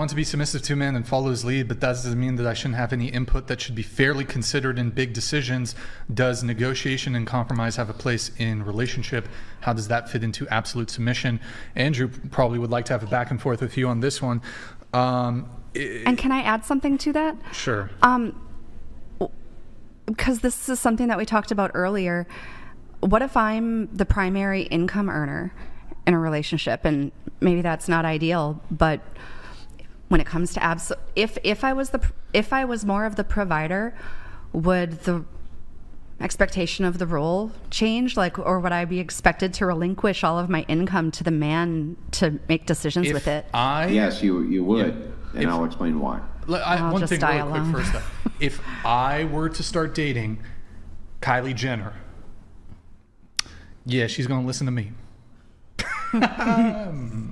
want to be submissive to men and follow his lead, but that doesn't mean that I shouldn't have any input that should be fairly considered in big decisions. Does negotiation and compromise have a place in relationship? How does that fit into absolute submission? Andrew probably would like to have a back and forth with you on this one. Um, i- And can I add something to that? sure. Um, because this is something that we talked about earlier. What if I'm the primary income earner in a relationship, and maybe that's not ideal, but when it comes to abs, if if I was the if I was more of the provider, would the expectation of the role change like or would i be expected to relinquish all of my income to the man to make decisions If with it I Yes, you you would, and If- I'll explain why. Let- I, I'll one just thing die really quick first. Though. if I were to start dating Kylie Jenner, yeah, she's going to listen to me.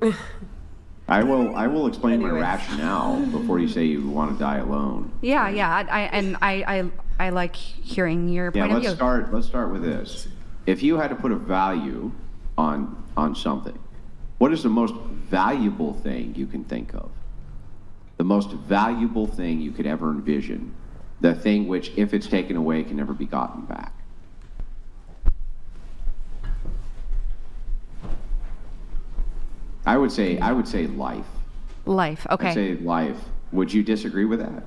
I will I will explain my rationale before you say you want to die alone. Yeah, yeah, I, I and I, I, I like hearing your Yeah, point of let's view. start. Let's start with this. If you had to put a value on on something, what is the most valuable thing you can think of? The most valuable thing you could ever envision. The thing which, if it's taken away, can never be gotten back. I would say. I would say life. Life, Okay. I'd say life. Would you disagree with that?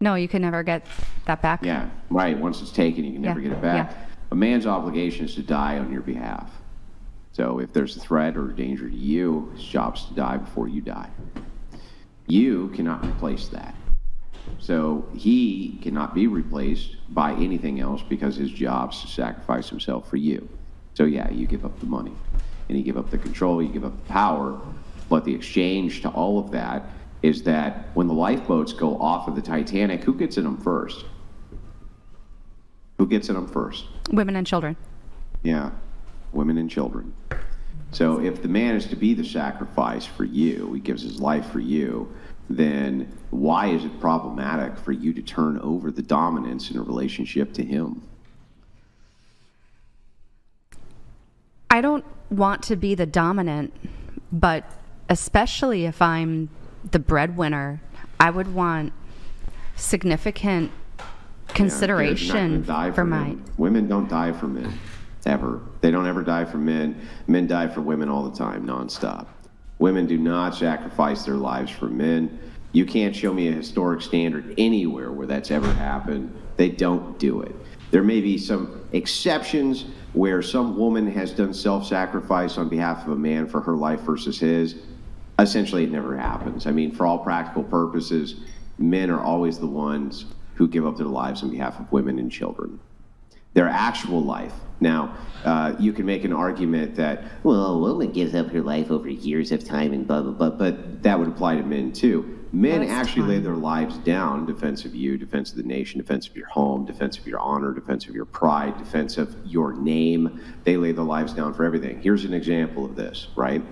no, you can never get that back. Yeah, right. Once it's taken, you can never Yeah, get it back. yeah. A man's obligation is to die on your behalf. So if there's a threat or danger to you, his job's to die before you die. You cannot replace that. So he cannot be replaced by anything else because his job's to sacrifice himself for you. So yeah, you give up the money and you give up the control, you give up the power. But the exchange to all of that is that when the lifeboats go off of the Titanic, who gets in them first? Who gets in them first? Women and children. Yeah, women and children. So if the man is to be the sacrifice for you, he gives his life for you, then why is it problematic for you to turn over the dominance in a relationship to him? I don't want to be the dominant, but especially if I'm the breadwinner, I would want significant consideration You're not gonna die for my. men. Women don't die for men, ever. They don't ever die for men. Men die for women all the time, nonstop. Women do not sacrifice their lives for men. You can't show me a historic standard anywhere where that's ever happened. They don't do it. There may be some exceptions where some woman has done self sacrifice on behalf of a man for her life versus his. Essentially, it never happens. I mean, for all practical purposes, men are always the ones who give up their lives on behalf of women and children their actual life. Now, uh, you can make an argument that, well, a woman gives up her life over years of time and blah, blah, blah, but that would apply to men too. Men That's actually lay their lives down in defense of you, defense of the nation, defense of your home, defense of your honor, defense of your pride, defense of your name. They lay their lives down for everything. Here's an example of this, right?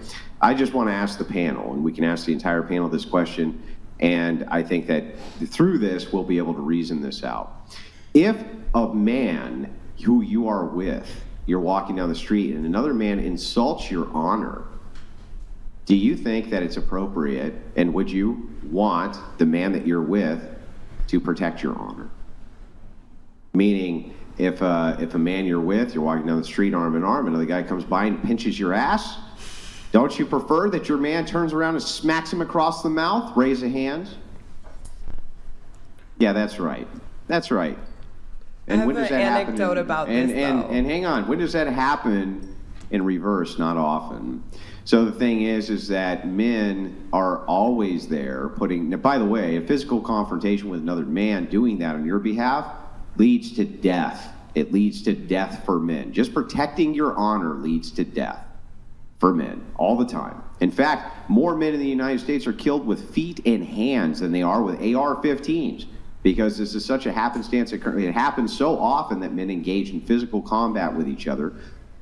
I just want to ask the panel, and we can ask the entire panel this question, and I think that through this, we'll be able to reason this out. If a man who you are with, you're walking down the street, and another man insults your honor, do you think that it's appropriate, and would you want the man that you're with to protect your honor? Meaning, if uh, if a man you're with, you're walking down the street arm in arm, and another guy comes by and pinches your ass, don't you prefer that your man turns around and smacks him across the mouth? Raise a hand. Yeah, that's right. That's right. And have when does an that happen? anecdote in- about and, this, and, though. and hang on, when does that happen in reverse? Not often. So the thing is, is that men are always there putting. Now, by the way, a physical confrontation with another man doing that on your behalf leads to death. It leads to death for men. Just protecting your honor leads to death for men all the time. In fact, more men in the United States are killed with feet and hands than they are with AR-15s because this is such a happenstance. It happens so often that men engage in physical combat with each other,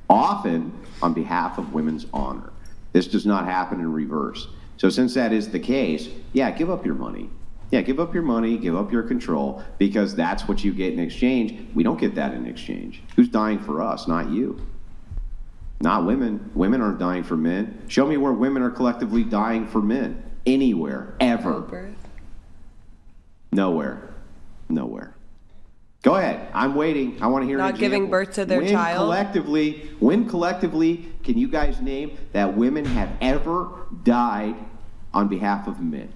often on behalf of women's honor. This does not happen in reverse. So since that is the case, yeah, give up your money. Yeah, give up your money, give up your control, because that's what you get in exchange. We don't get that in exchange. Who's dying for us? Not you. Not women. Women aren't dying for men. Show me where women are collectively dying for men. Anywhere. Ever. Nowhere. Nowhere. Go ahead. I'm waiting. I want to hear Not giving birth to their when child? Collectively, when collectively, can you guys name that women have ever died on behalf of men?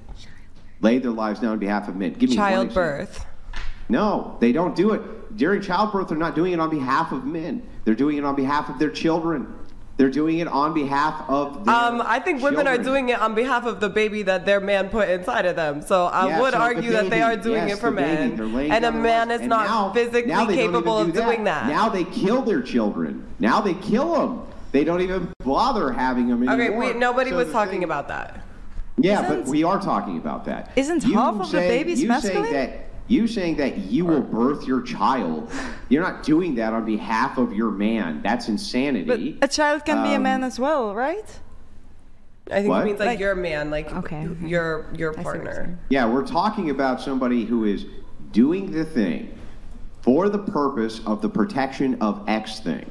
Laid their lives down on behalf of men. Give me. Childbirth. No, they don't do it. During childbirth, they're not doing it on behalf of men. They're doing it on behalf of their children. They're doing it on behalf of their Um, I think women are doing it on behalf of the baby that their man put inside of them. So I Yeah, would so the argue that they are doing yes, it for the baby, they're men. And a man is not now- physically now they don't capable of do doing that. Now they kill their children. Now they kill them. They don't even bother having them okay, anymore. we, nobody So was talking thing- about that. Yeah, Isn't- but we are talking about that. Isn't half of the saying- babies you masculine? Saying that, you saying that you will birth your child, you're not doing that on behalf of your man. That's insanity. But insanity. a child can be a Um, man as well, right? I think What? it means like, Like- your man, like Okay, okay. your your what you're partner. Yeah, we're talking about somebody who is doing the thing for the purpose of the protection of X thing.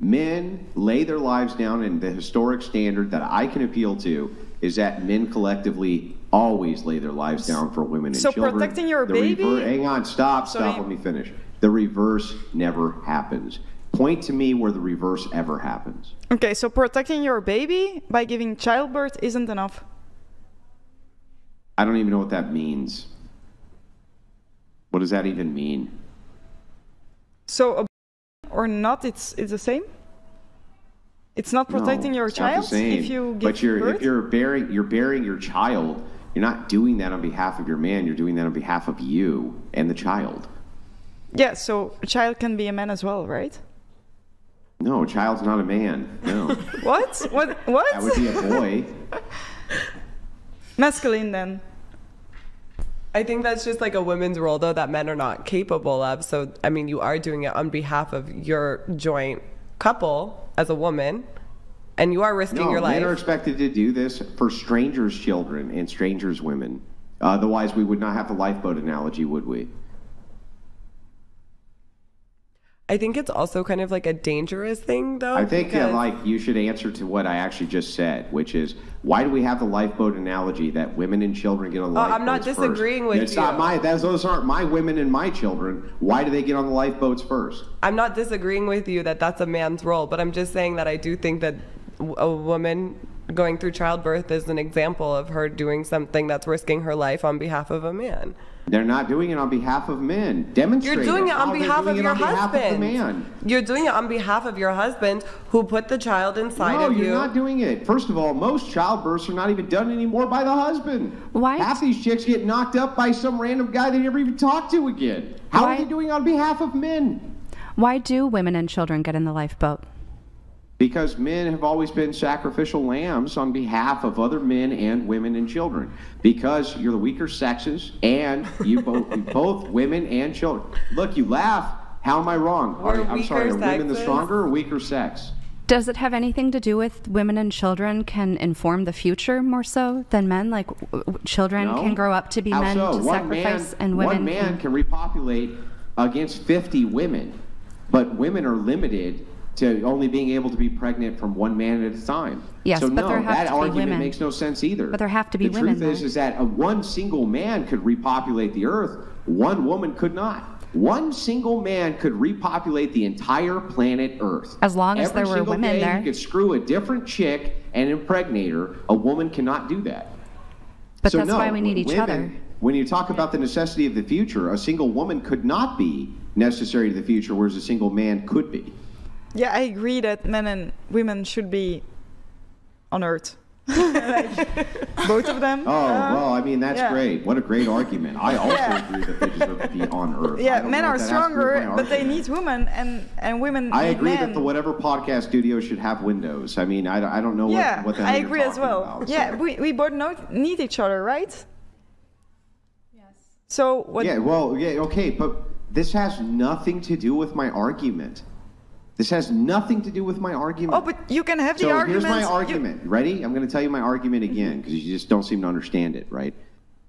Men lay their lives down, and the historic standard that I can appeal to is that men collectively always lay their lives down for women and So children. protecting your The baby- rever- hang on, stop, stop, let me finish. The reverse never happens. Point to me where the reverse ever happens. Okay, so protecting your baby by giving childbirth isn't enough. I don't even know what that means. What does that even mean? So or not, it's it's the same. It's not protecting No, your it's not the child same. if you give but you're birth. if you're bearing you're bearing your child, you're not doing that on behalf of your man. You're doing that on behalf of you and the child. Yeah, so a child can be a man as well, right? No, a child's not a man. No, What? what? What? that would be a boy. Masculine then. I think that's just like a women's role, though, that men are not capable of. So, I mean, you are doing it on behalf of your joint couple as a woman, and you are risking No, your life. men are expected to do this for strangers' children and strangers' women. Otherwise, we would not have the lifeboat analogy, would we? I think it's also kind of like a dangerous thing, though. I think because- like you should answer to what I actually just said, which is why do we have the lifeboat analogy that women and children get on the Oh, lifeboats I'm not first? disagreeing with it's not you. my those, those aren't my women and my children. Why do they get on the lifeboats first? I'm not disagreeing with you that that's a man's role, but I'm just saying that I do think that a woman going through childbirth is an example of her doing something that's risking her life on behalf of a man. They're not doing it on behalf of men. Demonstrate. You're doing it on behalf of your on behalf husband. Of man. You're doing it on behalf of your husband who put the child inside of you. no, you're not doing it. First of all, most childbirths are not even done anymore by the husband. Why- Half these chicks get knocked up by some random guy they never even talked to again. How Why- are they doing it on behalf of men? Why do women and children get in the lifeboat? Because men have always been sacrificial lambs on behalf of other men and women and children. Because you're the weaker sexes, and you both, you both women and children. Look, you laugh. How am I wrong? We're I'm sorry. Are weaker women the stronger or weaker sex? Does it have anything to do with women and children can inform the future more so than men? Like w- w- children No. can grow up to be How men so? to one sacrifice, man, and women one man can. can repopulate against 50 women, but women are limited to only being able to be pregnant from one man at a time. Yes, so but no, there have that to be argument women. makes no sense either. But there have to be the women, truth is, is that a one single man could repopulate the earth. One woman could not. One single man could repopulate the entire planet Earth. As long as Every there were women day, there. You could screw a different chick and impregnate her. A woman cannot do that. But So that's no, why we need each women- other. When you talk about the necessity of the future, a single woman could not be necessary to the future, whereas a single man could be. Yeah, I agree that men and women should be on Earth. Like, both of them. Oh, Uh, well, I mean, that's yeah. great. What a great argument. I also Yeah. agree that they deserve to be on Earth. Yeah, men are what that has to do with stronger, but they need women, and and women. I agree men. that the whatever podcast studio should have windows. I mean, I, don't- I don't know Yeah, what, what the hell I agree as well. about, yeah, so. we, we both know, need each other, right? Yes. So what? Yeah, well, yeah, okay, but this has nothing to do with my argument. This has nothing to do with my argument. Oh, but you can have the so argument. here's my argument. Ready? I'm going to tell you my argument again because you just don't seem to understand it, right?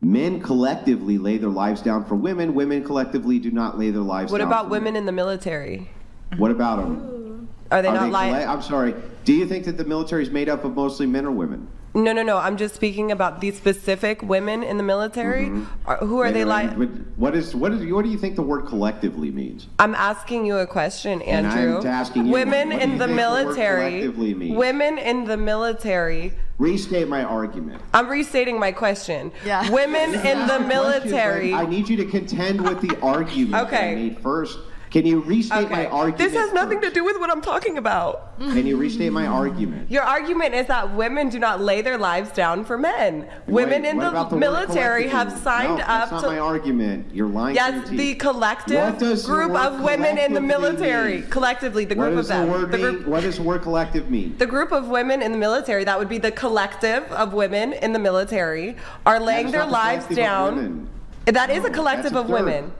Men collectively lay their lives down for women. Women collectively do not lay their lives What down about for women men. in the military? What about them? Are they not lying? colle- I'm sorry. Do you think that the military is made up of mostly men or women? No, no, no. I'm just speaking about these specific women in the military. Mm-hmm. Are, who are Wait, they like? What is what is what do you think the word collectively means? I'm asking you a question, Andrew. And I'm Andrew. asking you, women what do in you the think the word military. collectively means? Women in the military. Restate my argument. I'm restating my question. Yeah. Women in the military. but I need you to contend with the argument Okay. I made first. Can you restate my argument? This has nothing to do with what I'm talking about. Can you restate my argument? Your argument is that women do not lay their lives down for men. Women in what the, military have signed no, up that's not to. my argument. You're lying. to me. Yes, the collective the group of women in the military. mean? Collectively, the group of them. the word the mean? What does the word collective mean? the group of women in the military, that would be the collective of women in the military, are laying their lives down. That is a collective of women.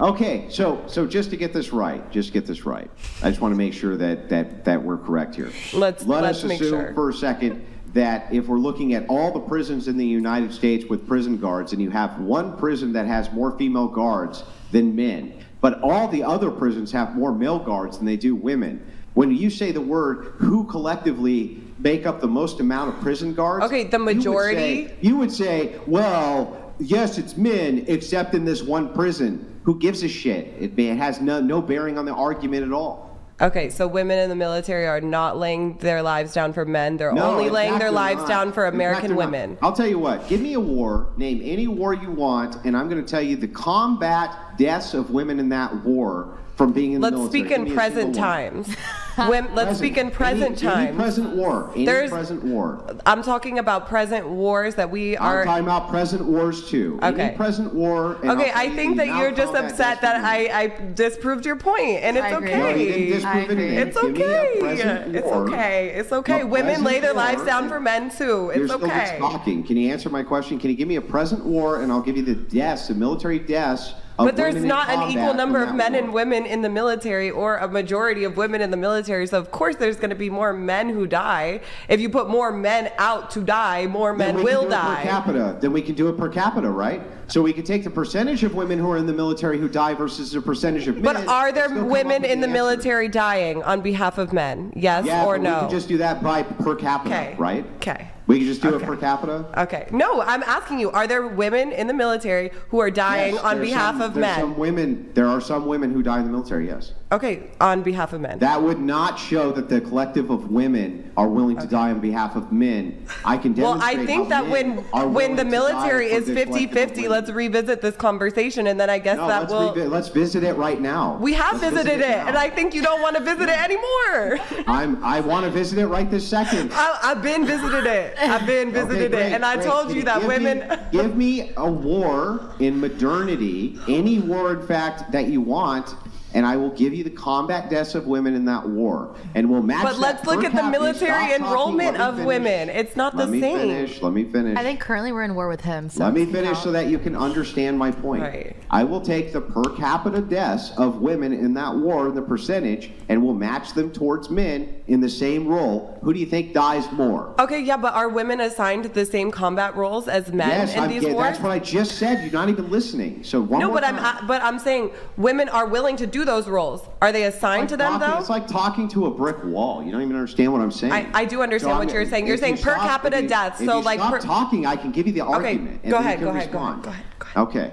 Okay, so so just to get this right, just get this right. I just want to make sure that that that we're correct here. Let's- let let's us make assume sure. for a second that if we're looking at all the prisons in the United States with prison guards, and you have one prison that has more female guards than men, but all the other prisons have more male guards than they do women. When you say the word "who collectively make up the most amount of prison guards," Okay, the you would majority- say- you would say, well, yes, it's men, except in this one prison. Who gives a shit? It, it has no, no bearing on the argument at all. Okay, so women in the military are not laying their lives down for men. They're No, only laying their lives not. down for American they're not. women. I'll tell you what. Give me a war. Name any war you want, and I'm going to tell you the combat deaths of women in that war from being in the Let's military. speak in present times. Women, let's speak in present any, Any present war. Any There's- present war. I'm talking about present wars that we are. I'm are. talking about present wars too. Okay. Any present war. and Okay, I'll tell I you think that you're just upset that. I, I disproved your point, and it's I agree. No, okay. didn't disprove I agree. anything. It's Give me a okay. It's okay. It's okay. No, Women lay their war. lives down for men too. It's You're It's still okay. just talking. Can you answer my question? Can you give me a present war, and I'll give you the deaths, the military deaths of But there's not an equal number of men war. and women in the military or a majority of women in the military. So of course there's going to be more men who die. If you put more men out to die, more Then men will it Per capita. Then we can do it per capita, right? So we can take the percentage of women who are in the military who die versus the percentage of men. But are there still come up women in the answer. military dying on behalf of men? Yes Yeah, or no? we can just do that by per capita, Okay. right? Okay. We can just do Okay. it per capita. Okay. No, I'm asking you, are there women in the military who are dying Yes, on behalf some- of men? Some women. There are some women who die in the military. Yes. Okay, on behalf of men. That would not show that the collective of women are willing to die on behalf of men. I can well, demonstrate I think how that when are when the willing to die military is the 50 collective of 50, women. let's revisit this conversation and then I guess No, that let's, will. revi- let's visit it right now. we have Let's visited visit it, now. and I think you don't want to visit it anymore. I'm. I want to visit it right this second. I, I've been visited it. I've been Okay, visited great, it, and I great. told Can you that give women. Me, give me a war in modernity, any war, in fact, that you want, and I will give you the combat deaths of women in that war, and we'll match. But that let's look at the military enrollment of finish. women. It's not the same. Let me same. finish. Let me finish. I think currently we're in war with him. So Let me finish not- so that you can understand my point. Right. I will take the per capita deaths of women in that war, the percentage, and we'll match them towards men in the same role. Who do you think dies more? Okay, yeah, but are women assigned the same combat roles as men yes, in I'm, these yeah, wars? that's what I just said. You're not even listening. So one no, more but I'm time. but I'm saying women are willing to do those roles. Are they assigned Like to them talking- though? It's like talking to a brick wall. You don't even understand what I'm saying. I- I do understand So what I'm- you're saying. You're saying you per stop- capita you- deaths, so like stop per- talking, I can give you the argument. and go ahead, can go ahead, go ahead, go ahead, go Okay.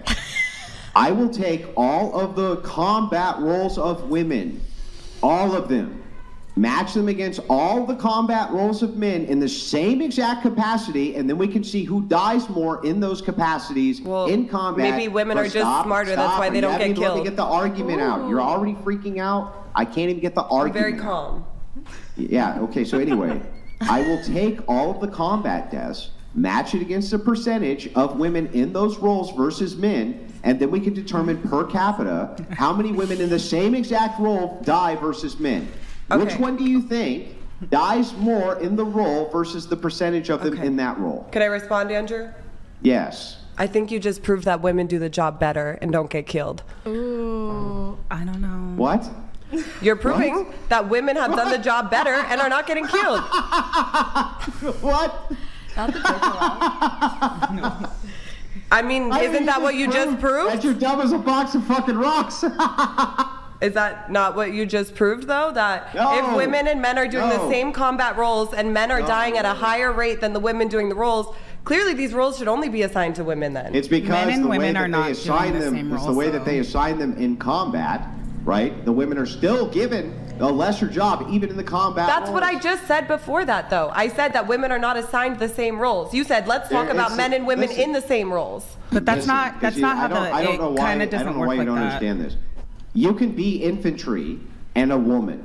I will take all of the combat roles of women, all of them, match them against all the combat roles of men in the same exact capacity, and then we can see who dies more in those capacities Well, in combat. maybe women But are just stop, smarter, that's why they don't get even let me killed. get the argument out. You're already freaking out. I can't even get the I'm argument. very out. calm. Yeah, okay, so anyway, I will take all of the combat deaths, match it against the percentage of women in those roles versus men, and then we can determine per capita how many women in the same exact role die versus men. Which one do you think dies more in the role versus the percentage of them Okay. in that role? Can I respond, Andrew? Yes. I think you just proved that women do the job better and don't get killed. Ooh, I don't know. What? You're proving that women have done the job better and are not getting killed. What? Not the joke. I mean, I isn't that what you just proved? That you're dumb as a box of fucking rocks. Is that not what you just proved, though? That No. if women and men are doing the same combat roles and men are No. dying at a higher rate than the women doing the roles, clearly these roles should only be assigned to women then. It's because Men and the way women that are not they doing assign the them, same it's the roles, way that they assign them in combat, right? The women are still given a lesser job, even in the combat. That's what I just said before that, though. I said that women are not assigned the same roles. You said let's talk There- about men and women listen. in the same roles. But that's Listen, not 'cause that's you- not I how don't, the I don't know why. kind I of doesn't don't know work why you like don't that. understand this. You can be infantry and a woman.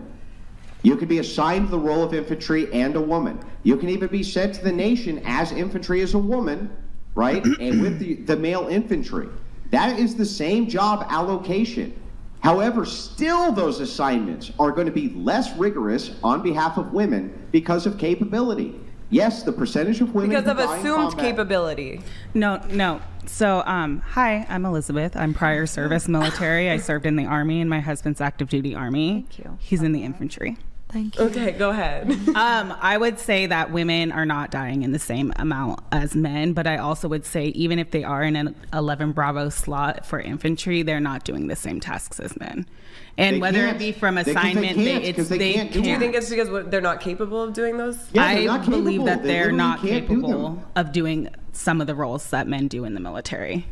You can be assigned the role of infantry and a woman. You can even be sent to the nation as infantry as a woman, right? and with the, the male infantry. That is the same job allocation. However, still those assignments are going to be less rigorous on behalf of women because of capability. Yes, the percentage of women Because who of assumed combat- capability. No, no. So, um, hi, I'm Elizabeth. I'm prior service military. I served in the army, and my husband's active duty army. Thank you. He's in the infantry. Thank you. Okay, go ahead. Um, I would say that women are not dying in the same amount as men, but I also would say even if they are in an 11 Bravo slot for infantry, they're not doing the same tasks as men. And They whether it be from They- they assignment, can't, it's 'cause they they can't do you think it's because they're not capable of doing those? Yeah, I not believe that They they're not can't do capable of doing some of the roles that men do in the military.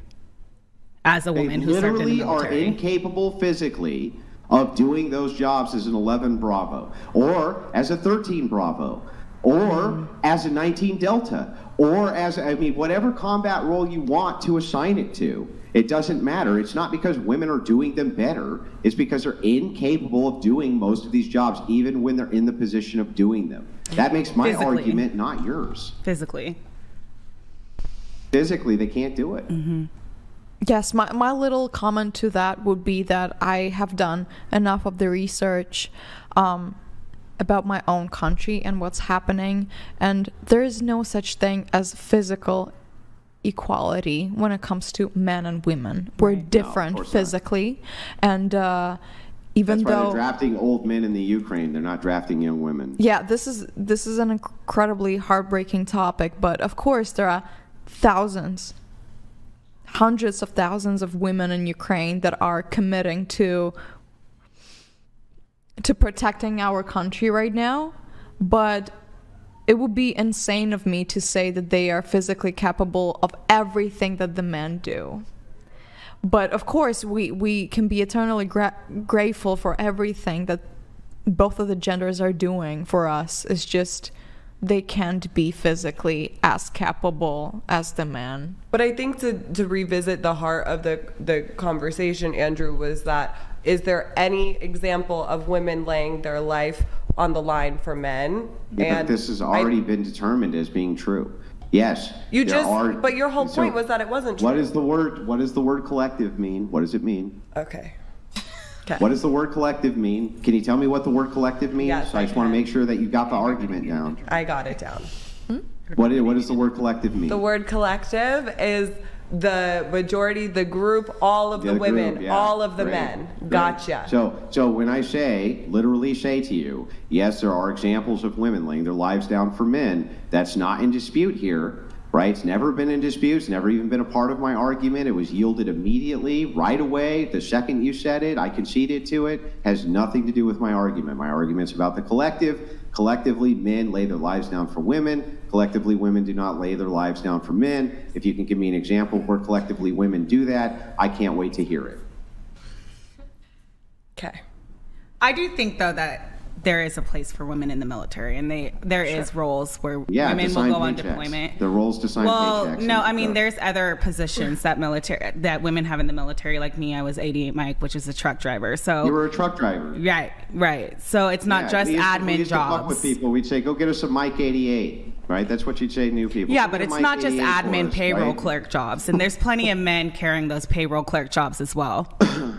As a They woman who served in the literally are incapable physically of doing those jobs as an 11 Bravo, or as a 13 Bravo, or as a 19 Delta, or as, I mean, whatever combat role you want to assign it to. It doesn't matter. It's not because women are doing them better. It's because they're incapable of doing most of these jobs, even when they're in the position of doing them. That makes my Physically. argument, not yours. physically. Physically, they can't do it. Yes, my, my little comment to that would be that I have done enough of the research um, about my own country and what's happening, and there is no such thing as physical equality when it comes to men and women. We're different course not. physically, and uh, even That's why they're though drafting old men in the Ukraine. They're not drafting young women. yeah this is this is an incredibly heartbreaking topic but of course there are thousands hundreds of thousands of women in ukraine that are committing to to protecting our country right now but it would be insane of me to say that they are physically capable of everything that the men do. But of course we we can be eternally gra- grateful for everything that both of the genders are doing for us. It's just they can't be physically as capable as the man But I think to, to revisit the heart of the, the conversation, Andrew, was that is there any example of women laying their life on the line for men? but this has already I- been determined as being true. Yes. You just, are- but your whole so point was that it wasn't true. What is the word? What does the word collective mean? What does it mean? Okay. What does the word collective mean? Can you tell me what the word collective means? Yes, I I just want to make sure that you got the argument down. I got it down. Hmm? What is, what does the word collective mean? The word collective is the majority, the group, all of the, group, women, yeah. all of the Great, men. great. Gotcha. So, so when I say, literally say to you, yes, there are examples of women laying their lives down for men. That's not in dispute here, right? It's never been in dispute. It's never even been a part of my argument. It was yielded immediately, right away. The second you said it, I conceded to it. Has nothing to do with my argument. My argument's about the collective. Collectively, men lay their lives down for women. Collectively, women do not lay their lives down for men. If you can give me an example where collectively women do that, I can't wait to hear it. okay. I do think though that there is a place for women in the military, and they there is roles where Yeah, women will go on paychecks. deployment. The roles to sign well, paychecks. no, I mean there's other positions that military that women have in the military. Like me, I was 88 Mike, which is a truck driver. So You were a truck driver. right, right. So it's not Yeah, just used to- we admin used to fuck with jobs. people. We'd say, "Go get us a Mike 88." Right? That's what you'd say new people. Yeah, but it's not just admin us," payroll right? clerk jobs, and there's plenty of men carrying those payroll clerk jobs as well.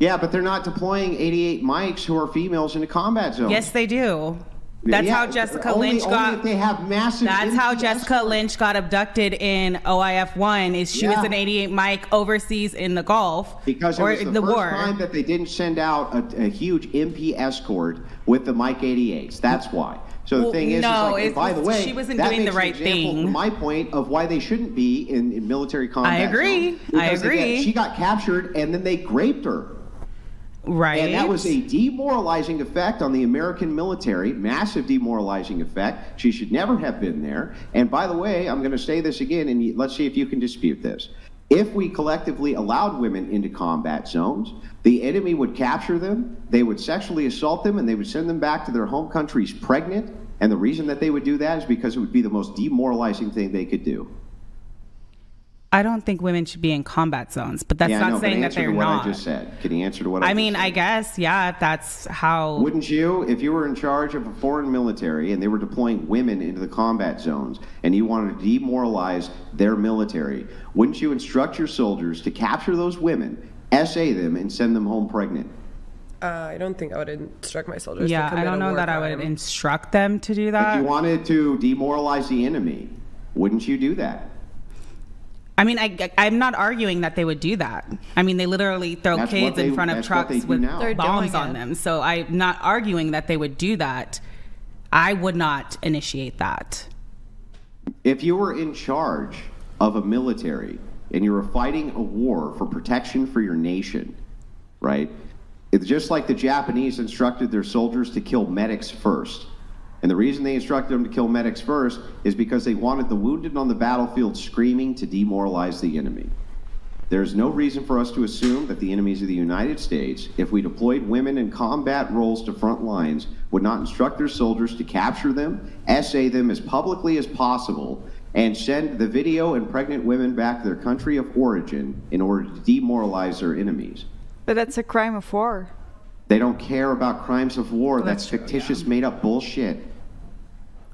Yeah, but they're not deploying 88 Mikes who are females into combat zones. yes, they do. That's Yeah, how Jessica only- Lynch got. they have massive. That's how Jessica Lynch got abducted in OIF one. Is she was an 88 Mike overseas in the Gulf Because it or was the, the first war? time that they didn't send out a, a huge MP escort with the Mike 88s. That's why. So the thing is, is no, like, by the way, she wasn't doing the right thing. My point of why they shouldn't be in, in military combat. I agree. I Because, again, agree. she got captured and then they raped her. Right. And that was a demoralizing effect on the American military, massive demoralizing effect. She should never have been there. And by the way, I'm going to say this again, and let's see if you can dispute this. If we collectively allowed women into combat zones, the enemy would capture them, they would sexually assault them, and they would send them back to their home countries pregnant. And the reason that they would do that is because it would be the most demoralizing thing they could do. I don't think women should be in combat zones, but that's yeah, not no, saying that they're to what not. I just said. Can you answer to what I, I just mean, said? I guess, yeah, if that's how. Wouldn't you, if you were in charge of a foreign military and they were deploying women into the combat zones and you wanted to demoralize their military, wouldn't you instruct your soldiers to capture those women, SA them, and send them home pregnant? Uh, I don't think I would instruct my soldiers. yeah, to I don't know war that I would instruct them to do that. If you wanted to demoralize the enemy, wouldn't you do that? I mean, I, I'm not arguing that they would do that. I mean, they literally throw That's kids they- in front of that's what they trucks with now. Bombs on it. them. So I'm not arguing that they would do that. I would not initiate that. If you were in charge of a military and you were fighting a war for protection for your nation, right? It's just like the Japanese instructed their soldiers to kill medics first. And the reason they instructed them to kill medics first is because they wanted the wounded on the battlefield screaming to demoralize the enemy. There's no reason for us to assume that the enemies of the United States, if we deployed women in combat roles to front lines, would not instruct their soldiers to capture them, SA them as publicly as possible, and send the video and pregnant women back to their country of origin in order to demoralize their enemies. But that's a crime of war. They don't care about crimes of war. that's That's, fictitious, made up bullshit.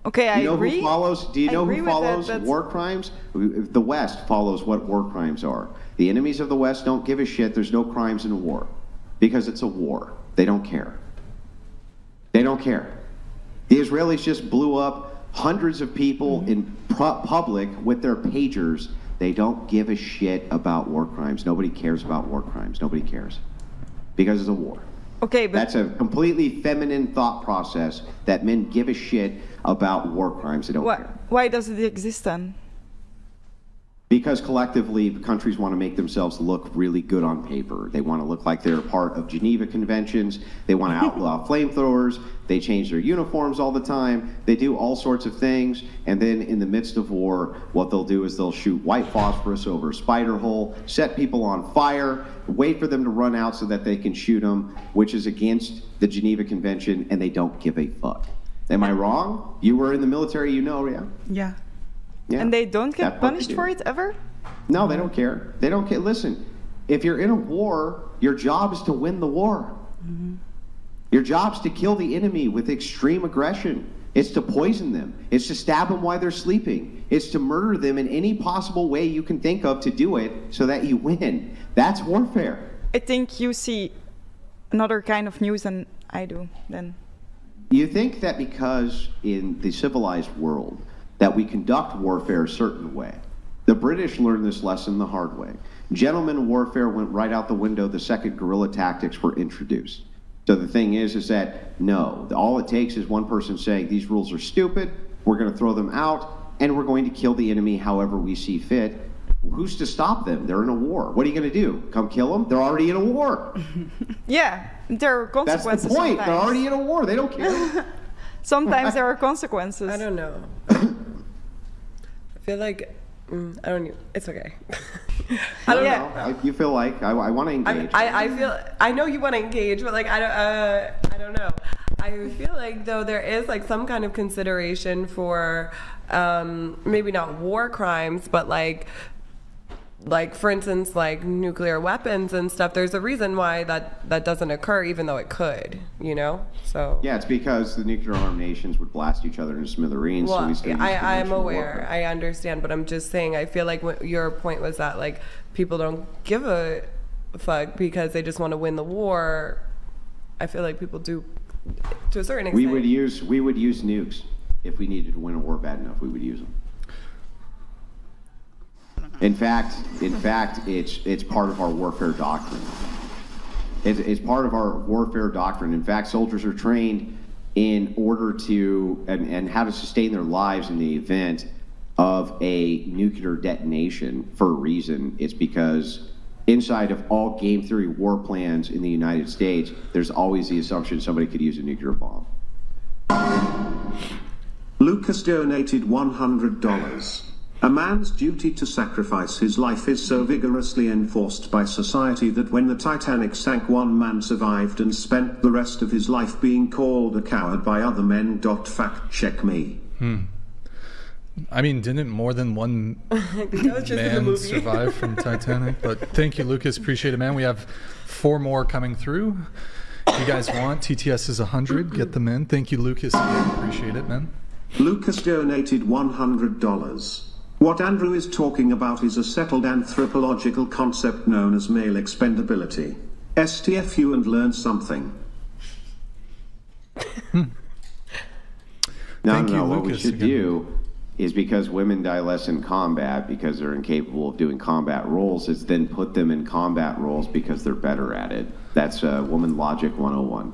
Okay, I agree. Do you know who follows? Do you I know who with that, follows war crimes? The West follows what war crimes are. The enemies of the West don't give a shit. There's no crimes in war because it's a war. They don't care. They don't care. The Israelis just blew up hundreds of people Mm-hmm. in pu- public with their pagers. They don't give a shit about war crimes. Nobody cares about war crimes. Nobody cares because it's a war. Okay, but That's a completely feminine thought process that men give a shit about war crimes. They don't why, care. why does it exist then? Because collectively, countries want to make themselves look really good on paper. They want to look like they're part of Geneva Conventions. They want to outlaw flamethrowers. They change their uniforms all the time. They do all sorts of things. And then, in the midst of war, what they'll do is they'll shoot white phosphorus over a spider hole, set people on fire, wait for them to run out so that they can shoot them, which is against the Geneva Convention, and they don't give a fuck. Am I wrong? You were in the military, you know, yeah. Yeah. Yeah. And they don't get punished for it ever? No, they don't care. They don't care. Listen, if you're in a war, your job is to win the war. Mm-hmm. Your job's to kill the enemy with extreme aggression. It's to poison them. It's to stab them while they're sleeping. It's to murder them in any possible way you can think of to do it so that you win. That's warfare. I think you see another kind of news than I do then. You think that because in the civilized world that we conduct warfare a certain way. The British learned this lesson the hard way. Gentleman warfare went right out the window the second guerrilla tactics were introduced. So the thing is, is that no, all it takes is one person saying these rules are stupid. We're going to throw them out, and we're going to kill the enemy however we see fit. Who's to stop them? They're in a war. What are you going to do? Come kill them? They're already in a war. Yeah, there are consequences. That's the consequences. point. They're already in a war. They don't care. Sometimes there are consequences. I don't know. I feel like mm, I don't. Even, it's okay. I don't No, know. no, I- you feel like I, I want to I, engage. I, I feel I know you want to engage, but like I don't uh, I don't know. I feel like though there is like some kind of consideration for um, maybe not war crimes, but like like for instance like nuclear weapons and stuff. There's a reason why that that doesn't occur, even though it could. You know, so Yeah, it's because the nuclear armed nations would blast each other into smithereens. so Well, we still I, I'm aware. I understand, but I'm just saying. I feel like what your point was that like people don't give a fuck because they just want to win the war. I feel like people do to a certain extent. we would use we would use nukes if we needed to win a war bad enough. We would use them. In fact, in fact, it's it's part of our warfare doctrine. It's, it's part of our warfare doctrine. In fact, soldiers are trained in order to and, and how to sustain their lives in the event of a nuclear detonation for a reason. It's because inside of all game theory war plans in the United States, there's always the assumption somebody could use a nuclear bomb. Lucas donated $100. A man's duty to sacrifice his life is so vigorously enforced by society that when the Titanic sank, one man survived and spent the rest of his life being called a coward by other men. Dot fact check me. Hmm. I mean, didn't more than one That was just in the man survive from Titanic? But thank you, Lucas. Appreciate it, man. We have four more coming through. If you guys want, TTS is 100. Get them in. Thank you, Lucas. Again. Appreciate it, man. Lucas donated $100. What Andrew is talking about is a settled anthropological concept known as male expendability. STFU and learn something. No, Thank no, you, no. What we should again. do is because women die less in combat because they're incapable of doing combat roles, is then put them in combat roles because they're better at it. That's uh, woman logic 101.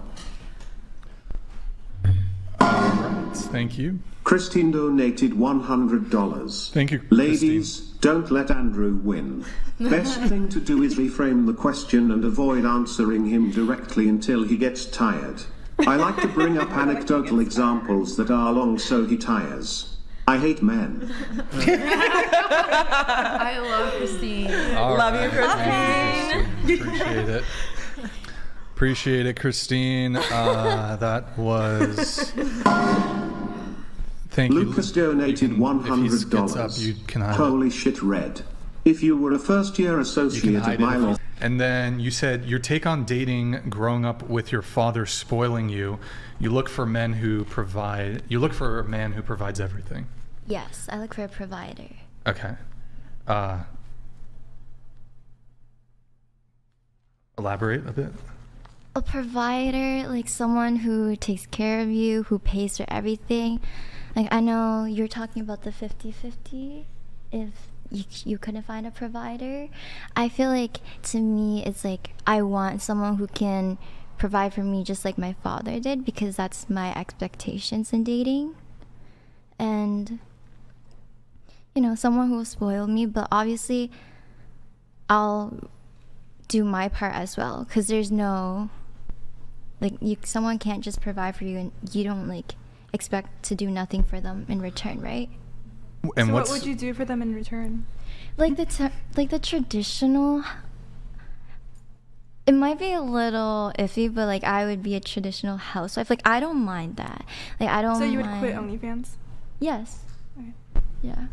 Right. Thank you. Christine donated $100. Thank you, Ladies, don't let Andrew win. Best thing to do is reframe the question and avoid answering him directly until he gets tired. I like to bring up anecdotal examples that are long so he tires. I hate men. I love Christine. All Love you, Thank you, Christine. Appreciate it. Appreciate it, Christine. Uh, that was. Thank Lucas you. donated You can- if he gets up, $100. you can it. Holy shit, Red. If you were a first year associate of my law you- And then you said your take on dating growing up with your father spoiling you. You look for men who provide. You look for a man who provides everything. Yes, I look for a provider. Okay. Uh, elaborate a bit. A provider, like someone who takes care of you, who pays for everything. Like, I know you're talking about the 50 50 if you, you couldn't find a provider. I feel like to me, it's like I want someone who can provide for me just like my father did because that's my expectations in dating. And, you know, someone who will spoil me, but obviously I'll do my part as well because there's no like you someone can't just provide for you and you don't like expect to do nothing for them in return right And so what would you do for them in return? like the t- like the traditional it might be a little iffy but like i would be a traditional housewife like i don't mind that like i don't So you would mind quit OnlyFans? yes Okay. yeah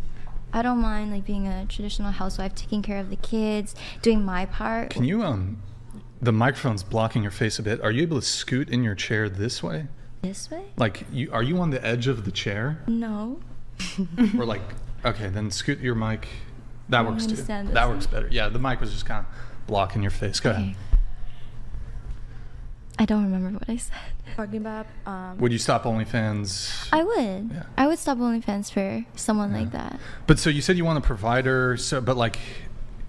i don't mind like being a traditional housewife taking care of the kids doing my part Can you um the microphone's blocking your face a bit. Are you able to scoot in your chair this way? This way Like you are you on the edge of the chair? no or like okay, then scoot your mic. That I'm works too. That way. works better. Yeah, the mic was just kind of blocking your face. Go ahead. I don't remember what i said Talking about um, Would you stop OnlyFans? I would. Yeah. I would stop OnlyFans for someone like that. But so you said you want a provider, so but like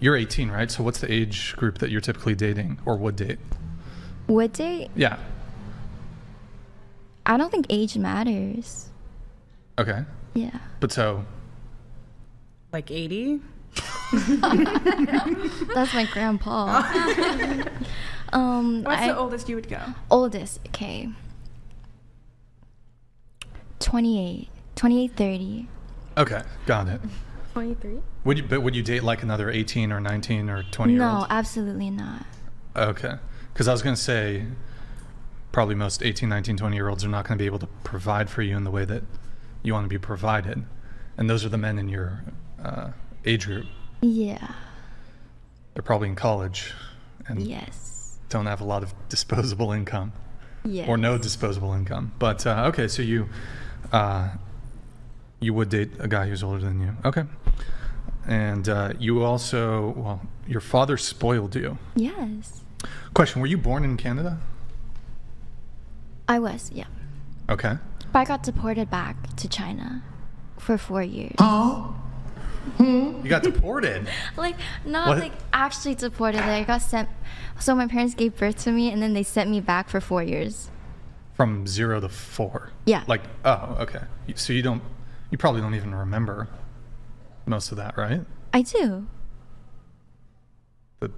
you're 18, right? So what's the age group that you're typically dating or would date? Would date? Yeah. I don't think age matters. Okay. Yeah. But so Like 80? That's my grandpa. um, what's I, the oldest you would go? oldest? Okay. 28. 28, 30. okay, got it. 23. Would you but would you date like another 18 or 19 or 20 year No, absolutely not. Okay. Cuz I was going to say probably most 18, 19, 20 year olds are not going to be able to provide for you in the way that you want to be provided. And those are the men in your uh, age group. Yeah. They're probably in college and Yes. don't have a lot of disposable income. Yes. or no disposable income. But uh, okay, so you uh, you would date a guy who's older than you. Okay, and uh, you also well, your father spoiled you. Yes. Question: Were you born in Canada? I was, yeah. Okay. But I got deported back to China for four years. Oh. Hmm? You got deported. like not What? like actually deported. Like I got sent. So my parents gave birth to me, and then they sent me back for four years. From zero to four. Yeah. Like oh, okay. So you don't, you probably don't even remember most of that, right? I do. The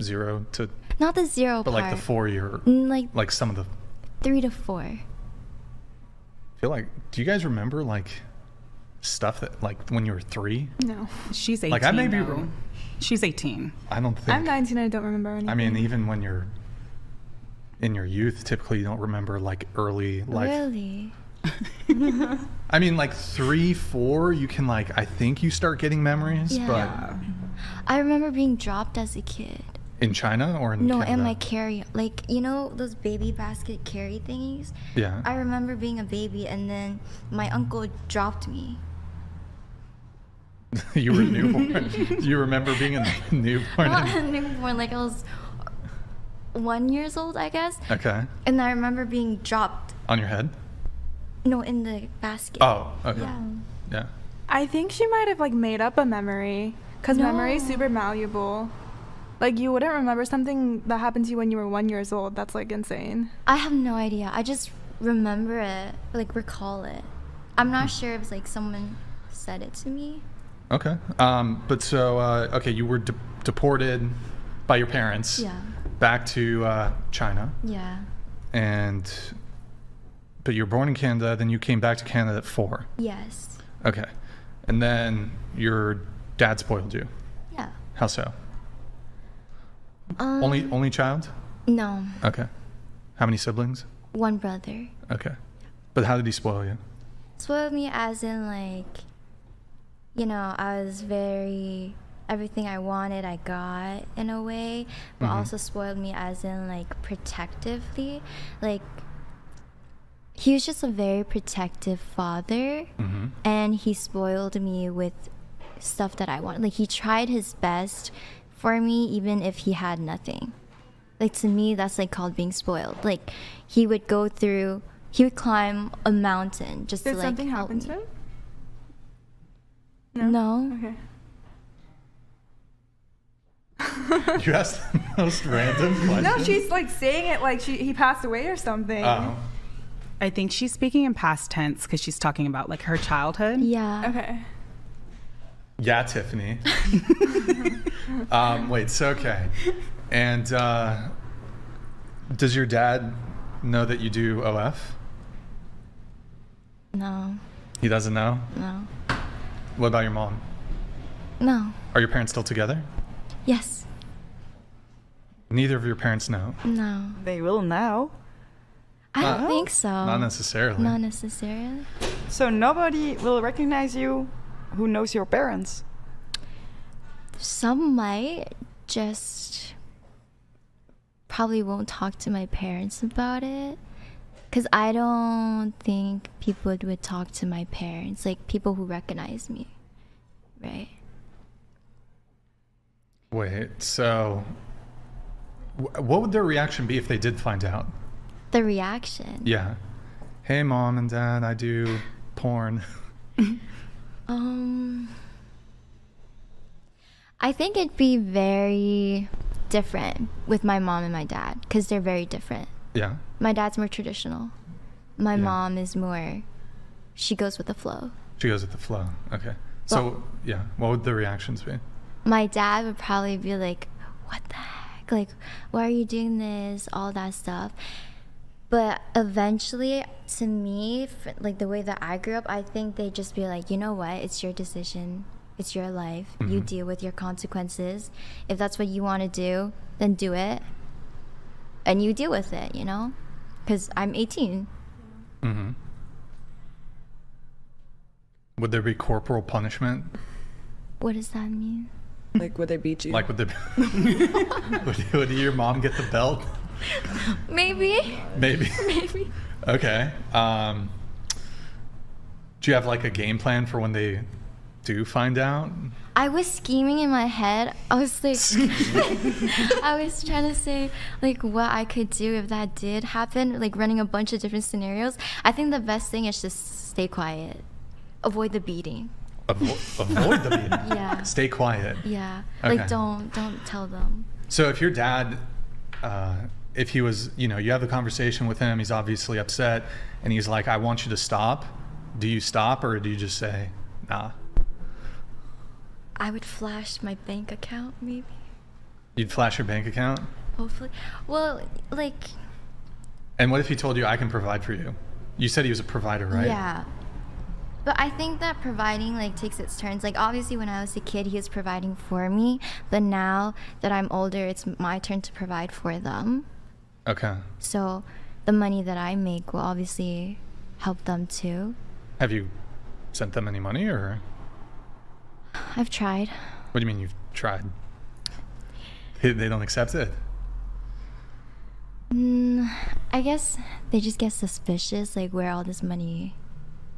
zero to, Not the zero but part. like the four year, Like like some of the. Three to four. I feel like. Do you guys remember like stuff that like when you were three? No. She's 18. Like, I may be- though. She's 18. I don't think. I'm 19. I don't remember anything. I mean, even when you're in your youth, typically you don't remember like early life. Really? I mean, like three, four, you can like. I think you start getting memories, Yeah. I remember being dropped as a kid. But in China or in No, Canada? and my carry, like you know those baby basket carry thingies. yeah. I remember being a baby, and then my uncle dropped me. you were newborn. you remember being a newborn? Not a newborn, like I was one years old, I guess. okay. And I remember being dropped. On your head? No, in the basket. Oh, okay. Yeah. Yeah. I think she might have like made up a memory because memory is super malleable. Like you wouldn't remember something that happened to you when you were one years old. That's like insane. I have no idea. I just remember it, like recall it. I'm Hmm. not sure if like someone said it to me. Okay. Um, but so, uh, okay, you were de- deported by your parents Yeah. back to uh, China, Yeah. and but you were born in Canada. Then you came back to Canada at four. Yes. Okay, and then your dad spoiled you. Yeah. How so? Um, only only child. No, Okay. How many siblings? one brother. Okay. But how did he spoil you? Spoiled me as in like, you know, I was very everything I wanted I got in a way, but Mhm. also spoiled me as in like protectively, like. He was just a very protective father, Mm-hmm. and he spoiled me with stuff that I wanted. Like he tried his best for me, even if he had nothing. Like to me, that's like called being spoiled. Like he would go through, he would climb a mountain just Did to like something help happen me. to him? No. Okay. You asked the most random question. No, she's like saying it like she he passed away or something. Oh. I think she's speaking in past tense because she's talking about like her childhood. Yeah. Okay. Yeah, Tiffany. um, wait, so okay. And uh, does your dad know that you do OF? No. He doesn't know? No. What about your mom? No. Are your parents still together? Yes. Neither of your parents know. No. They will now. I don't Uh, think so. Not necessarily. Not necessarily. So nobody will recognize you who knows your parents. Some might just probably won't talk to my parents about it. Because I don't think people would talk to my parents, like people who recognize me. Right? Wait, so what would their reaction be if they did find out? The reaction. Yeah. Hey, mom and dad, I do porn. Um, I think it'd be very different with my mom and my dad because they're very different. yeah. My dad's more traditional. My Yeah. mom is more, she goes with the flow. She goes with the flow. Okay. So, yeah, what would the reactions be? My dad would probably be like, What the heck? Like, why are you doing this? All that stuff. But eventually, to me, f- like the way that I grew up, I think they'd just be like, you know what? It's your decision. It's your life. You Mhm. deal with your consequences. If that's what you want to do, then do it. And you deal with it, you know? Because I'm 18. Mm-hmm. Would there be corporal punishment? What does that mean? Like, would they beat you? Like, would, there, would, would your mom get the belt? Maybe. Maybe. Maybe. Okay. Um, do you have like a game plan for when they do find out? I was scheming in my head. I was like, I was trying to say like what I could do if that did happen, like running a bunch of different scenarios. I think the best thing is just stay quiet, avoid the beating. Avo- avoid the beating. Yeah. Stay quiet. Yeah, Okay. like don't don't tell them. So if your dad, uh, if he was, you know, you have a conversation with him, he's obviously upset, and he's like, "I want you to stop." Do you stop, or do you just say, "Nah"? I would flash my bank account maybe. You'd flash your bank account? Hopefully. Well, like And what if he told you, I can provide for you? You said he was a provider, right? Yeah. But I think that providing like takes its turns. Like obviously when I was a kid he was providing for me, but now that I'm older it's my turn to provide for them. Okay. So the money that I make will obviously help them too. Have you sent them any money or I've tried. what do you mean you've tried? They don't accept it? Mm, I guess they just get suspicious like where all this money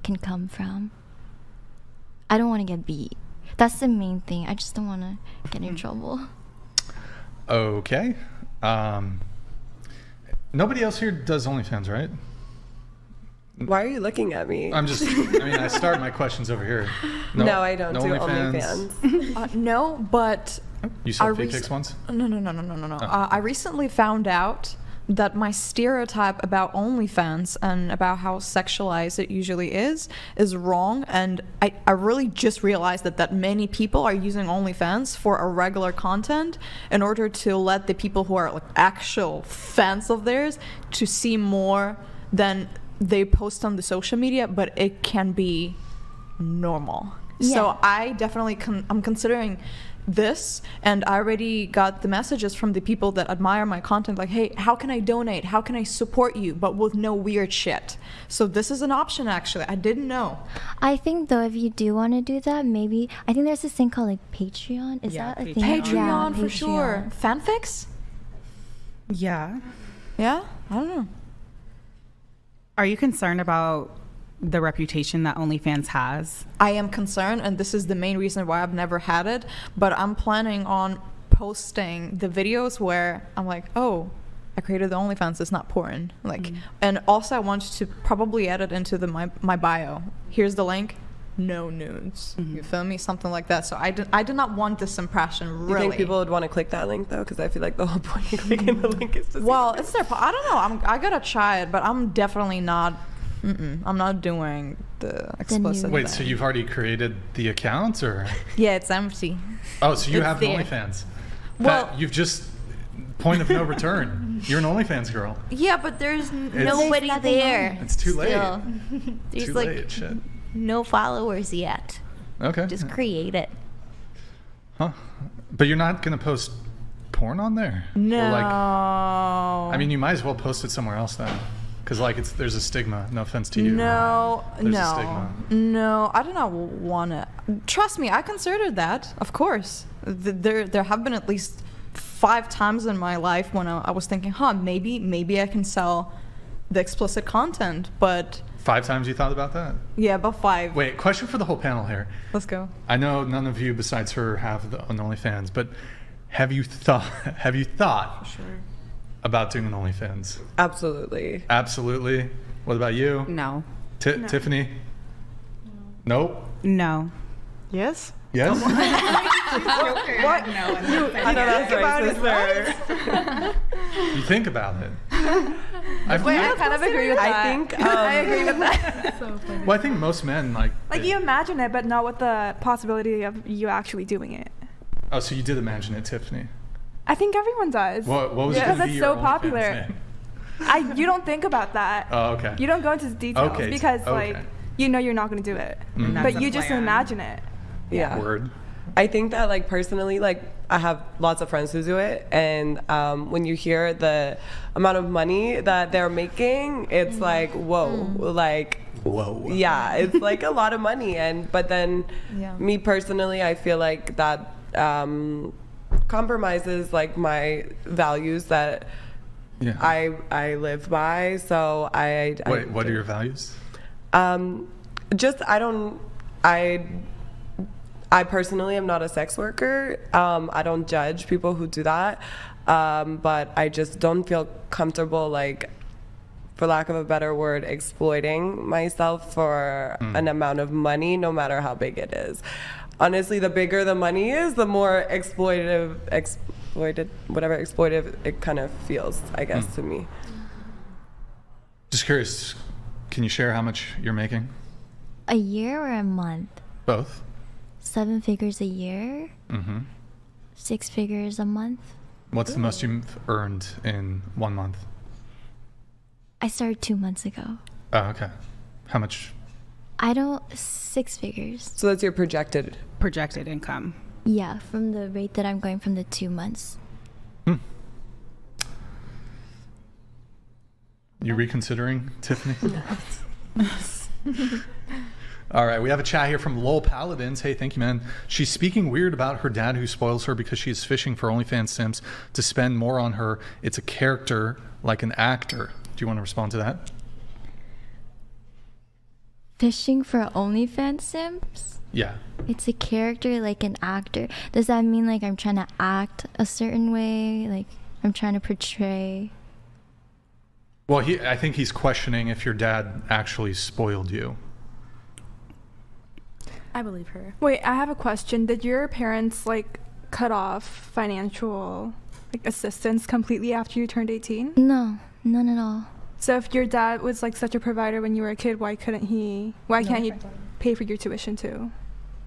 can come from. I don't want to get beat. That's the main thing. I just don't want to get in trouble. Okay. Um, nobody else here does OnlyFans, right? Why are you looking at me? I'm just, I mean, I start my questions over here. No, I don't do OnlyFans. Uh, no, but You saw I fake rec- pics once? No, no, no, no, no, no, no. Oh. Uh, I recently found out that my stereotype about OnlyFans and about how sexualized it usually is is wrong. And I, I really just realized that, that many people are using OnlyFans for a regular content in order to let the people who are like actual fans of theirs to see more than they post on the social media, but it can be normal. Yeah. So I definitely con- I'm considering this and I already got the messages from the people that admire my content like hey how can I donate? How can I support you but with no weird shit? So this is an option actually. I didn't know. I think though, if you do want to do that, maybe I think there's this thing called like Patreon. Is Yeah, that a Patreon. thing? Patreon Yeah, for sure. Fanfics? Yeah. yeah? I don't know. Are you concerned about the reputation that OnlyFans has? I am concerned, and this is the main reason why I've never had it. But I'm planning on posting the videos where I'm like, oh, I created the OnlyFans. It's not porn. Like, mm-hmm. and also I want to probably add it into the my my bio. Here's the link. No nudes. Mm-hmm. You feel me? Something like that. So I did, I did not want this impression. You think people would want to click that link though? Because I feel like the whole point of clicking the mm-hmm. link is to Well, the it's their. po- I don't know. I'm. I gotta try it, but I'm definitely not. Mm-mm, I'm not doing the explicit. Wait, so you've already created the accounts or? Yeah, it's empty. Oh, so you It's have there. OnlyFans? Well- That- you've just, point of no return. You're an OnlyFans girl. Yeah, but there's It's- nobody There's there. It's too late. still. There's Too like late, shit. no followers yet. Okay. Just create it. Huh. But you're not going to post porn on there? No. Like, I mean, you might as well post it somewhere else then. Because, like, it's there's a stigma. No offense to you. No, There's a no, stigma. no. I do not want to. Trust me, I considered that. Of course, there there have been at least five times in my life when I, I was thinking, huh, maybe maybe I can sell the explicit content. But Five times you thought about that? yeah, about five. Wait, question for the whole panel here. Let's go. I know none of you besides her have the, an OnlyFans, but have you thought have you thought about doing an OnlyFans? Absolutely. Absolutely. What about you? No. Ti- Tiffany? Nope. No. Yes. Yes. What? No. I know that's racist there. you think about it. I've, Wait, I kind of agree with that. I think um, I agree with that. so well, I think most men like. Like they- you imagine it, but not with the possibility of you actually doing it. oh, so you did imagine it, Tiffany. I think everyone does. What, what was Because going to be so popular. I you don't think about that. Oh, okay. You don't go into details Okay, because okay. like you know you're not going to do it, Mhm. but you just plan. imagine it. yeah. Word. I think that like personally, like I have lots of friends who do it, and um, when you hear the amount of money that they're making, it's like whoa, like Whoa. yeah, it's like a lot of money. And but then Yeah. me personally, I feel like that um, compromises like my values that Yeah. I I live by. So I, I Wait, what are your values? um, just I don't I I personally am not a sex worker. Um, I don't judge people who do that, um, but I just don't feel comfortable like. For lack of a better word, exploiting myself for an amount of money, no matter how big it is. Honestly, the bigger the money is, the more exploitative, exploited, whatever exploitive it kind of feels, I guess, to me. Just curious. Can you share how much you're making? A year or a month? Both. Seven figures a year, Mm-hmm. six figures a month. What's the most you've earned in one month? I started two months ago. Oh, okay. How much? I don't six figures. So that's your projected. Projected income. Yeah, from the rate that I'm going from the two months. Hmm. You reconsidering, Tiffany? All right, we have a chat here from Lowell Paladins. Hey, thank you, man. She's speaking weird about her dad who spoils her because she is fishing for OnlyFans Sims to spend more on her. It's a character like an actor. Do you want to respond to that? Fishing for OnlyFans Sims? Yeah. It's a character like an actor. Does that mean like I'm trying to act a certain way? Like I'm trying to portray. Well, he, I think he's questioning if your dad actually spoiled you. I believe her. Wait, I have a question. Did your parents like cut off financial like assistance completely after you turned 18? No, none at all. So if your dad was like such a provider when you were a kid, why couldn't he? Why can't he pay for your tuition too?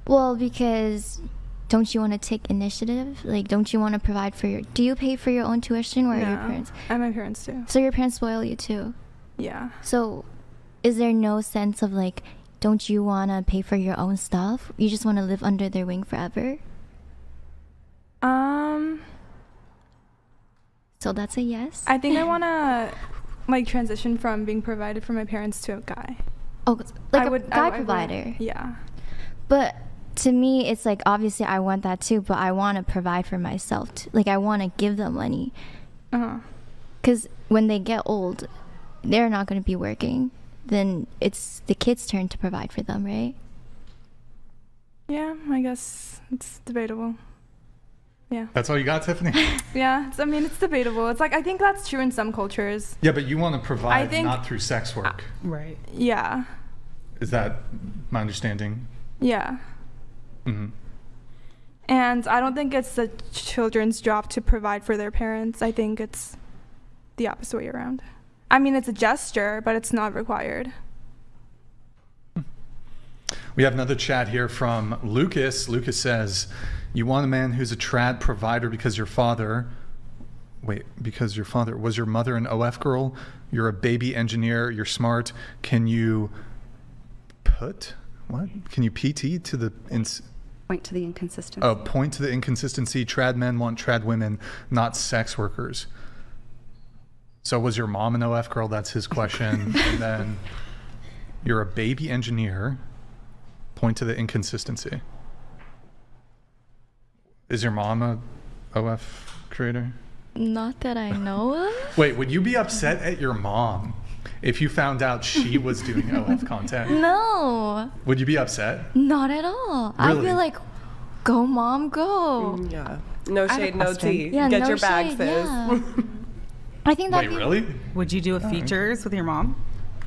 Well, because don't you want to take initiative? Like, don't you want to provide for your? Do you pay for your own tuition, or are your No. parents? And my parents too. So your parents spoil you too. Yeah. So, is there no sense of like, don't you want to pay for your own stuff? You just want to live under their wing forever? Um, So that's a yes. I think I want to like transition from being provided for my parents to a guy. Oh, like I a would- I- guy I would- provider. Yeah. But to me, it's like obviously I want that too, but I want to provide for myself. Too. Like I want to give them money. Uh huh. Because when they get old, they're not going to be working. Then it's the kids' turn to provide for them, right? Yeah, I guess it's debatable. Yeah. That's all you got, Tiffany? Yeah, it's, I mean, it's debatable. It's like, I think that's true in some cultures. yeah, but you want to provide think- not through sex work. Right. Yeah. Is that my understanding? Yeah. hmm And I don't think it's the children's job to provide for their parents. I think it's the opposite way around. I mean, it's a gesture, but it's not required. We have another chat here from Lucas. Lucas says, You want a man who's a trad provider because your father, wait, because your father, was your mother an OF girl? You're a baby engineer, you're smart. Can you put, what? Can you PT to the, ins- Point to the inconsistency. oh, point to the inconsistency? Trad men want trad women, not sex workers. So was your mom an OF girl? That's his question. and then you're a baby engineer. Point to the inconsistency. Is your mom a OF creator? Not that I know of. Wait, would you be upset at your mom if you found out she was doing OF content? No, Would you be upset? not at all. I'd be like, go, mom, go. Mm, yeah. No I have a shade, no question. tea. Yeah, Get no your bag, shade, sis. yeah. I think that Wait, really? Would you do a uh-uh. features with your mom?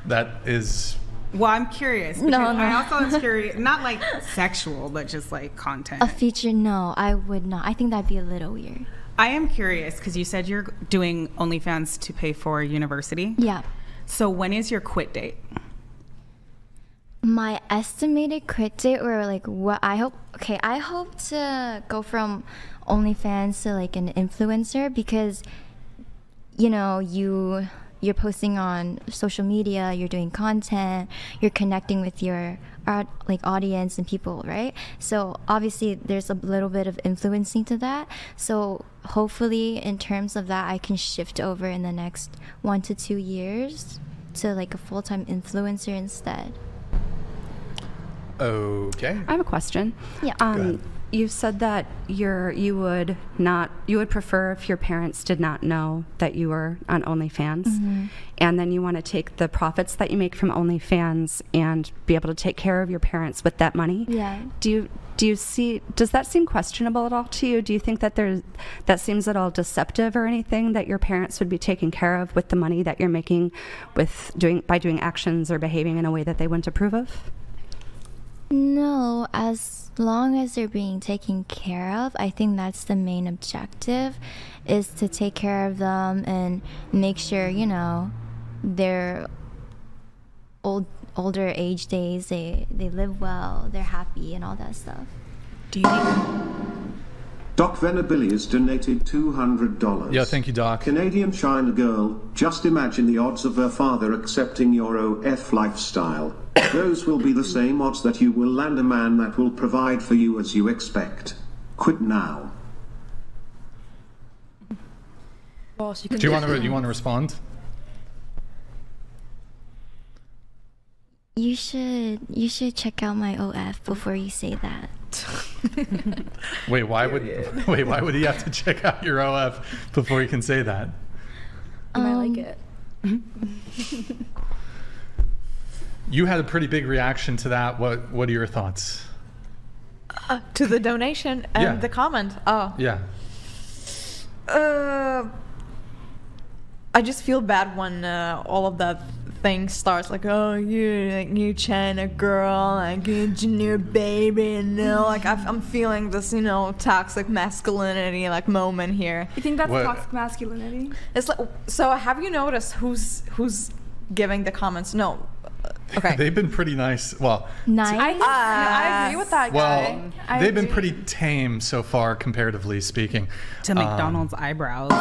That is. Well, I'm curious. No, no. I also am curious, not like sexual, but just like content. a feature. No, I would not. I think that'd be a little weird. I am curious because you said you're doing OnlyFans to pay for university. Yeah. So when is your quit date? My estimated quit date, or like what I hope. Okay, I hope to go from OnlyFans to like an influencer because, you know, you you're posting on social media, you're doing content, you're connecting with your uh, like audience and people, right? So obviously there's a little bit of influencing to that. So hopefully, in terms of that, I can shift over in the next one to two years to like a full time influencer instead. Okay. I have a question. Yeah. ahead. Um, you said that you're you would not you would prefer if your parents did not know that you were on OnlyFans, Mm-hmm. and then you want to take the profits that you make from OnlyFans and be able to take care of your parents with that money. Yeah. Do you do you see does that seem questionable at all to you? Do you think that there's that seems at all deceptive or anything that your parents would be taken care of with the money that you're making with doing by doing actions or behaving in a way that they wouldn't approve of? No, as long as they're being taken care of, I think that's the main objective is to take care of them and make sure, you know, their old older age days they they live well, they're happy and all that stuff. Do you think, Doc Venabilis has donated $200. Yeah, thank you, Doc. Canadian China girl, just imagine the odds of her father accepting your OF lifestyle. Those will be the same odds that you will land a man that will provide for you as you expect. Quit now. Well, she Do you want to? Do you want to respond? You should you should check out my OF before you say that. Wait, why would wait? Why would he have to check out your OF before he can say that? Um, I like it. You had a pretty big reaction to that. What What are your thoughts? Uh, to the donation and Yeah. the comment. Oh. Yeah. Uh, I just feel bad when uh, all of that thing starts like, oh, you like you China girl, like you engineer baby, and you know, like I've, I'm feeling this, you know, toxic masculinity like moment here. You think that's What- toxic masculinity? It's like, so have you noticed who's who's giving the comments? No, uh, okay. They've been pretty nice. Well, Nice. I, think, I agree with that well, guy. I they've been pretty tame so far, comparatively speaking. To Um, McDonald's eyebrows.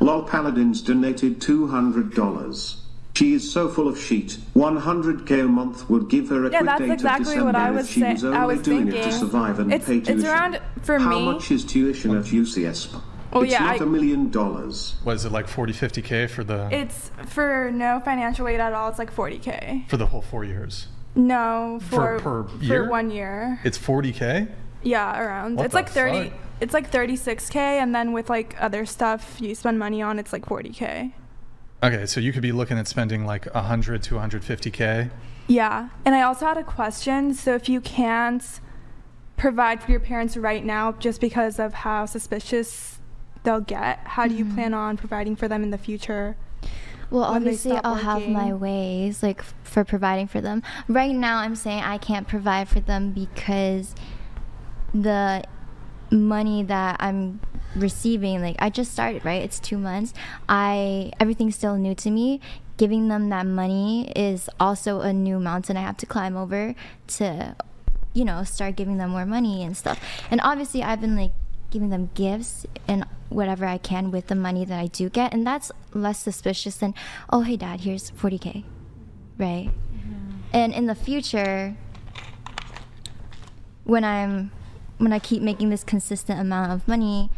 Lol Paladins donated $200. She is so full of shit. 100k a month would give her a Yeah, quick that's date of exactly what I December was if she say- was I only was doing it to thinking. survive and It's- pay it's tuition. around- for How me- much is tuition at UCS? Oh, it's yeah, not I- a million dollars. Was it like 40, 50k for the It's for no financial aid at all. It's like 40k. for the whole four years? No, For- for per year? for one year. It's 40k. Yeah, around. What it's like 30. fuck? It's like 36k, and then with like other stuff you spend money on, it's like 40k. Okay, so you could be looking at spending like 100 to 150k. Yeah, and I also had a question. So if you can't provide for your parents right now, just because of how suspicious they'll get, how do you Mm-hmm. plan on providing for them in the future? Well, when obviously, I'll have my ways, like f- for providing for them. Right now, I'm saying I can't provide for them because the money that I'm receiving, like I just started, right? It's two months. I everything's still new to me. Giving them that money is also a new mountain I have to climb over to, you know, start giving them more money and stuff. And obviously, I've been like giving them gifts and whatever I can with the money that I do get, and that's less suspicious than, oh hey dad, here's 40k, right? And in the future, when I'm when I keep making this consistent amount of money,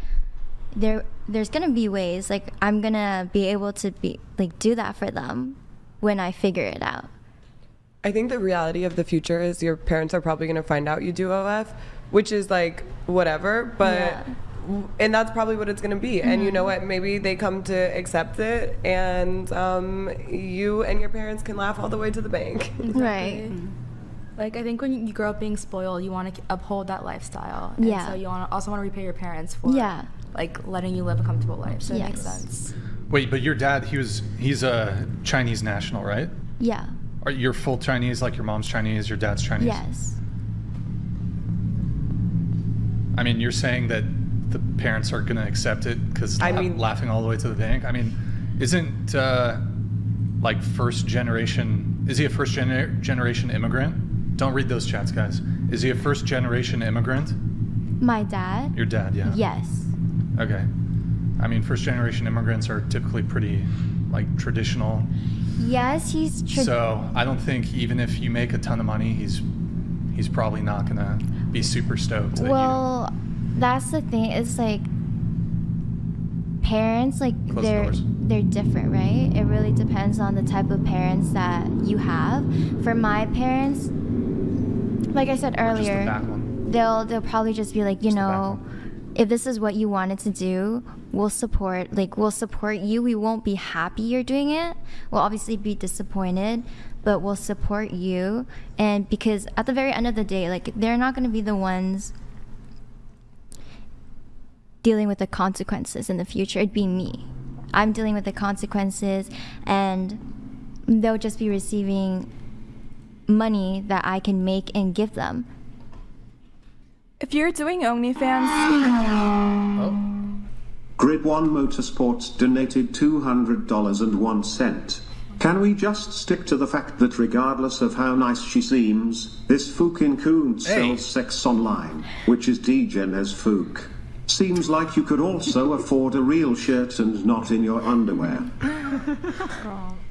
there there's gonna be ways like I'm gonna be able to be like do that for them when I figure it out. I think the reality of the future is your parents are probably going to find out you do OF, which is like whatever, but Yeah. and that's probably what it's going to be. And you know what? Maybe they come to accept it, and um, you and your parents can laugh all the way to the bank. Right. Like I think when you grow up being spoiled, you want to uphold that lifestyle. Yeah. So you want to also want to repay your parents for Yeah. like letting you live a comfortable life. So it makes sense. Wait, but your dad, he was he's a Chinese national, right? Yeah. Are you're full Chinese, like your mom's Chinese, your dad's Chinese? Yes. I mean, you're saying that the parents aren't going to accept it because I mean- laughing all the way to the bank. I mean, isn't uh, like first generation? Is he a first gener- generation immigrant? Don't read those chats, guys. Is he a first generation immigrant? My dad? Your dad, yeah. Yes. Okay. I mean, first generation immigrants are typically pretty like traditional. Yes, he's tra- So I don't think even if you make a ton of money, he's he's probably not gonna be super stoked. That Well, that's the thing. It's like parents, like Close they're doors. they're different, right? It really depends on the type of parents that you have. For my parents, like I said just the earlier, they'll they'll probably just be like, you Just know, if this is what you wanted to do, we'll support. Like we'll support you. We won't be happy you're doing it. We'll obviously be disappointed, but we'll support you. And because at the very end of the day, like they're not going to be the ones dealing with the consequences in the future. It'd be me. I'm dealing with the consequences, and they'll just be receiving money that I can make and give them. If you're doing OnlyFans, oh. Grid 1 Motorsports donated $200.01. Can we just stick to the fact that regardless of how nice she seems, this Fukin Coon sells sex online, which is degen as Fook. Seems like you could also afford a real shirt and not in your underwear.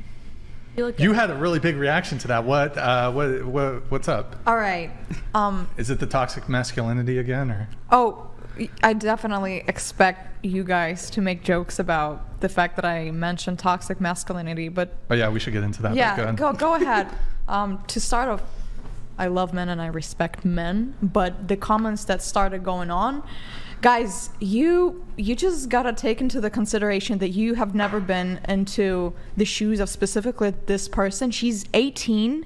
You had a really big reaction to that. What? Uh, what? What? What's up? All right. Um, Is it the toxic masculinity again, or? oh, I definitely expect you guys to make jokes about the fact that I mentioned toxic masculinity, but Oh yeah, we should get into that. yeah, go ahead. go go ahead. Um, to start off, I love men and I respect men, but the comments that started going on, guys, you you just gotta take into the consideration that you have never been into the shoes of specifically this person. She's 18.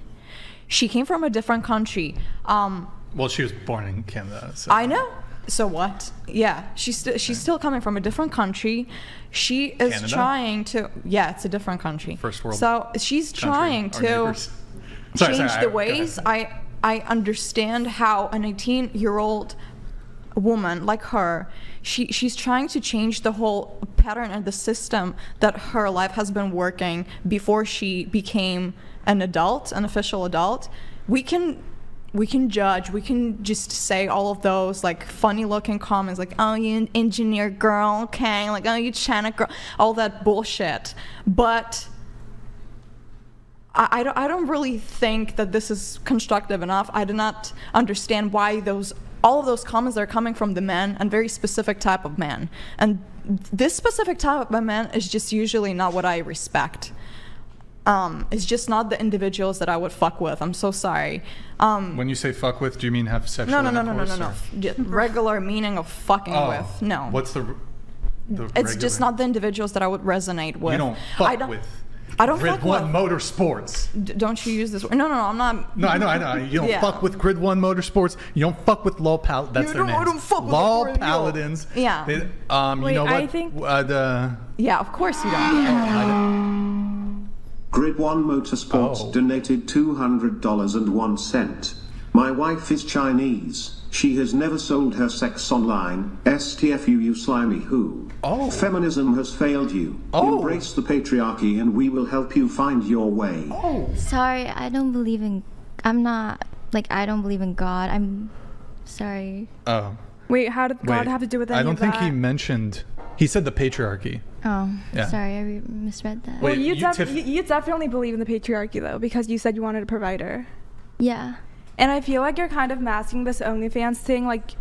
She came from a different country. Um, Well, she was born in Canada. So. I know. So what? Yeah, she's st- she's still coming from a different country. She is Canada? trying to. Yeah, it's a different country. First world So she's trying to. Sorry, change sorry, the I- ways. I I understand how an 18 year old woman like her she she's trying to change the whole pattern and the system that her life has been working before she became an adult an official adult. We can we can judge. We can just say all of those like funny looking comments like oh you engineer girl okay? Like oh you china girl all that bullshit. But I, I, don't, I don't really think that this is constructive enough. I do not understand why those all of those comments are coming from the men and very specific type of man. And this specific type of man is just usually not what I respect. Um, it's just not the individuals that I would fuck with. I'm so sorry. Um, When you say fuck with, do you mean have sexual no, no, no, no, no, no, no. intercourse, or- Just regular meaning of fucking Oh, with. No. What's the? the it's just not the individuals that I would resonate with. You don't I fuck don't, with. I don't Grid fuck One with. Motorsports. D- don't you use this word? No, no, no. I'm not. No, I know, I know. You don't Yeah. fuck with Grid One Motorsports. You don't fuck with Low Pal. That's You their don't- I names. don't fuck with Law the Grid- Paladins. Yeah. They, um, Wait, you know what? I think- uh, the Yeah, of course you don't. Grid One Motorsports Oh. donated $200.01. My wife is Chinese. She has never sold her sex online. STFU, you slimy who. Oh. Feminism has failed you. Oh. Embrace the patriarchy and we will help you find your way. oh, Sorry, I don't believe in. I'm not like I don't believe in God. I'm sorry. oh. Wait, how did God Wait, have to do with any I don't of think that? he mentioned. He said the patriarchy. Oh, Yeah. sorry, I re- misread that. well, Wait, you, you def- tif- you, you definitely believe in the patriarchy though, because you said you wanted a provider. Yeah. And I feel like you're kind of masking this OnlyFans thing, like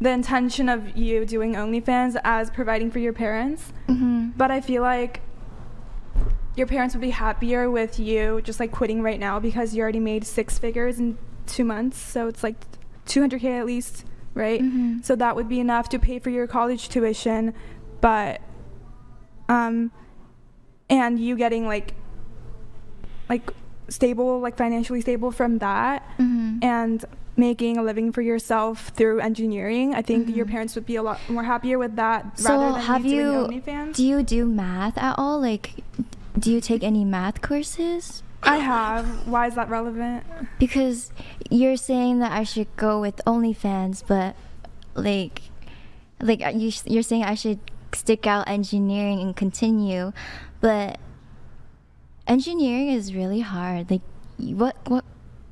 the intention of you doing OnlyFans as providing for your parents. hmm But I feel like your parents would be happier with you just like quitting right now because you already made six figures in two months. So it's like 200K at least, right? Mhm. So that would be enough to pay for your college tuition. But, um, and you getting like, like stable, like financially stable from that hmm and making a living for yourself through engineering. I think your parents would be a lot more happier with that Mm-hmm. So rather than have you you? OnlyFans. Do you do math at all? Like, do you take any math courses? I have. Why is that relevant? Because you're saying that I should go with OnlyFans, but like, like uh, you you're saying I should stick out engineering and continue, but engineering is really hard. Like, what what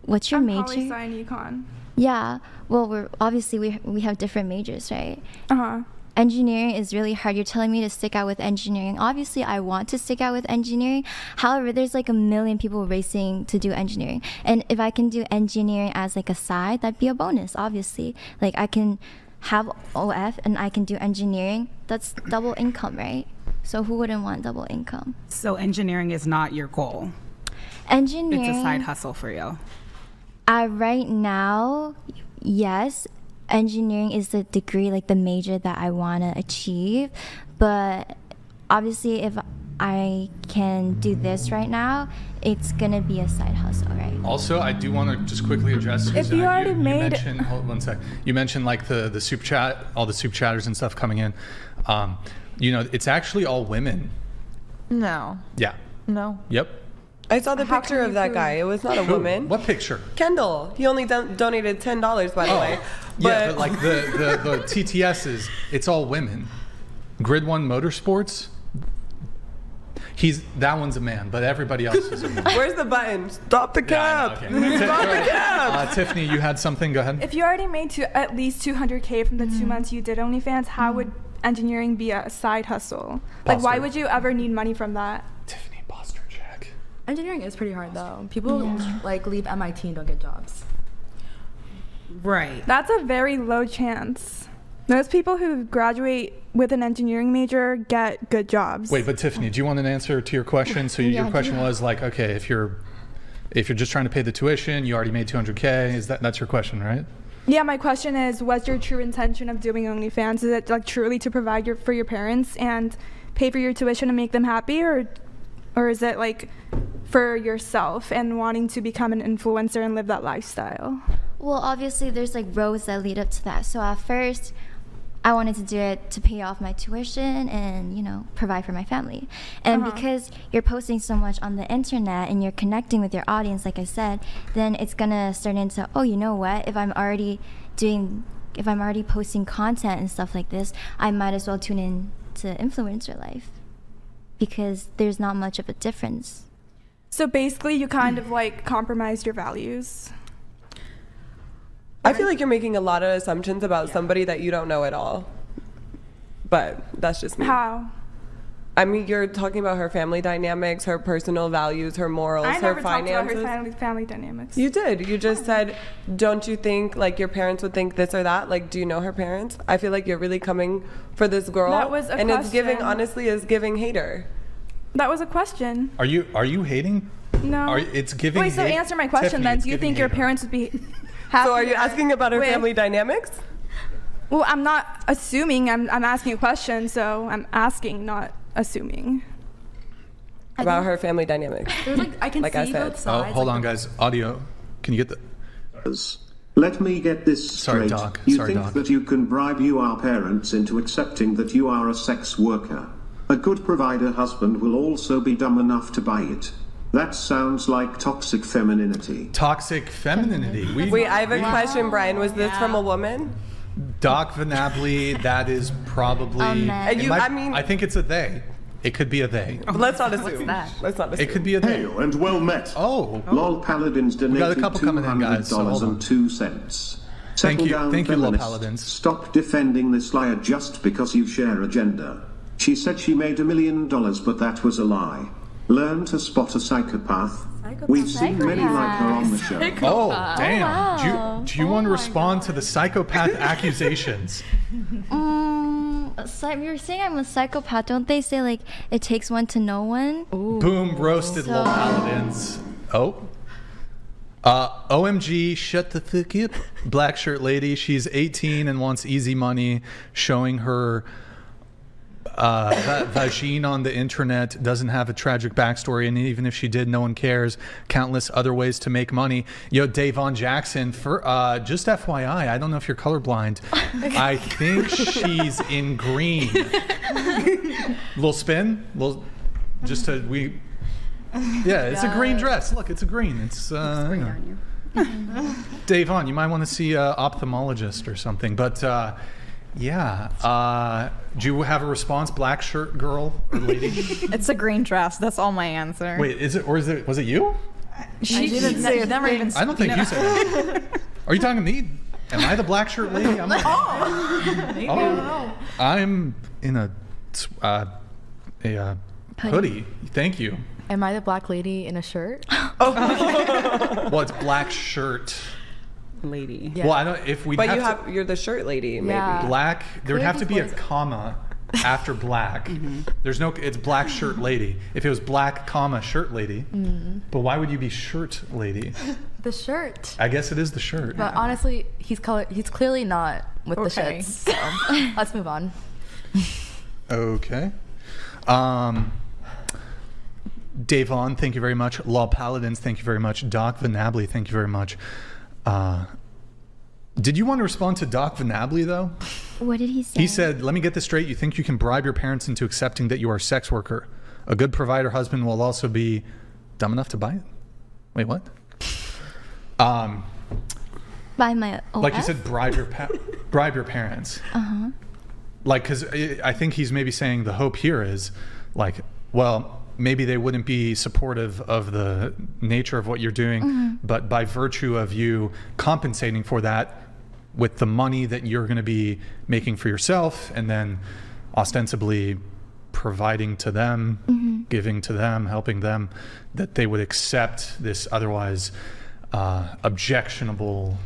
what's your I'm major? poli sci and econ. Yeah. Well, we're obviously we we have different majors, right? Uh huh. engineering is really hard. You're telling me to stick out with engineering. Obviously, I want to stick out with engineering. However, there's like a million people racing to do engineering. And if I can do engineering as like a side, that'd be a bonus, obviously. Like I can have OF and I can do engineering. That's double income, right? So who wouldn't want double income? So engineering is not your goal. Engineering It's a side hustle for you. Uh, right now, yes, engineering is the degree, like the major that I want to achieve. But obviously, if I can do this right now, it's gonna be a side hustle, right? Also, I do want to just quickly address. If you already you, made- mentioned hold one sec. You mentioned like the the super chat, all the super chatters and stuff coming in. Um, you know, it's actually all women. No. Yeah. No. Yep. I saw the How picture of that prove- guy. It was not a Who? woman. What picture? Kendall. He only don- donated ten dollars, by the way. yeah, but like the, the the TTSs, it's all women. Grid One Motorsports. He's that one's a man, but everybody else is a woman. Where's the button? Stop the Yeah, cap. know, okay. Stop the cap. Uh, Tiffany, you had something. Go ahead. If you already made to at least 200k from the Mm-hmm. two months you did OnlyFans, how would engineering be a side hustle? Like, why would you ever need money from that? Tiffany posture check. Engineering is pretty hard though. People like leave MIT and don't get jobs. Right. That's a very low chance. Most people who graduate with an engineering major get good jobs. Wait, but Tiffany, do you want an answer to your question? So Yeah, your question do. was like, okay, if you're if you're just trying to pay the tuition, you already made 200k. Is that that's your question, right? Yeah, my question is, what's your true intention of doing OnlyFans? Is it like truly to provide your for your parents and pay for your tuition and make them happy, or, or is it like for yourself and wanting to become an influencer and live that lifestyle? Well, obviously, there's like roads that lead up to that. So at first, I wanted to do it to pay off my tuition and, you know, provide for my family. And Uh-huh. because you're posting so much on the internet and you're connecting with your audience, like I said, then it's gonna turn into, oh, you know what? If I'm already doing, if I'm already posting content and stuff like this, I might as well tune in to influencer life because there's not much of a difference. So basically, you kind of like compromised your values. I feel like you're making a lot of assumptions about somebody that you don't know at all. But that's just me. How? I mean, you're talking about her family dynamics, her personal values, her morals, I her never talked about her family, family dynamics. You did. You just said, don't you think like your parents would think this or that? Like, do you know her parents? I feel like you're really coming for this girl. That was a and it's giving, honestly, is giving hater. That was a question. Are you are you hating? No. Are, it's giving. Wait, so hate- answer my question Tiffany, then. Do you giving think your parents would be happy? So are you asking about her with- family dynamics? Well, I'm not assuming. I'm, I'm asking a question, so I'm asking, not assuming. About her family dynamics. There's like I can Like I see said. both Oh, hold on, guys. Audio. Can you get the? Let me get this Sorry, straight. Doc. You Sorry, think Doc. that you can bribe your parents into accepting that you are a sex worker. A good provider husband will also be dumb enough to buy it. That sounds like toxic femininity. Toxic femininity. We, Wait, I have a question, Brian. Was this from a woman? Doc Venably, that is probably. A man. Uh, you- might- I mean- I think it's a they. It could be a they. Let's not assume. that? Let's not assume. It could be a they. Hail and well met. Oh, Lol Paladins got a donated couple coming in, guys, so hold on. $200.02. Thank you- down, thank you, Lol. Paladins. Stop defending this liar just because you share a gender. She said she made a million dollars, but that was a lie. Learn to spot a psychopath. We've seen many like her on the show. oh, damn. wow. Do you, do you want to respond to the psychopath accusations? Mm, so you're saying I'm a psychopath. Don't they say like it takes one to know one? Boom, roasted Lol So- Paladins. Oh. Uh, OMG, shut the fuck up. Black shirt lady. She's 18 and wants easy money, showing her uh, va- vagine on the internet. Doesn't have a tragic backstory, and even if she did, no one cares. Countless other ways to make money. Yo, Davon Jackson. For uh, just FYI, I don't know if you're colorblind. I think she's in green. little spin, little just to we. Yeah, it's a green dress. Look, it's a green. It's uh, you know. Davon, you might want to see an ophthalmologist or something. But uh, yeah, uh, do you have a response, black shirt girl or lady? It's a green dress. That's all my answer. Wait, is it or is it was it you? she didn't say it. Never even. I don't think you said that. Are you talking to me? Am I the black shirt lady? I'm like, oh, I'm in a uh, a uh, hoodie. Thank you. Am I the black lady in a shirt? Oh. well, it's black shirt. Lady. Yeah. Well, I don't. If we But have you to, have you're the shirt lady, maybe. Yeah. black, there would have to be a comma after black. There's no. It's black shirt lady. If it was black comma shirt lady, but why would you be shirt lady? The shirt. I guess it is the shirt. But honestly, he's color. He's clearly not with the Okay. shits. So let's move on. Okay. Um, Davon, thank you very much. Law Paladins, thank you very much. Doc Venably, thank you very much. Uh, did you want to respond to Doc Venably, though? What did he say? He said, let me get this straight. You think you can bribe your parents into accepting that you are a sex worker. A good provider husband will also be dumb enough to buy it. Wait, what? Um, buy my OF? like you said, bribe your pa- bribe your parents. Uh huh. Like, because I I think he's maybe saying the hope here is, like, well, maybe they wouldn't be supportive of the nature of what you're doing, Mhm. but by virtue of you compensating for that with the money that you're going to be making for yourself and then ostensibly providing to them, Mhm. giving to them, helping them, that they would accept this otherwise uh, objectionable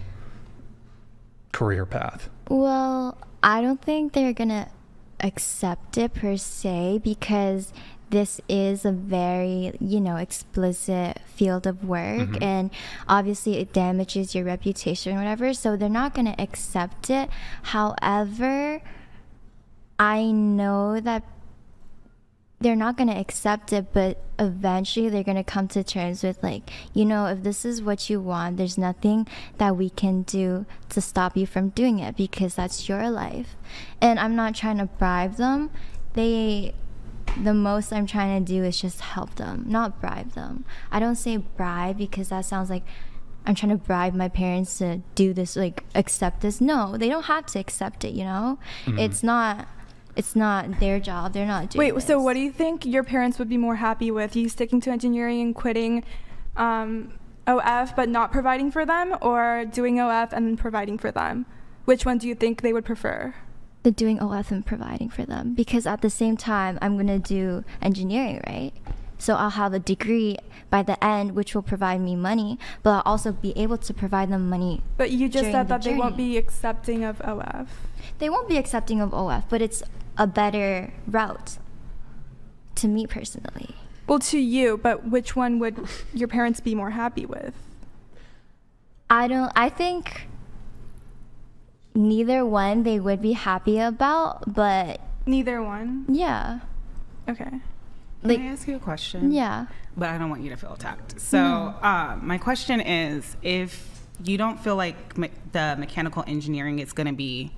career path. Well, I don't think they're gonna accept it per se because this is a very, you know, explicit field of work Mhm. and obviously it damages your reputation or whatever, so they're not gonna accept it. However, I know that they're not going to accept it, but eventually they're going to come to terms with, like, you know, if this is what you want, there's nothing that we can do to stop you from doing it because that's your life. And I'm not trying to bribe them. They, the most I'm trying to do is just help them, not bribe them. I don't say bribe because that sounds like I'm trying to bribe my parents to do this, like, accept this. No, they don't have to accept it, you know? Mhm. It's not. It's not their job. They're not doing Wait, so what do you think your parents would be more happy with? You sticking to engineering and quitting um, OF but not providing for them, or doing OF and providing for them? Which one do you think they would prefer? The doing OF and providing for them because at the same time I'm gonna do engineering, right? So I'll have a degree by the end, which will provide me money, but I'll also be able to provide them money. But you just said the that they won't be accepting of OF. They won't be accepting of OF, but it's a better route to me personally. Well, to you, but which one would your parents be more happy with? I don't. I think neither one they would be happy about, but neither one. Yeah. Okay. Can I ask you a question? Yeah. But I don't want you to feel attacked. So, No. uh, my question is if you don't feel like me- the mechanical engineering is going to be,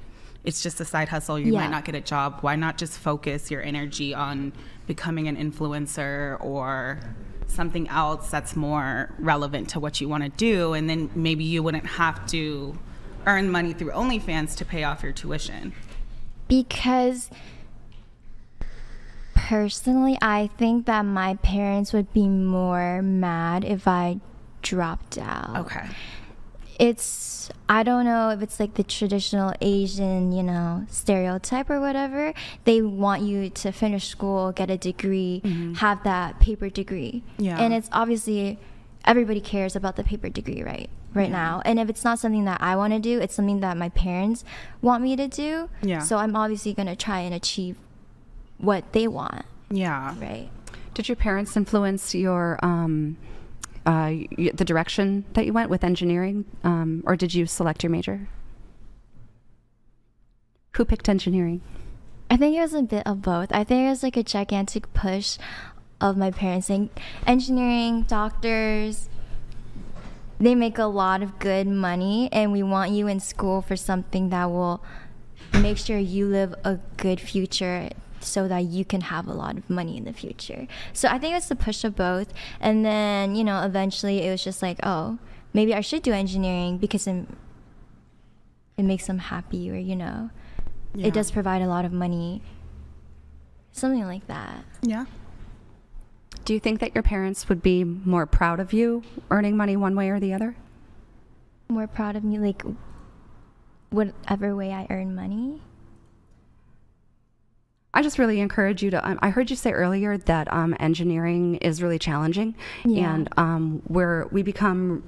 it's just a side hustle, you Yeah. might not get a job, why not just focus your energy on becoming an influencer or something else that's more relevant to what you want to do? And then maybe you wouldn't have to earn money through OnlyFans to pay off your tuition. Because personally, I think that my parents would be more mad if I dropped out. Okay. It's, I don't know if it's like the traditional Asian, you know, stereotype or whatever. They want you to finish school, get a degree, mm-hmm. have that paper degree. Yeah. And it's obviously, everybody cares about the paper degree, right? Right Yeah. now. And if it's not something that I want to do, it's something that my parents want me to do. Yeah. So I'm obviously going to try and achieve what they want. Yeah. Right. Did your parents influence your um, uh, y- the direction that you went with engineering, um, or did you select your major? Who picked engineering? I think it was a bit of both. I think it was like a gigantic push of my parents saying engineering, doctors, they make a lot of good money and we want you in school for something that will make sure you live a good future so that you can have a lot of money in the future. So I think it's the push of both. And then, you know, eventually it was just like, oh, maybe I should do engineering because it, it makes them happy or, you know, Yeah. it does provide a lot of money. Something like that. Yeah. Do you think that your parents would be more proud of you earning money one way or the other? More proud of me, like, whatever way I earn money. I just really encourage you to. Um, I heard you say earlier that um, engineering is really challenging, Yeah. and um, where we become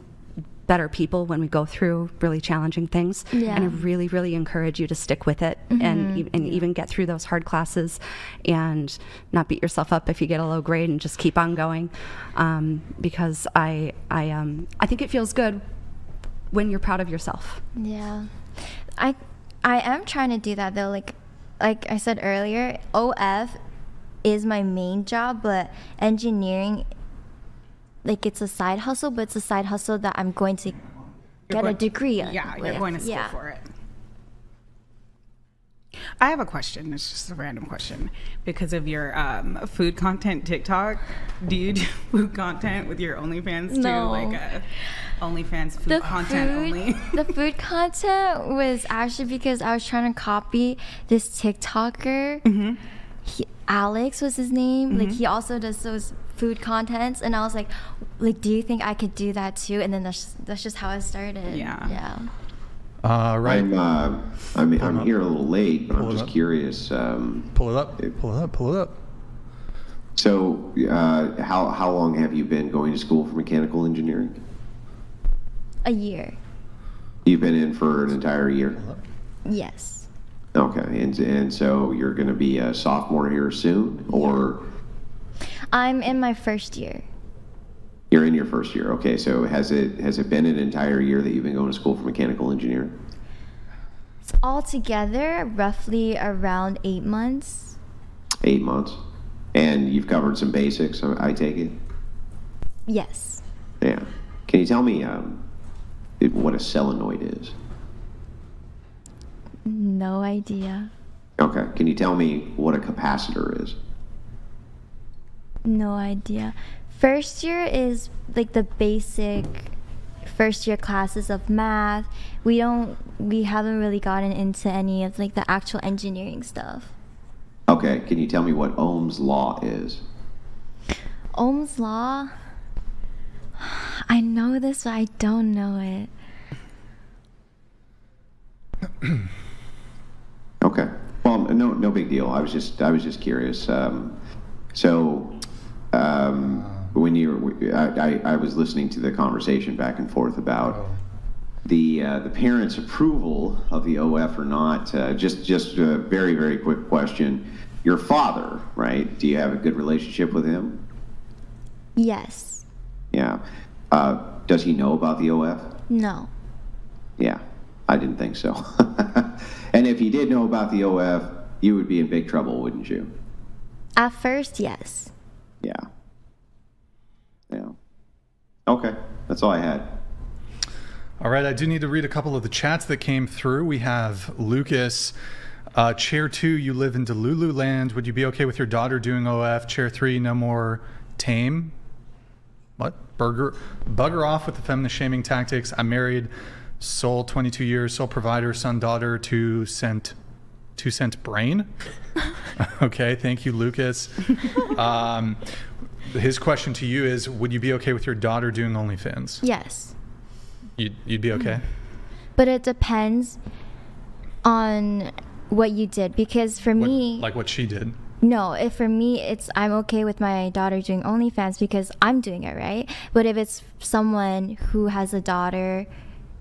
better people when we go through really challenging things. Yeah. And I really, really encourage you to stick with it and Mhm. e- and even get through those hard classes, and not beat yourself up if you get a low grade, and just keep on going, um, because I I um I think it feels good when you're proud of yourself. Yeah. I I am trying to do that though. Like like I said earlier, OF is my main job, but engineering like it's a side hustle, but it's a side hustle that I'm going to get a going- degree. Yeah, you're going to school Yeah. for it. I have a question. It's just a random question. Because of your um, food content TikTok, do you do food content with your OnlyFans too? No. Like a OnlyFans food the content food, only? the food content was actually because I was trying to copy this TikToker. Mm-hmm. He, Alex was his name. Like Mm-hmm. he also does those food contents, and I was like, like, do you think I could do that too? And then that's that's just how I started. Yeah. Yeah. Uh, right. I'm, uh, I mean, I'm here a little late, but Pull I'm just up. curious. Um, Pull it up. Pull it up. Pull it up. so, uh, how how long have you been going to school for mechanical engineering? A year. You've been in for an entire year. Yes. Okay, and and so you're going to be a sophomore here soon, or I'm in my first year. you're in your first year. Okay, so has it has it been an entire year that you've been going to school for mechanical engineering? It's altogether roughly around eight months. Eight months, and you've covered some basics. I I take it. Yes. Yeah. Can you tell me um, what a solenoid is? No idea. Okay. Can you tell me what a capacitor is? No idea. First year is like the basic first year classes of math. We don't we haven't really gotten into any of like the actual engineering stuff. Okay. Can you tell me what Ohm's law is? Ohm's law I know this but I don't know it. Well, no, no big deal. I was just, I was just curious. Um, so, um, when you, I, I, I was listening to the conversation back and forth about the uh, the parents' approval of the OF or not. Uh, just, just a very, very quick question. Your father, right? Do you have a good relationship with him? Yes. Yeah. Uh, does he know about the OF? No. Yeah, I didn't think so. and if you did know about the OF, you would be in big trouble, wouldn't you? At first, yes. Yeah. Yeah. Okay, that's all I had. All right, I do need to read a couple of the chats that came through. We have Lucas. Uh, chair two, you live in Delulu land. Would you be okay with your daughter doing OF? Chair three, no more tame. What? Burger, bugger off with the feminist shaming tactics. I'm married, sole 22 years, sole provider, son, daughter, two cent, two cent brain. okay, thank you, Lucas. um, his question to you is: Would you be okay with your daughter doing OnlyFans? Yes. You'd, you'd be okay. But it depends on what you did because for What- me like what she did. No, if for me it's I'm okay with my daughter doing OnlyFans because I'm doing it right. But if it's someone who has a daughter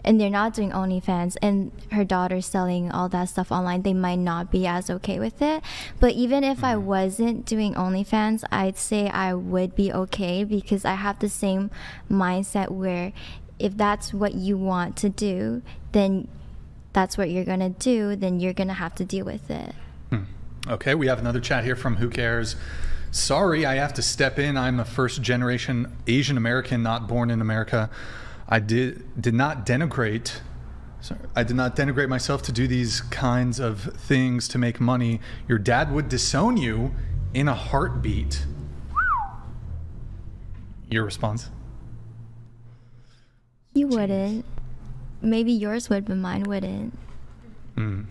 and they're not doing OnlyFans and her daughter's selling all that stuff online, they might not be as okay with it. But even if I mm. wasn't doing OnlyFans, I'd say I would be okay because I have the same mindset where if that's what you want to do, then that's what you're gonna do, then you're gonna have to deal with it. Hmm. Okay, we have another chat here from Who Cares. Sorry, I have to step in. I'm a first generation Asian American, not born in America. I did did not denigrate. Sorry, I did not denigrate myself to do these kinds of things to make money. Your dad would disown you in a heartbeat. Your response? You wouldn't. Maybe yours would, but mine wouldn't. Mm.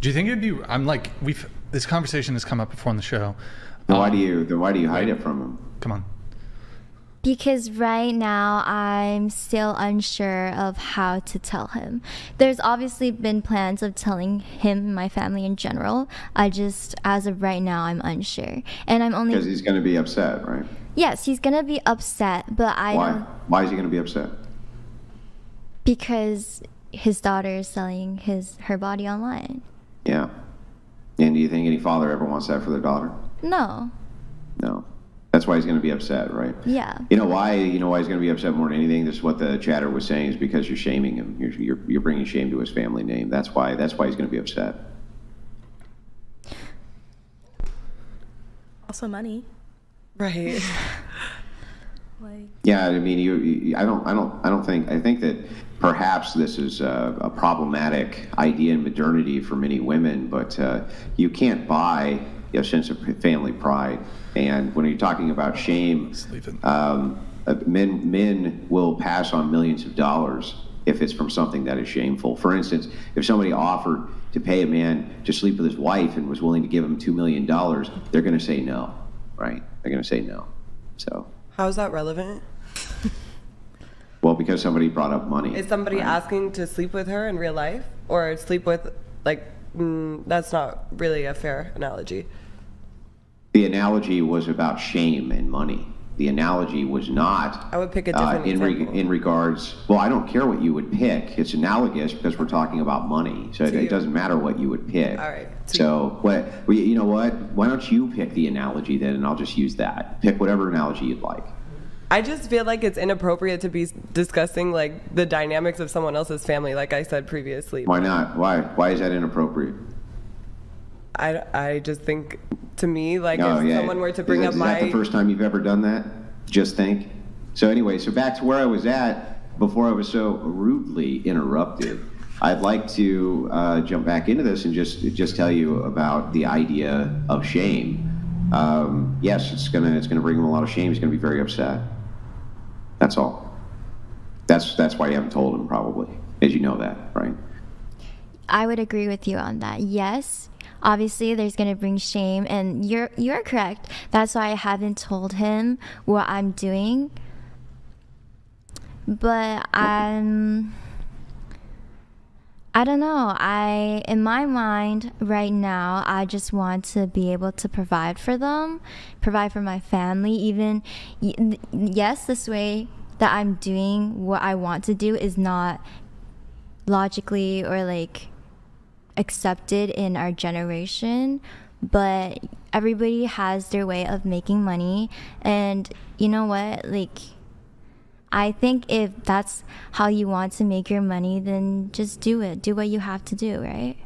Do you think it'd be? I'm like we've this conversation has come up before on the show. Why Um, do you? Then why do you hide it from him? Come on. Because right now I'm still unsure of how to tell him. There's obviously been plans of telling him, my family in general. I just, as of right now, I'm unsure. And I'm only. Because he's going to be upset, right? Yes, he's gonna be upset, but I Why? Why is he going to be upset? Because his daughter is selling his her body online. Yeah. And do you think any father ever wants that for their daughter? No. No. That's why he's going to be upset, right? Yeah. You know why? You know why he's going to be upset more than anything. This is what the chatter was saying is because you're shaming him. You're you're, you're bringing shame to his family name. That's why. That's why he's going to be upset. Also, money. Right. Like, Yeah, I mean, you, you. I don't. I don't. I don't think. I think that perhaps this is a, a problematic idea in modernity for many women, but uh, you can't buy a sense of family pride. And when you're talking about shame, um, uh, men men will pass on millions of dollars if it's from something that is shameful. For instance, if somebody offered to pay a man to sleep with his wife and was willing to give him $2 million, they're going to say no, right? They're going to say no. So, How is that relevant? well, because somebody brought up money. Is somebody right? asking to sleep with her in real life or sleep with like? Mm, that's not really a fair analogy. The analogy was about shame and money. The analogy was not. I would pick a uh, different in, re- in regards. Well, I don't care what you would pick. It's analogous because we're talking about money, so it, it doesn't matter what you would pick. All right, So what? Well, you know what? Why don't you pick the analogy then, and I'll just use that. Pick whatever analogy you'd like. I just feel like it's inappropriate to be discussing like the dynamics of someone else's family, like I said previously. Why not? Why? Why is that inappropriate? I, I just think to me like Oh, if yeah. someone were to bring that- up is my that the first time you've ever done that? Just think. So anyway, so back to where I was at before I was so rudely interrupted. I'd like to uh, jump back into this and just just tell you about the idea of shame. Um, yes, it's gonna it's gonna bring him a lot of shame. He's gonna be very upset. That's all. That's that's why you haven't told him probably, as you know that, right? I would agree with you on that. Yes, obviously there's going to bring shame and you're you're correct. That's why I haven't told him what I'm doing. But I'm I don't know. I in my mind right now, I just want to be able to provide for them, provide for my family even yes, this way that I'm doing what I want to do is not logically or like accepted in our generation but everybody has their way of making money. And you know what? Like i think if that's how you want to make your money then just do it. Do what you have to do right?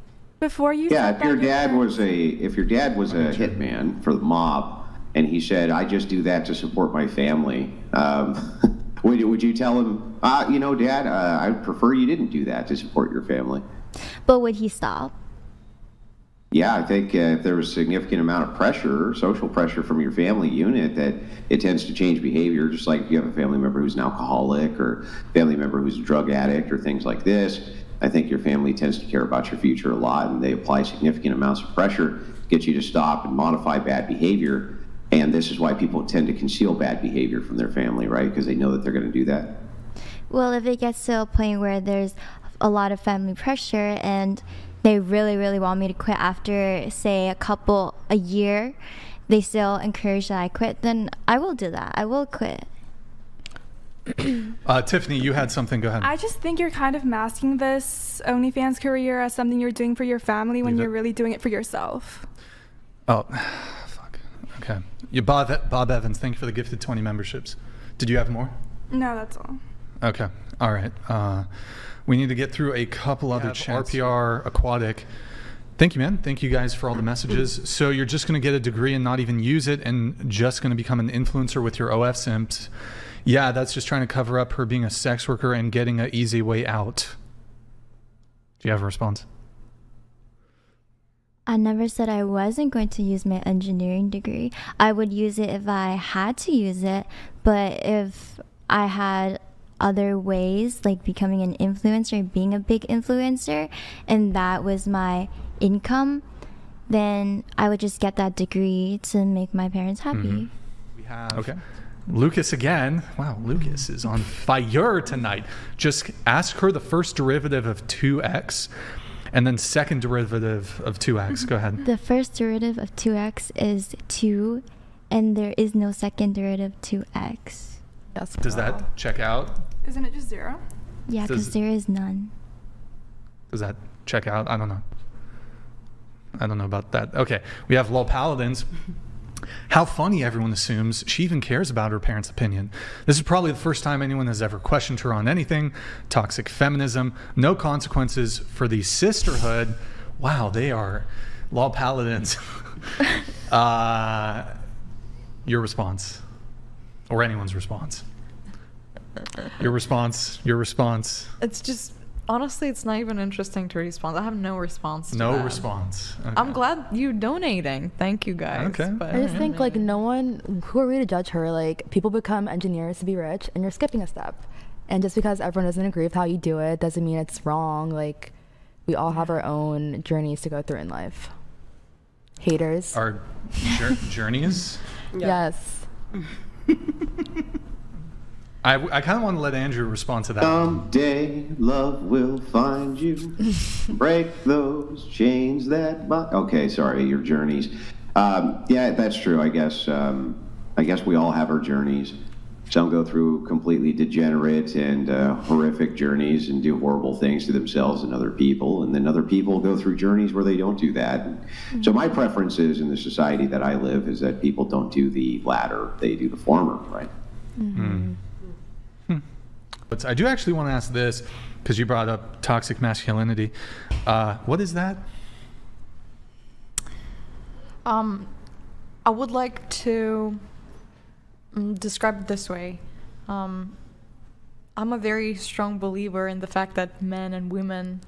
Before you Yeah, said if your dad was a if your dad was a hitman for the mob, and he said, "I just do that to support my family," um, would you- would you tell him, uh, you know, Dad, uh, I'd prefer you didn't do that to support your family? But would he stop Yeah, I think uh, if there was a significant amount of pressure, social pressure from your family unit, that it tends to change behavior. Just like if you have a family member who's an alcoholic or family member who's a drug addict or things like this. I think your family tends to care about your future a lot, and they apply significant amounts of pressure to get you to stop and modify bad behavior. And this is why people tend to conceal bad behavior from their family, right? Because they know that they're going to do that. Well, if it gets to a point where there's a lot of family pressure and they really, really want me to quit after, say, a couple, a year, they still encourage that I quit, then I will do that. I will quit. Uh, Tiffany, you had something. Go ahead. I just think you're kind of masking this OnlyFans career as something you're doing for your family when Leave you're really doing it for yourself. Oh, fuck. Okay. You, Bob, Bob Evans, thank you for the gifted 20 memberships. Did you have more? No, that's all. Okay. All right. Uh, we need to get through a couple other chats. RPR Aquatic. Thank you, man. Thank you guys for all the messages. So you're just going to get a degree and not even use it, and just going to become an influencer with your OF simps. Yeah, that's just trying to cover up her being a sex worker and getting an easy way out. Do you have a response? I never said I wasn't going to use my engineering degree. I would use it if I had to use it, but if I had other ways, like becoming an influencer, being a big influencer, and that was my income, then I would just get that degree to make my parents happy. Mm-hmm. We have okay. Lucas again. Wow, Lucas is on fire tonight. Just ask her the first derivative of 2x and then second derivative of 2x. Mm-hmm. Go ahead. The first derivative of 2x is 2, and there is no second derivative of 2x. Yes. Does that check out? Isn't it just zero? Yeah, Does- because there is none. Does that check out? I don't know. I don't know about that. Okay, we have Lol Paladins. How funny everyone assumes she even cares about her parents' opinion. This is probably the first time anyone has ever questioned her on anything. Toxic feminism, no consequences for the sisterhood. Wow, they are law Paladins. uh, your response, or anyone's response. Your response. Your response. It's just honestly, it's not even interesting to respond. I have no response. To No that. response. I'm glad you donating. Thank you guys. Okay. But I just think like no one who are we to judge her? Like people become engineers to be rich, and you're skipping a step. And just because everyone doesn't agree with how you do it doesn't mean it's wrong. Like, we all have our own journeys to go through in life. Haters. Our jour- journeys. Yes. I, I kind of want to let Andrew respond to that. Someday love will find you. Break those chains that bind. Okay, sorry, your journeys. Um, yeah, that's true. I guess. Um, I guess we all have our journeys. Some go through completely degenerate and uh, horrific journeys and do horrible things to themselves and other people, and then other people go through journeys where they don't do that. So my preference is in the society that I live is that people don't do the latter; they do the former, right? Hmm. But I do actually want to ask this because you brought up toxic masculinity. Uh, what is that? Um, I would like to mm, describe it this way. Um, I'm a very strong believer in the fact that men and women,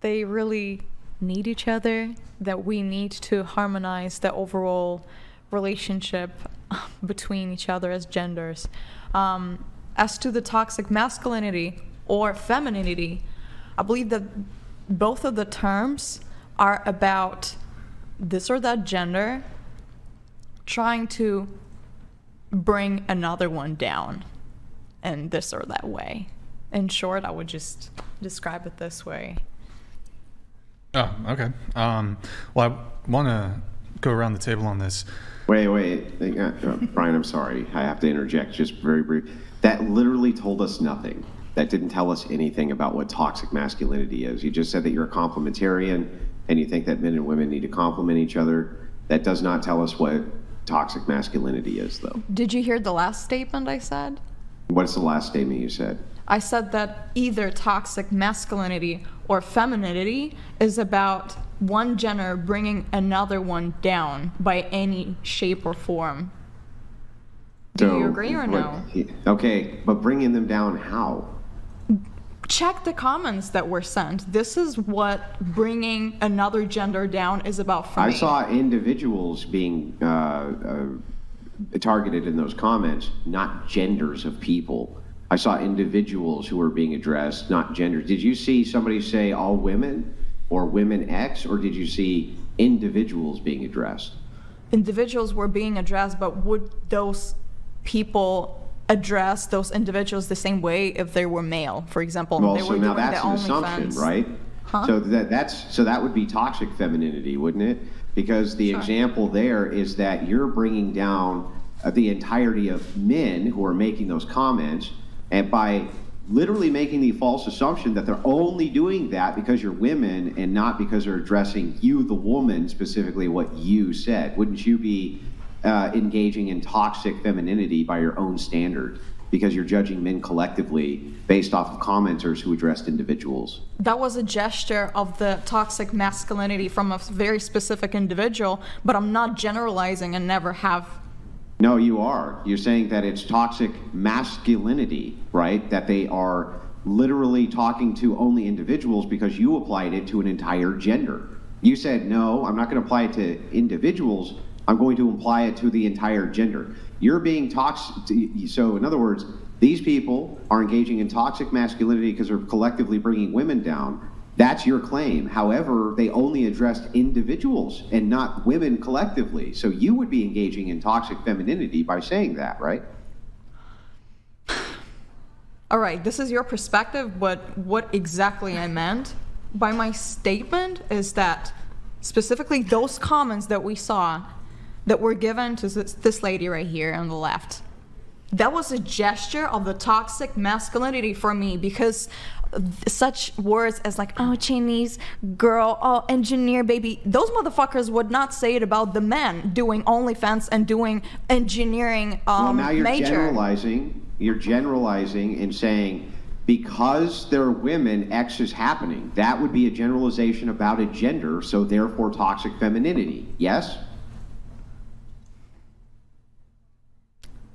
they really need each other, that we need to harmonize the overall relationship between each other as genders. Um, as to the toxic masculinity or femininity, I believe that both of the terms are about this or that gender trying to bring another one down in this or that way. In short, I would just describe it this way. Oh, okay. Um, well, I want to go around the table on this. Wait, wait, uh, Brian. I'm sorry. I have to interject just very brief. That literally told us nothing. That didn't tell us anything about what toxic masculinity is. You just said that you're a complementarian and you think that men and women need to complement each other. That does not tell us what toxic masculinity is, though. Did you hear the last statement I said? What's the last statement you said? I said that either toxic masculinity or femininity is about one gender bringing another one down by any shape or form. Do you agree or no? Okay, but bringing them down how? Check the comments that were sent. This is what bringing another gender down is about for I me. saw individuals being uh, uh, targeted in those comments, not genders of people. I saw individuals who were being addressed, not genders. Did you see somebody say all women or women X, or did you see individuals being addressed? individuals were being addressed, but would those people address those individuals the same way if they were male, for example? Well, they so were now that's an assumption, OnlyFans. right? Huh? So that that's so that would be toxic femininity, wouldn't it? Because the example there is that you're bringing down uh, the entirety of men who are making those comments, and by literally making the false assumption that they're only doing that because you're women and not because they're addressing you, the woman, specifically what you said. Wouldn't you be uh, engaging in toxic femininity by your own standard? Because you're judging men collectively based off of commenters who addressed individuals. That was a gesture of the toxic masculinity from a very specific individual, but I'm not generalizing and never have. No, you are. You're saying that it's toxic masculinity, right? That they are literally talking to only individuals because you applied it to an entire gender. You said, no, I'm not going to apply it to individuals. I'm going to apply it to the entire gender. You're being toxic. So, in other words, these people are engaging in toxic masculinity because they're collectively bringing women down. That's your claim. However, they only addressed individuals and not women collectively. So you would be engaging in toxic femininity by saying that, right? All right, this is your perspective, but what exactly I meant by my statement is that specifically those comments that we saw that were given to this, this lady right here on the left. That was a gesture of the toxic masculinity for me because such words as like oh Chinese girl, oh engineer baby, those motherfuckers would not say it about the men doing OnlyFans and doing engineering um, well, now you're major. generalizing. You're generalizing and saying because they're women, X is happening. That would be a generalization about a gender, so therefore toxic femininity. Yes?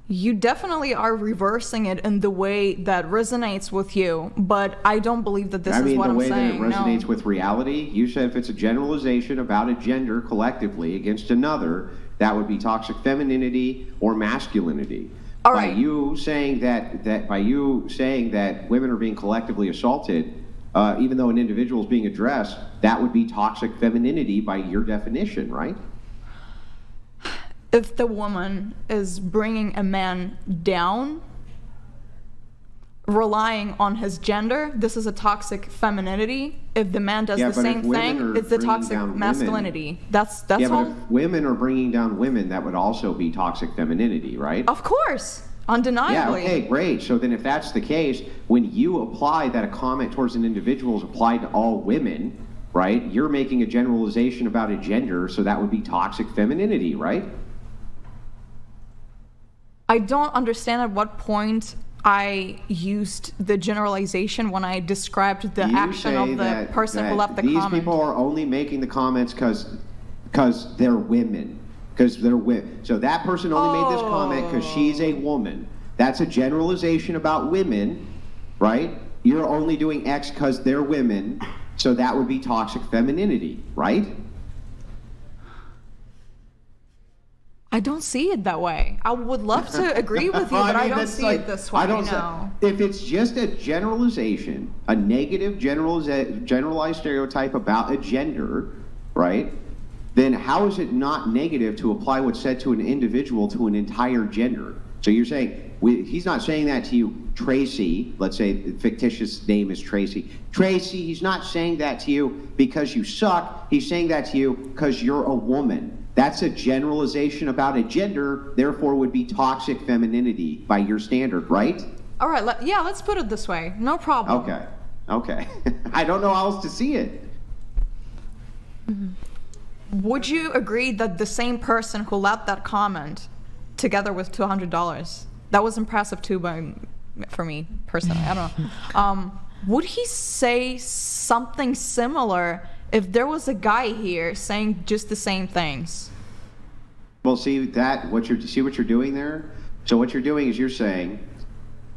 You definitely are reversing it in the way that resonates with you, but I don't believe that this I is mean, what the I'm way that it resonates no. with reality, you said if it's a generalization about a gender collectively against another, that would be toxic femininity or masculinity. All by right. you saying that that by you saying that women are being collectively assaulted, uh, even though an individual is being addressed, that would be toxic femininity by your definition, right? If the woman is bringing a man down, relying on his gender, this is a toxic femininity. If the man does Yeah, the same thing, it's the toxic down women- masculinity. That's that's yeah, but if women are bringing down women, that would also be toxic femininity, right? Of course, Undeniably. Yeah, okay, great. So then if that's the case, when you apply that a comment towards an individual is applied to all women, right? You're making a generalization about a gender, so that would be toxic femininity, right? I don't understand at what point I used the generalization when I described the You action of the person who left the these comment. people are only making the comments because because they're women because they're women. So that person only made this comment because she's a woman. That's a generalization about women, right? You're only doing X because they're women, so that would be toxic femininity, right? I don't see it that way. I would love to agree with you, Well, but I, mean, don't see like- it this way. I don't. no. If it's just a generalization, a negative generaliza- generalized stereotype about a gender, right? Then how is it not negative to apply what's said to an individual to an entire gender? So you're saying we, he's not saying that to you, Tracy. Let's say the fictitious name is Tracy. Tracy, he's not saying that to you because you suck. He's saying that to you because you're a woman. That's a generalization about a gender, therefore would be toxic femininity by your standard, right? All right, let, yeah, let's put it this way. No problem. Okay. Okay. I don't know how else to see it. Would you agree that the same person who left that comment together with $200, that was impressive too by, for me personally, I don't know. Um, would he say something similar if there was a guy here saying just the same things? Well, see that what you're see what you're doing there. So what you're doing is you're saying,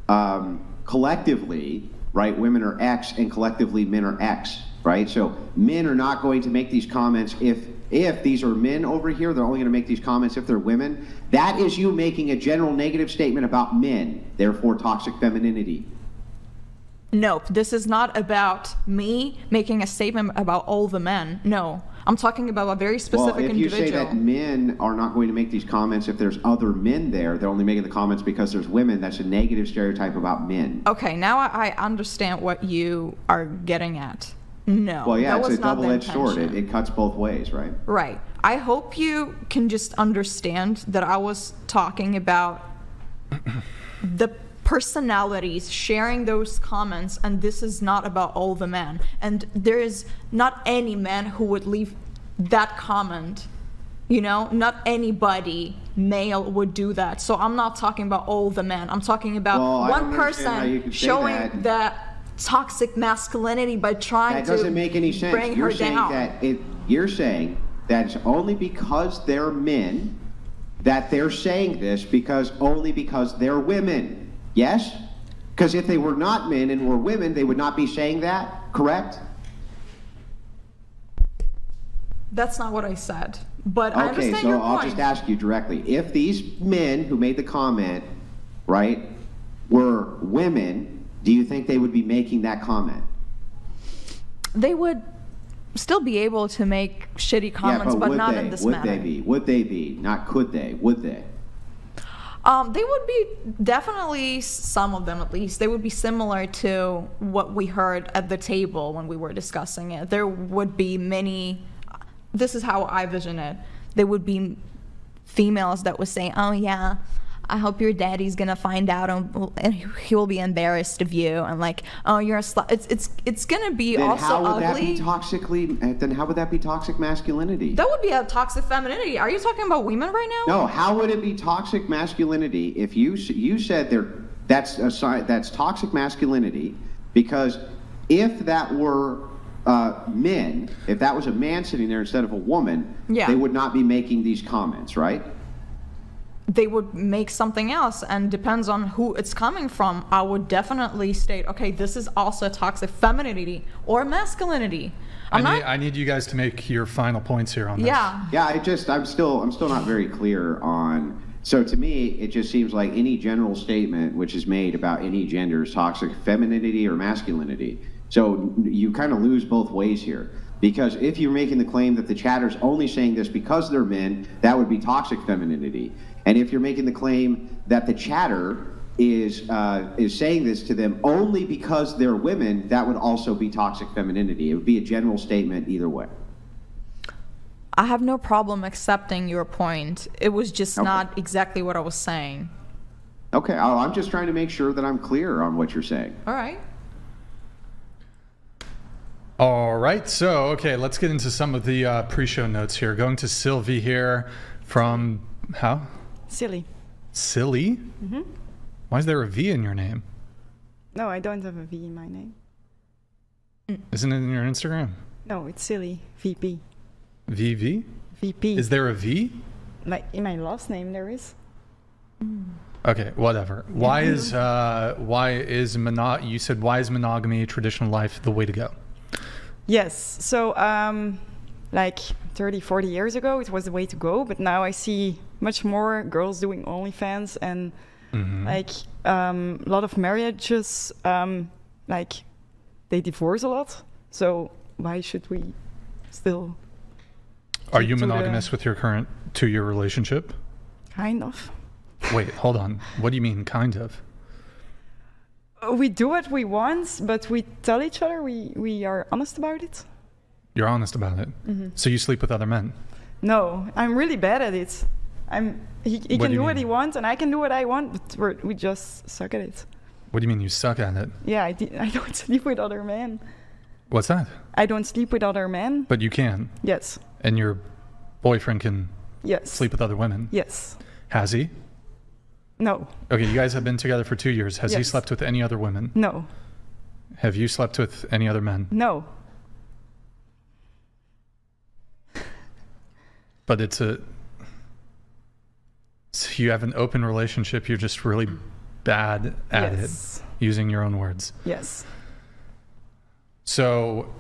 um, collectively, right? Women are X, and collectively men are X, right? So men are not going to make these comments if if these are men over here. They're only going to make these comments if they're women. That is you making a general negative statement about men, therefore toxic femininity. Nope, this is not about me making a statement about all the men. No, I'm talking about a very specific well, if you individual. say that men are not going to make these comments if there's other men there, they're only making the comments because there's women. That's a negative stereotype about men. Okay, now I understand what you are getting at. No. Well, yeah, it's a double-edged sword. It, it cuts both ways, right? Right. I hope you can just understand that I was talking about the personalities sharing those comments, and this is not about all the men. And there is not any man who would leave that comment. You know, not anybody male would do that. So I'm not talking about all the men. I'm talking about Well, one don't understand how you person showing that. that toxic masculinity by trying That to doesn't make any sense. bring you're her saying down. that it, you're saying that it's only because they're men that they're saying this because only because they're women. Yes? Because if they were not men and were women, they would not be saying that. Correct? That's not what I said. But I Okay, understand so your I'll point. just ask you directly. If these men who made the comment, right, were women, do you think they would be making that comment? they would still be able to make shitty comments, yeah, but, would not they? in this would matter. they be? Would they be? Not could they? Would they? Um, they would be definitely some of them at least. They would be similar to what we heard at the table when we were discussing it. There would be many. This is how I vision it. There would be females that would say, "Oh yeah, I hope your daddy's gonna find out and, and he will be embarrassed of you," and like, "Oh, you're a slut." It's it's it's gonna be Then also how would that ugly. be toxically? uh, Then how would that be toxic masculinity? That would be a toxic femininity. Are you talking about women right now? No, how would it be toxic masculinity if you you said there that's a si- that's toxic masculinity because if that were uh, men, if that was a man sitting there instead of a woman, Yeah. they would not be making these comments, right? They would make something else, and depends on who it's coming from. I would definitely state, okay, this is also toxic femininity or masculinity. I'm I not. need, I need you guys to make your final points here on this. yeah. Yeah, I just I'm still I'm still not very clear on. So to me, it just seems like any general statement which is made about any gender is toxic femininity or masculinity. So you kind of lose both ways here. Because if you're making the claim that the chatter's only saying this because they're men, that would be toxic femininity. And if you're making the claim that the chatter is uh, is saying this to them only because they're women, that would also be toxic femininity. It would be a general statement either way. I have no problem accepting your point. It was just Okay. not exactly what I was saying. Okay, I- I'm just trying to make sure that I'm clear on what you're saying. All right. All right. So, okay, let's get into some of the uh, pre-show notes here. Going to Sylvie here from how? Silly. Silly. hmm Why is there a V in your name? No, I don't have a V in my name. Isn't it in your Instagram? No, it's silly. VP. VV. VP. Is there a V? Like in my last name, there is. Okay, whatever. Why is uh, why is mono- You said why is monogamy traditional life the way to go? Yes. So, um, like 30, 40 years ago, it was the way to go. But now I see much more girls doing OnlyFans and Mhm. like um, a lot of marriages, um, like they divorce a lot. So why should we still Are you to the- monogamous with your current two-year relationship? kind of? Wait, hold on. What do you mean, kind of? We do what we want, but we tell each other we, we are honest about it. You're honest about it. Mhm. So you sleep with other men. No, I'm really bad at it. I'm he, he can do do, what he wants and I can do what I want, but we're, we just suck at it. What do you mean you suck at it? Yeah, I, di- I don't sleep with other men. What's that? I don't sleep with other men. But you can. Yes. And your boyfriend can Yes. sleep with other women. Yes. Has he? No. Okay, you guys have been together for two years. Has he slept with any other women? No. Have you slept with any other men? No. But it's a. So you have an open relationship. You're just really bad at Yes. it, using your own words. Yes. So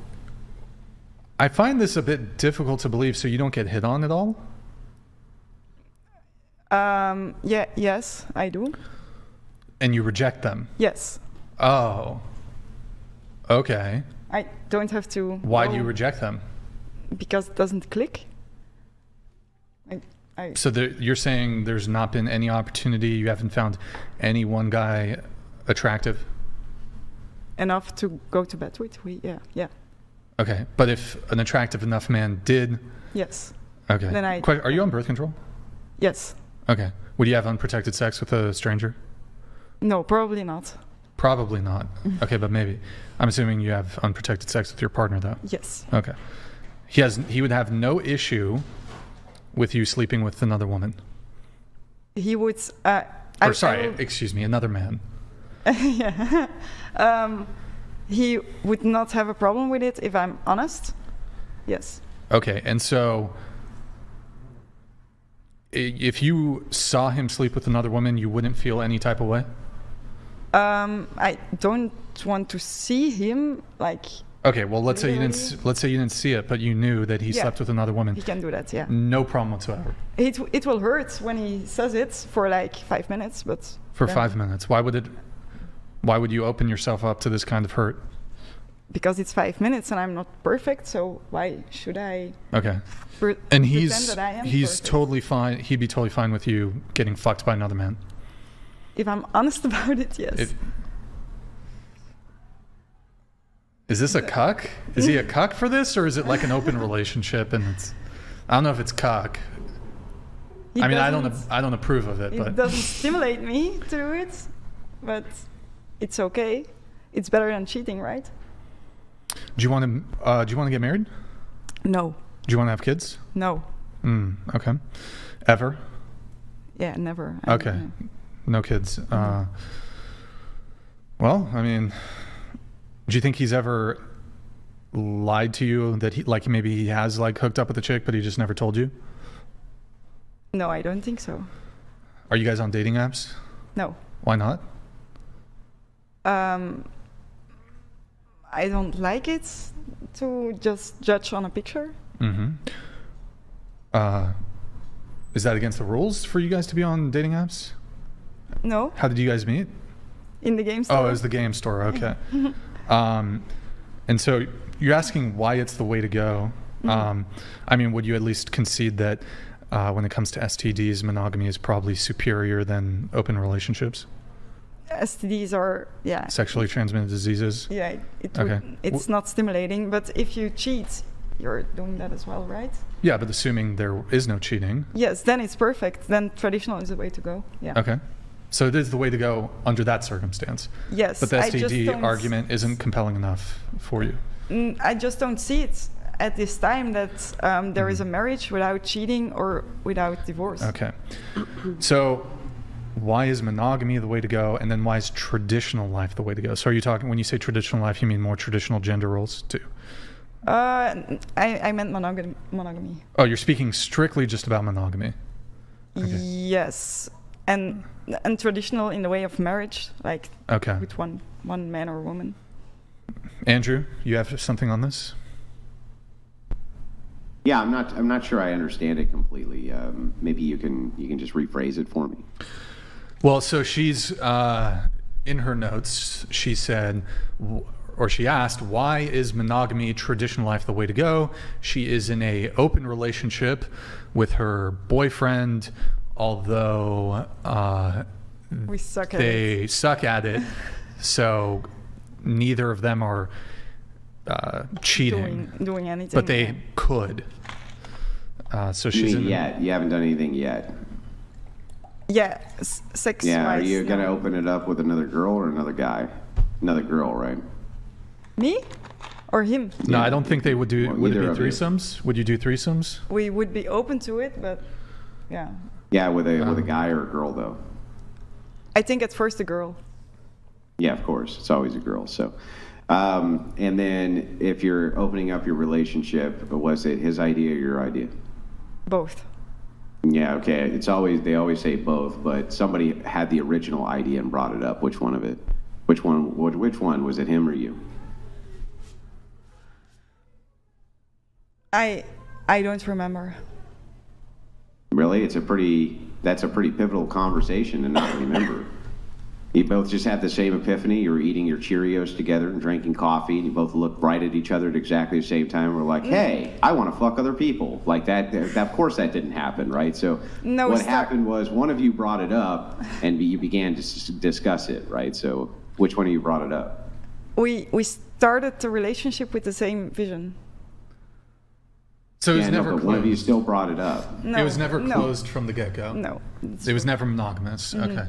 I find this a bit difficult to believe. So you don't get hit on at all? Um. Yeah. Yes, I do. And you reject them? Yes. Oh. Okay. I don't have to. Why do you reject them? Because it doesn't click. I. So there, you're saying there's not been any opportunity, you haven't found any one guy attractive? enough to go to bed with. We. Yeah. Yeah. Okay. But if an attractive enough man did. Yes. Okay. Then I- Que- Are you on birth control? Yes. Okay. Would you have unprotected sex with a stranger? No, probably not. Probably not. Okay, but maybe. I'm assuming you have unprotected sex with your partner, though. Yes. Okay. He has. He would have no issue with you sleeping with another woman. He would. Uh, Or I, sorry, I excuse me, another man. yeah. um, he would not have a problem with it if I'm honest. Yes. Okay, and so if you saw him sleep with another woman, you wouldn't feel any type of way. Um, I don't want to see him like Okay, well let's say you didn't. s- Let's say you didn't see it, but you knew that he Yeah. slept with another woman. he can do that. Yeah. No problem whatsoever. It it will hurt when he says it for like five minutes, but For then- five minutes, why would it? Why would you open yourself up to this kind of hurt? because it's five minutes and I'm not perfect, so why should I? Okay. pre- And pretend he's that I am he's perfect? totally fine. He'd be totally fine with you getting fucked by another man. If I'm honest about it, yes. If- Is this a cuck? Is he a cuck for this, or is it like an open relationship? And it's, I don't know if it's cuck. He I mean, I don't, I don't approve of it, it but doesn't stimulate me to do it, but it's okay. It's better than cheating, right? do you want to, uh, do you want to get married? No. Do you want to have kids? No. Mm, okay. Ever? Yeah, never. I- Okay. No kids. Uh, well, I mean, do you think he's ever lied to you that he, like, maybe he has like hooked up with a chick, but he just never told you? No, I don't think so. Are you guys on dating apps? No. Why not? Um, I don't like it to just judge on a picture. Mm-hmm. Uh, Is that against the rules for you guys to be on dating apps? No, How did you guys meet? in the game store. Oh, it was the game store. Okay. um, and so you're asking why it's the way to go. Mm-hmm. Um, I mean, would you at least concede that uh, when it comes to STDs, monogamy is probably superior than open relationships, STDs are yeah. sexually transmitted diseases? Yeah, it, it Okay. would, it's not stimulating, but if you cheat, you're doing that as well, right? Yeah, but assuming there is no cheating. Yes, then it's perfect. Then traditional is the way to go. Yeah. Okay. So it is the way to go under that circumstance. Yes, But the STD argument isn't compelling enough for you. Mm, I just don't see it at this time that um, there is a marriage without cheating or without divorce. Mm-hmm. Okay. So why is monogamy the way to go and then why is traditional life the way to go? So are you talking when you say traditional life you mean more traditional gender roles too? Uh, I, I meant monogamy. monogamy. Oh, you're speaking strictly just about monogamy. Yes, and and traditional in the way of marriage, like Okay. with one one man or woman. Andrew, you have something on this? Yeah, I'm not. I'm not sure I understand it completely. Um, maybe you can you can just rephrase it for me. Well, so she's uh, in her notes. She said, or she asked, "Why is monogamy traditional life the way to go?" She is in a open relationship with her boyfriend, although uh, We suck at they suck at it. So neither of them are uh, cheating, Doing doing anything. but they could. Uh, so she's mean in. yet? You haven't done anything yet. Yeah, s- sex. Yeah. Are wise, you gonna no. open it up with another girl or another guy? Another girl, right? Me or him? No, I don't think they would do. Well, would it be of you. threesomes? Would you do threesomes? We would be open to it, but yeah, Yeah, with a with a Um, guy or a girl though. I think at first a girl. Yeah, of course. It's always a girl. So, um, and then if you're opening up your relationship, was it his idea or your idea? Both. Yeah, okay. It's always they always say both, but somebody had the original idea and brought it up. Which one of it? Which one? Which, which one was it? Him or you? I I don't remember. Really? It's a pretty. That's a pretty pivotal conversation to not remember. You both just had the same epiphany. You were eating your Cheerios together and drinking coffee, and you both looked right at each other at exactly the same time. We're like, "Hey, I want to fuck other people." Like that. that- Of course, that didn't happen, right? So No, what happened was one of you brought it up, and you began to discuss it, right? So which one of you brought it up? We we started the relationship with the same vision. So it was Yeah, no, never but one of you closed. still brought it up. No, it was never no. closed from the get go. No. It was never monogamous. Mhm. Okay.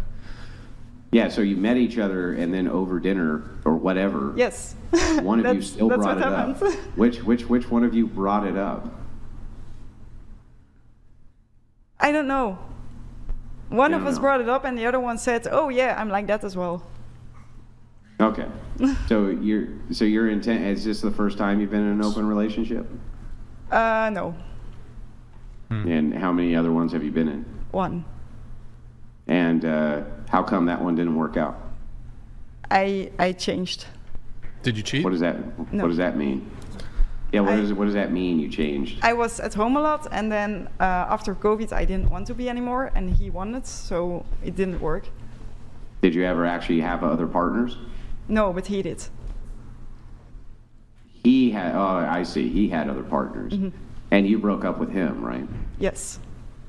Yeah, so you met each other, and then over dinner or whatever. Yes. One of you still brought what it up. happened. Which which which one of you brought it up? I don't know. One of don't us know. brought it up, and the other one said, "Oh yeah, I'm like that as well." Okay. so you're so your intent is this the first time you've been in an open relationship? Uh, no, And how many other ones have you been in? one. And uh, how come that one didn't work out? I I changed. Did you cheat? What does that No. What does that mean? Yeah. What I- does What does that mean? You changed. I was at home a lot, and then uh, after COVID, I didn't want to be anymore, and he wanted, so it didn't work. Did you ever actually have other partners? No, but he did. He had. Oh, I see. He had other partners, Mhm. and you broke up with him, right? Yes.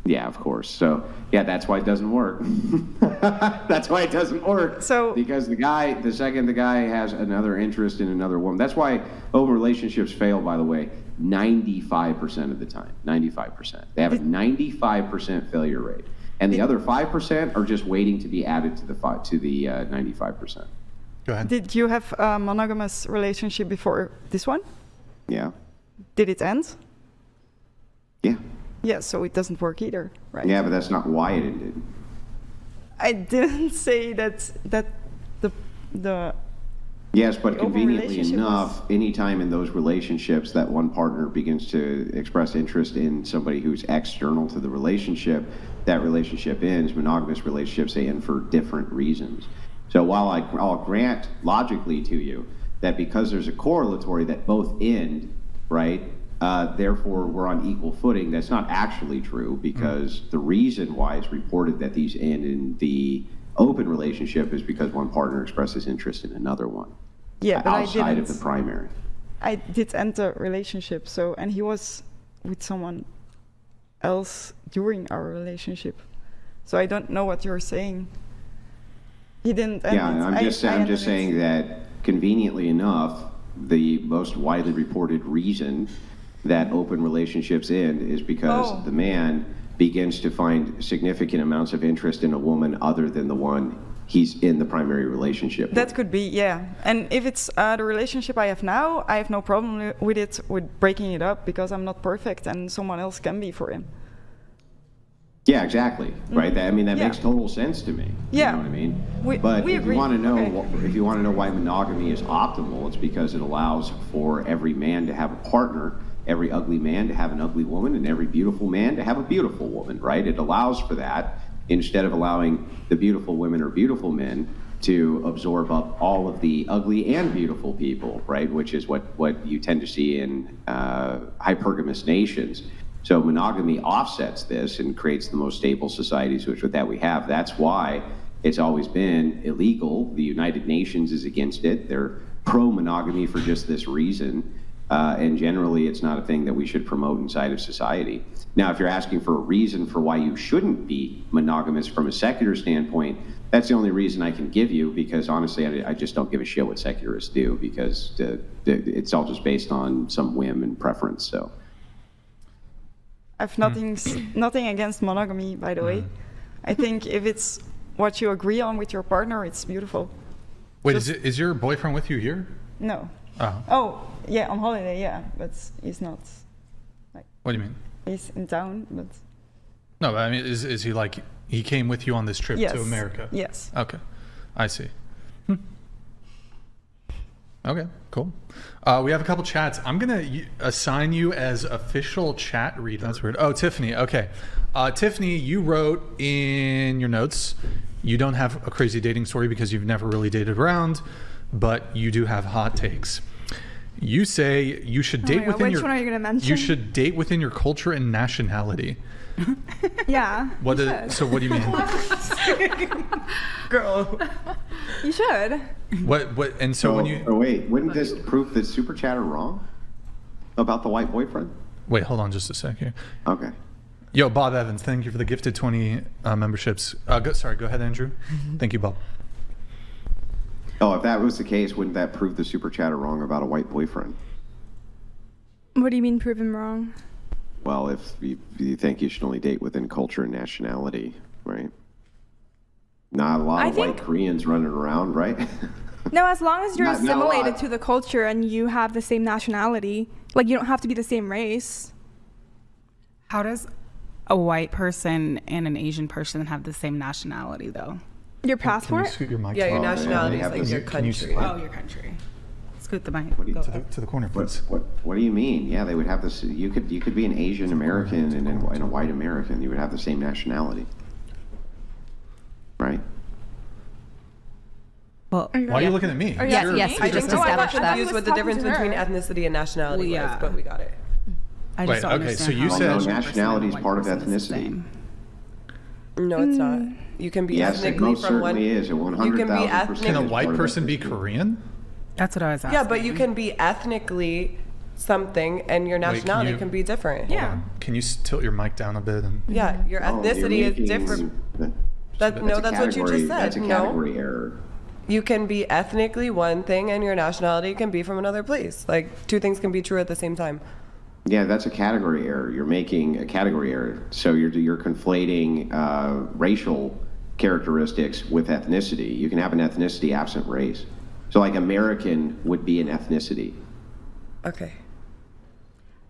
Yeah, of course. So yeah, that's why it doesn't work. that's why it doesn't work. So because the guy, the second the guy has another interest in another woman, that's why open relationships fail. By the way, ninety-five percent of the time, ninety-five percent. They have a ninety-five percent failure rate, and the other five percent are just waiting to be added to the fi- to the uh, ninety-five percent. Go ahead. Did you have a monogamous relationship before this one? Yeah. Did it end? Yeah. Yeah, so it doesn't work either, right? Yeah, but that's not why it ended. I didn't say that that the the Yes, but The conveniently relationship enough, anytime in those relationships that one partner begins to express interest in somebody who's external to the relationship, that relationship ends. Monogamous relationships they end for different reasons. So while I, I'll grant logically to you that because there's a correlatory that both end, right? uh, therefore we're on equal footing. That's not actually true because the reason why it's reported that these end in the open relationship is because one partner expresses interest in another one Yeah, but I outside of the primary. I did enter a relationship, so and he was with someone else during our relationship. So I don't know what you're saying. He didn't. end Yeah. I'm I- just, I I'm just saying that conveniently enough, the most widely reported reason that open relationships end is because Oh. the man begins to find significant amounts of interest in a woman other than the one he's in the primary relationship. with. That could be, yeah. And if it's uh, the relationship I have now, I have no problem with it, with breaking it up because I'm not perfect and someone else can be for him. Yeah, exactly. Right. That, I mean, that Yeah. makes total sense to me. Yeah. You know what I mean? We- but we if agree. you want to know, Okay. if you want to know why monogamy is optimal, it's because it allows for every man to have a partner, every ugly man to have an ugly woman, and every beautiful man to have a beautiful woman. Right? It allows for that instead of allowing the beautiful women or beautiful men to absorb up all of the ugly and beautiful people, right? Which is what, what you tend to see in uh, hypergamous nations. So monogamy offsets this and creates the most stable societies which with that we have. That's why it's always been illegal. The United Nations is against it. They're pro monogamy for just this reason. Uh, and generally, it's not a thing that we should promote inside of society. Now, if you're asking for a reason for why you shouldn't be monogamous from a secular standpoint, that's the only reason I can give you because honestly, I, I just don't give a shit what secularists do because it's all just based on some whim and preference. So. I've hmm. nothing, s- nothing against monogamy, by the way. Hmm. I think if it's what you agree on with your partner, it's beautiful. Wait, is, it, is your boyfriend with you here? No. Oh, Oh, yeah, on holiday, yeah, but he's not. what do you mean? He's in town, but No, I mean, is, is he like, he came with you on this trip Yes. to America? Yes. Okay, I see. Okay, cool. Uh, we have a couple chats. I'm gonna y- assign you as official chat reader. That's weird. Oh, Tiffany. Okay, uh, Tiffany, you wrote in your notes. You don't have a crazy dating story because you've never really dated around, but you do have hot takes. You say you should Oh date my God, within which your. one are you gonna mention? You should date within your culture and nationality. Yeah. What? you do- should. so what do you mean? Girl. You should. What? What? And so when you oh wait, wouldn't this prove that Super Chat are wrong about the white boyfriend? wait, hold on just a sec here. Okay. Yo, Bob Evans, thank you for the gifted 20 uh, memberships. Uh, go, sorry, go ahead, Andrew. Thank you, Bob. Oh, if that was the case, wouldn't that prove the Super Chat are wrong about a white boyfriend? What do you mean prove him wrong? Well, if you, you think you should only date within culture and nationality, right? Not a lot I of white Koreans running around, right? No, as long as you're Not- not assimilated to the culture and you have the same nationality, like you don't have to be the same race. How does a white person and an Asian person have the same nationality, though? Your Can you passport? scoot your mic? Yeah, your the- nationality is like your Can you country. Oh, your country. Scoot the mic. What do you- Go to, the, to the corner, What, please. what, what do you mean? Yeah, they would have this. You could you could be an Asian American and, and a white American. You would have the same nationality, right? Well, Are Why are you looking at me? Are you Yes, asking yes, we I just think oh, I got established that. confused what the difference between ethnicity and nationality Well, yeah. was, but we got it. I Wait, just don't okay, understand so you how said- Well, no, Asian person and a nationality is part of person is the ethnicity. No, it's not. Mm. You can be Yes, it ethnically most from one. certainly is. It You can be 100,000% ethnic. Can a white person be. Korean? That's what I was asking. Yeah, but you can be ethnically something, and your can nationality you- can be different. Yeah. Can you tilt your mic down a bit? And Yeah, your Oh, you're ethnicity is different. That, That's no, that's what you just said. That's a no, error. you can be ethnically one thing, and your nationality can be from another place. Like two things can be true at the same time. Yeah, that's a category error. You're making a category error. So you're you're conflating uh, racial characteristics with ethnicity. You can have an ethnicity absent race. So like American would be an ethnicity. Okay.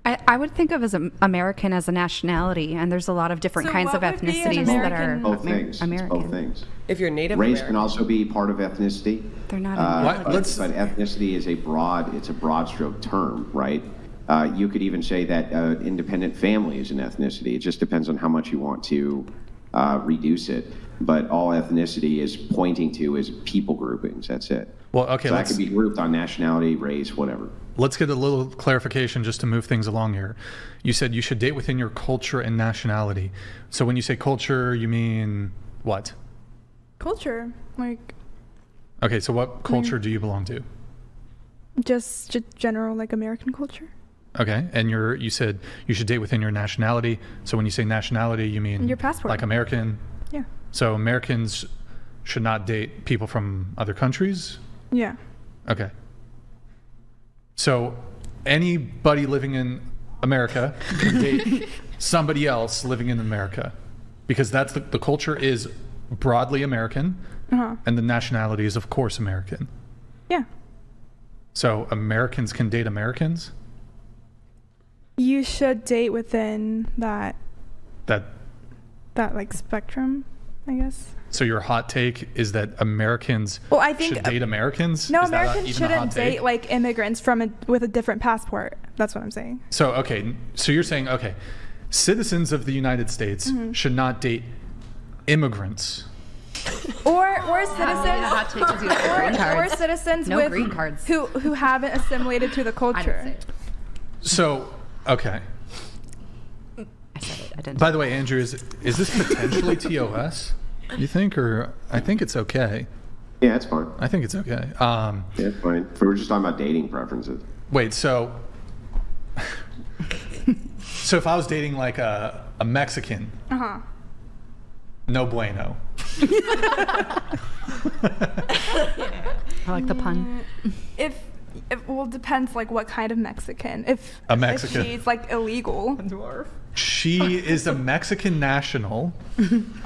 I, I would think of as American as a nationality, and there's a lot of different So kinds of what would be an ethnicities that are American- Both things. American. both things. If you're Native Race American, can also be part of ethnicity. They're not. Uh, What? but, Let's- but ethnicity is a broad it's a broad stroke term, right? Uh, you could even say that uh, independent family is an ethnicity. It just depends on how much you want to uh, reduce it. But all ethnicity is pointing to is people groupings. That's it. Well, okay, So that could be grouped on nationality, race, whatever. Let's get a little clarification just to move things along here. You said you should date within your culture and nationality. So when you say culture, you mean what? Culture, like Okay, so what culture do you belong to? just, just general like American culture. Okay, and you're you said you should date within your nationality. So when you say nationality, you mean Your passport. like American. Yeah. So Americans should not date people from other countries. Yeah. Okay. So anybody living in America can date somebody else living in America because that's the, the culture is broadly American Uh-huh. and the nationality is of course American. Yeah. So Americans can date Americans? You should date within that That that like spectrum, I guess. So your hot take is that Americans Well, I think- should date Americans? No, Is Americans even a shouldn't date like immigrants from a with a different passport. That's what I'm saying. So okay, so you're saying okay, citizens of the United States Mhm. should not date immigrants. Or or citizens yeah, hot take is you have or, or citizens No with green cards. who who haven't assimilated to the culture. So okay. I said it. I didn't. By the way, Andrew, is is this potentially TOS? You think, or I think it's okay. Yeah, it's fine. I think it's okay. Um, Yeah, it's fine. We were just talking about dating preferences. wait, so so if I was dating like a a Mexican, Uh huh. no bueno. I like the pun. If it well, depends like what kind of Mexican. If A Mexican. if she's like illegal. A dwarf. She is a Mexican national.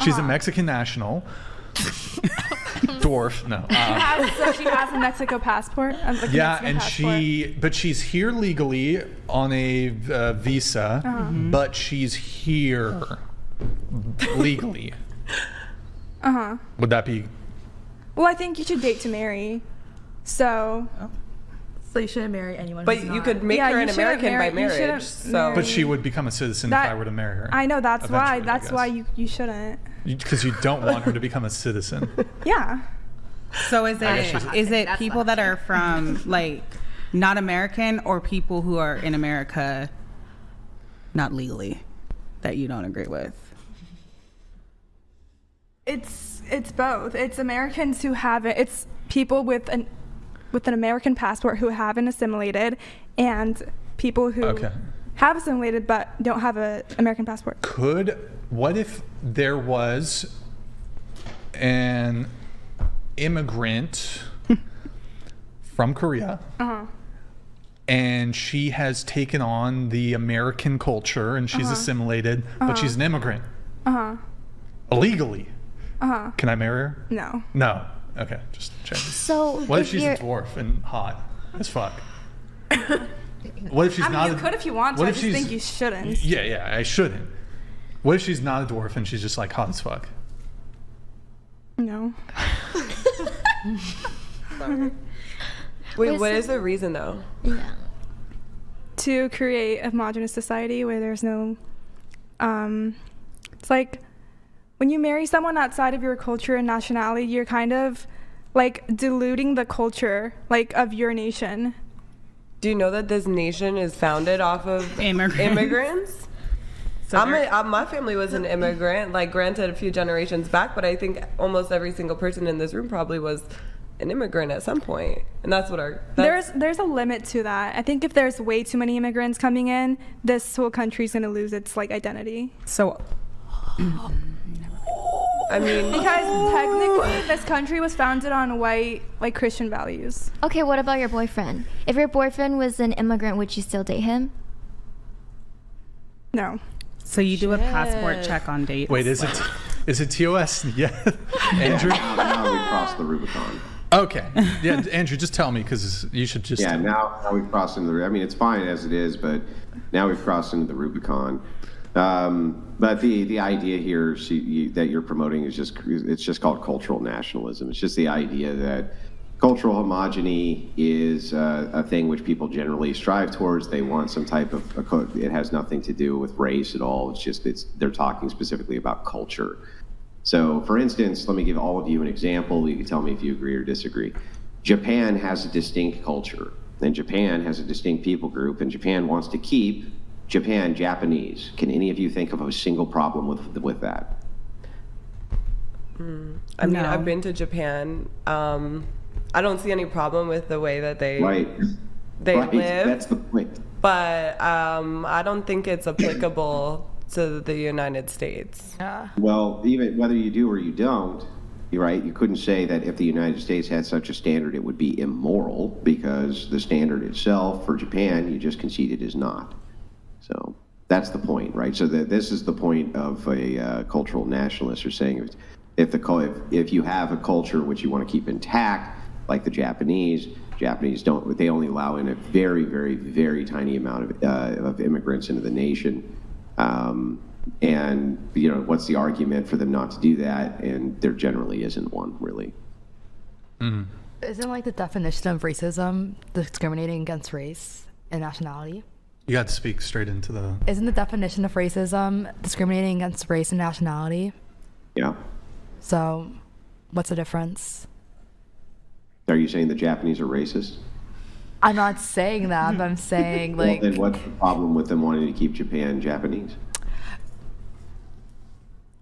She's a Mexican national. Dwarf, no. She has, so she has a Mexico passport. uh, like a yeah, Mexican and passport. she, but she's here legally on a uh, visa, Uh-huh. Mhm. but she's here legally. Uh huh. Would that be Well, I think you should date to marry. So. So you shouldn't marry anyone. But who's you not. could make Yeah, her an American by marry- you shouldn't marriage. So, But she would become a citizen if I were to marry her. I know that's why. That's why you you shouldn't. Because you don't want her to become a citizen. Yeah. So is I guess it she's- is it people that are from like not American or people who are in America not legally that you don't agree with? It's it's both. It's Americans who have it. It's people with an with an American passport who haven't assimilated, and people who Okay. have assimilated but don't have an American passport. Could what if there was an immigrant from Korea Uh huh. and she has taken on the American culture and she's Uh-huh. assimilated, but Uh-huh. she's an immigrant Uh huh. illegally? Uh huh. Can I marry her? No. No. Okay, just check. So What if if she's a dwarf and hot as fuck? What if she's I mean, not? you a- could if you want to. what I if just she's- think you shouldn't. Yeah, yeah, I shouldn't. What if she's not a dwarf and she's just like hot as fuck? No. Wait, Wait, what so- is the reason though? Yeah. to create a homogenous society where there's no um it's like when you marry someone outside of your culture and nationality you're kind of like diluting the culture like of your nation Do you know that this nation is founded off of Immigrants. immigrants? So I'm a, they're- uh, my family was an immigrant, like granted a few generations back, but I think almost every single person in this room probably was an immigrant at some point. point, and that's what our that's, there's there's a limit to that i think if there's way too many immigrants coming in this whole country's going to lose its like identity So I mean, because technically this country was founded on white like christian values Okay, what about your boyfriend? If your boyfriend was an immigrant, would you still date him? no so you do a passport check on dates. Wait, is it is it TOS? Yeah, Andrew. Now, now we crossed the Rubicon. Okay, yeah, Andrew, just tell me because you should just. Yeah, now, now we've crossed into the. I mean, it's fine as it is, but now we've crossed into the Rubicon. Um, but the the idea here she, you, that you're promoting is just it's just called cultural nationalism. It's just the idea that cultural homogeny is uh, a thing which people generally strive towards. They want some type of a it has nothing to do with race at all. It's just it's they're talking specifically about culture. So, for instance, let me give all of you an example. You can tell me if you agree or disagree. Japan has a distinct culture, and Japan has a distinct people group, and Japan wants to keep Japan Japanese. Can any of you think of a single problem with with that? I mean, No. I've been to Japan. Um, I don't see any problem with the way that they Right. they right. live, That's the point. but um, I don't think it's applicable to the United States. Yeah. Well, even whether you do or you don't, you're right. You couldn't say that if the United States had such a standard, it would be immoral because the standard itself for Japan, you just conceded, is not. So that's the point, right? So that this is the point of a uh, cultural nationalist. Are saying if, if the if, if you have a culture which you want to keep intact, like the Japanese, Japanese don't. They only allow in a very, very, very tiny amount of uh, of immigrants into the nation. Um, and you know, what's the argument for them not to do that? And there generally isn't one, really. Isn't like the definition of racism discriminating against race and nationality? You got to speak straight into the. Isn't the definition of racism discriminating against race and nationality? Yeah. So, what's the difference? Are you saying the Japanese are racist? I'm not saying that, but I'm saying like well, then what's the problem with them wanting to keep Japan Japanese?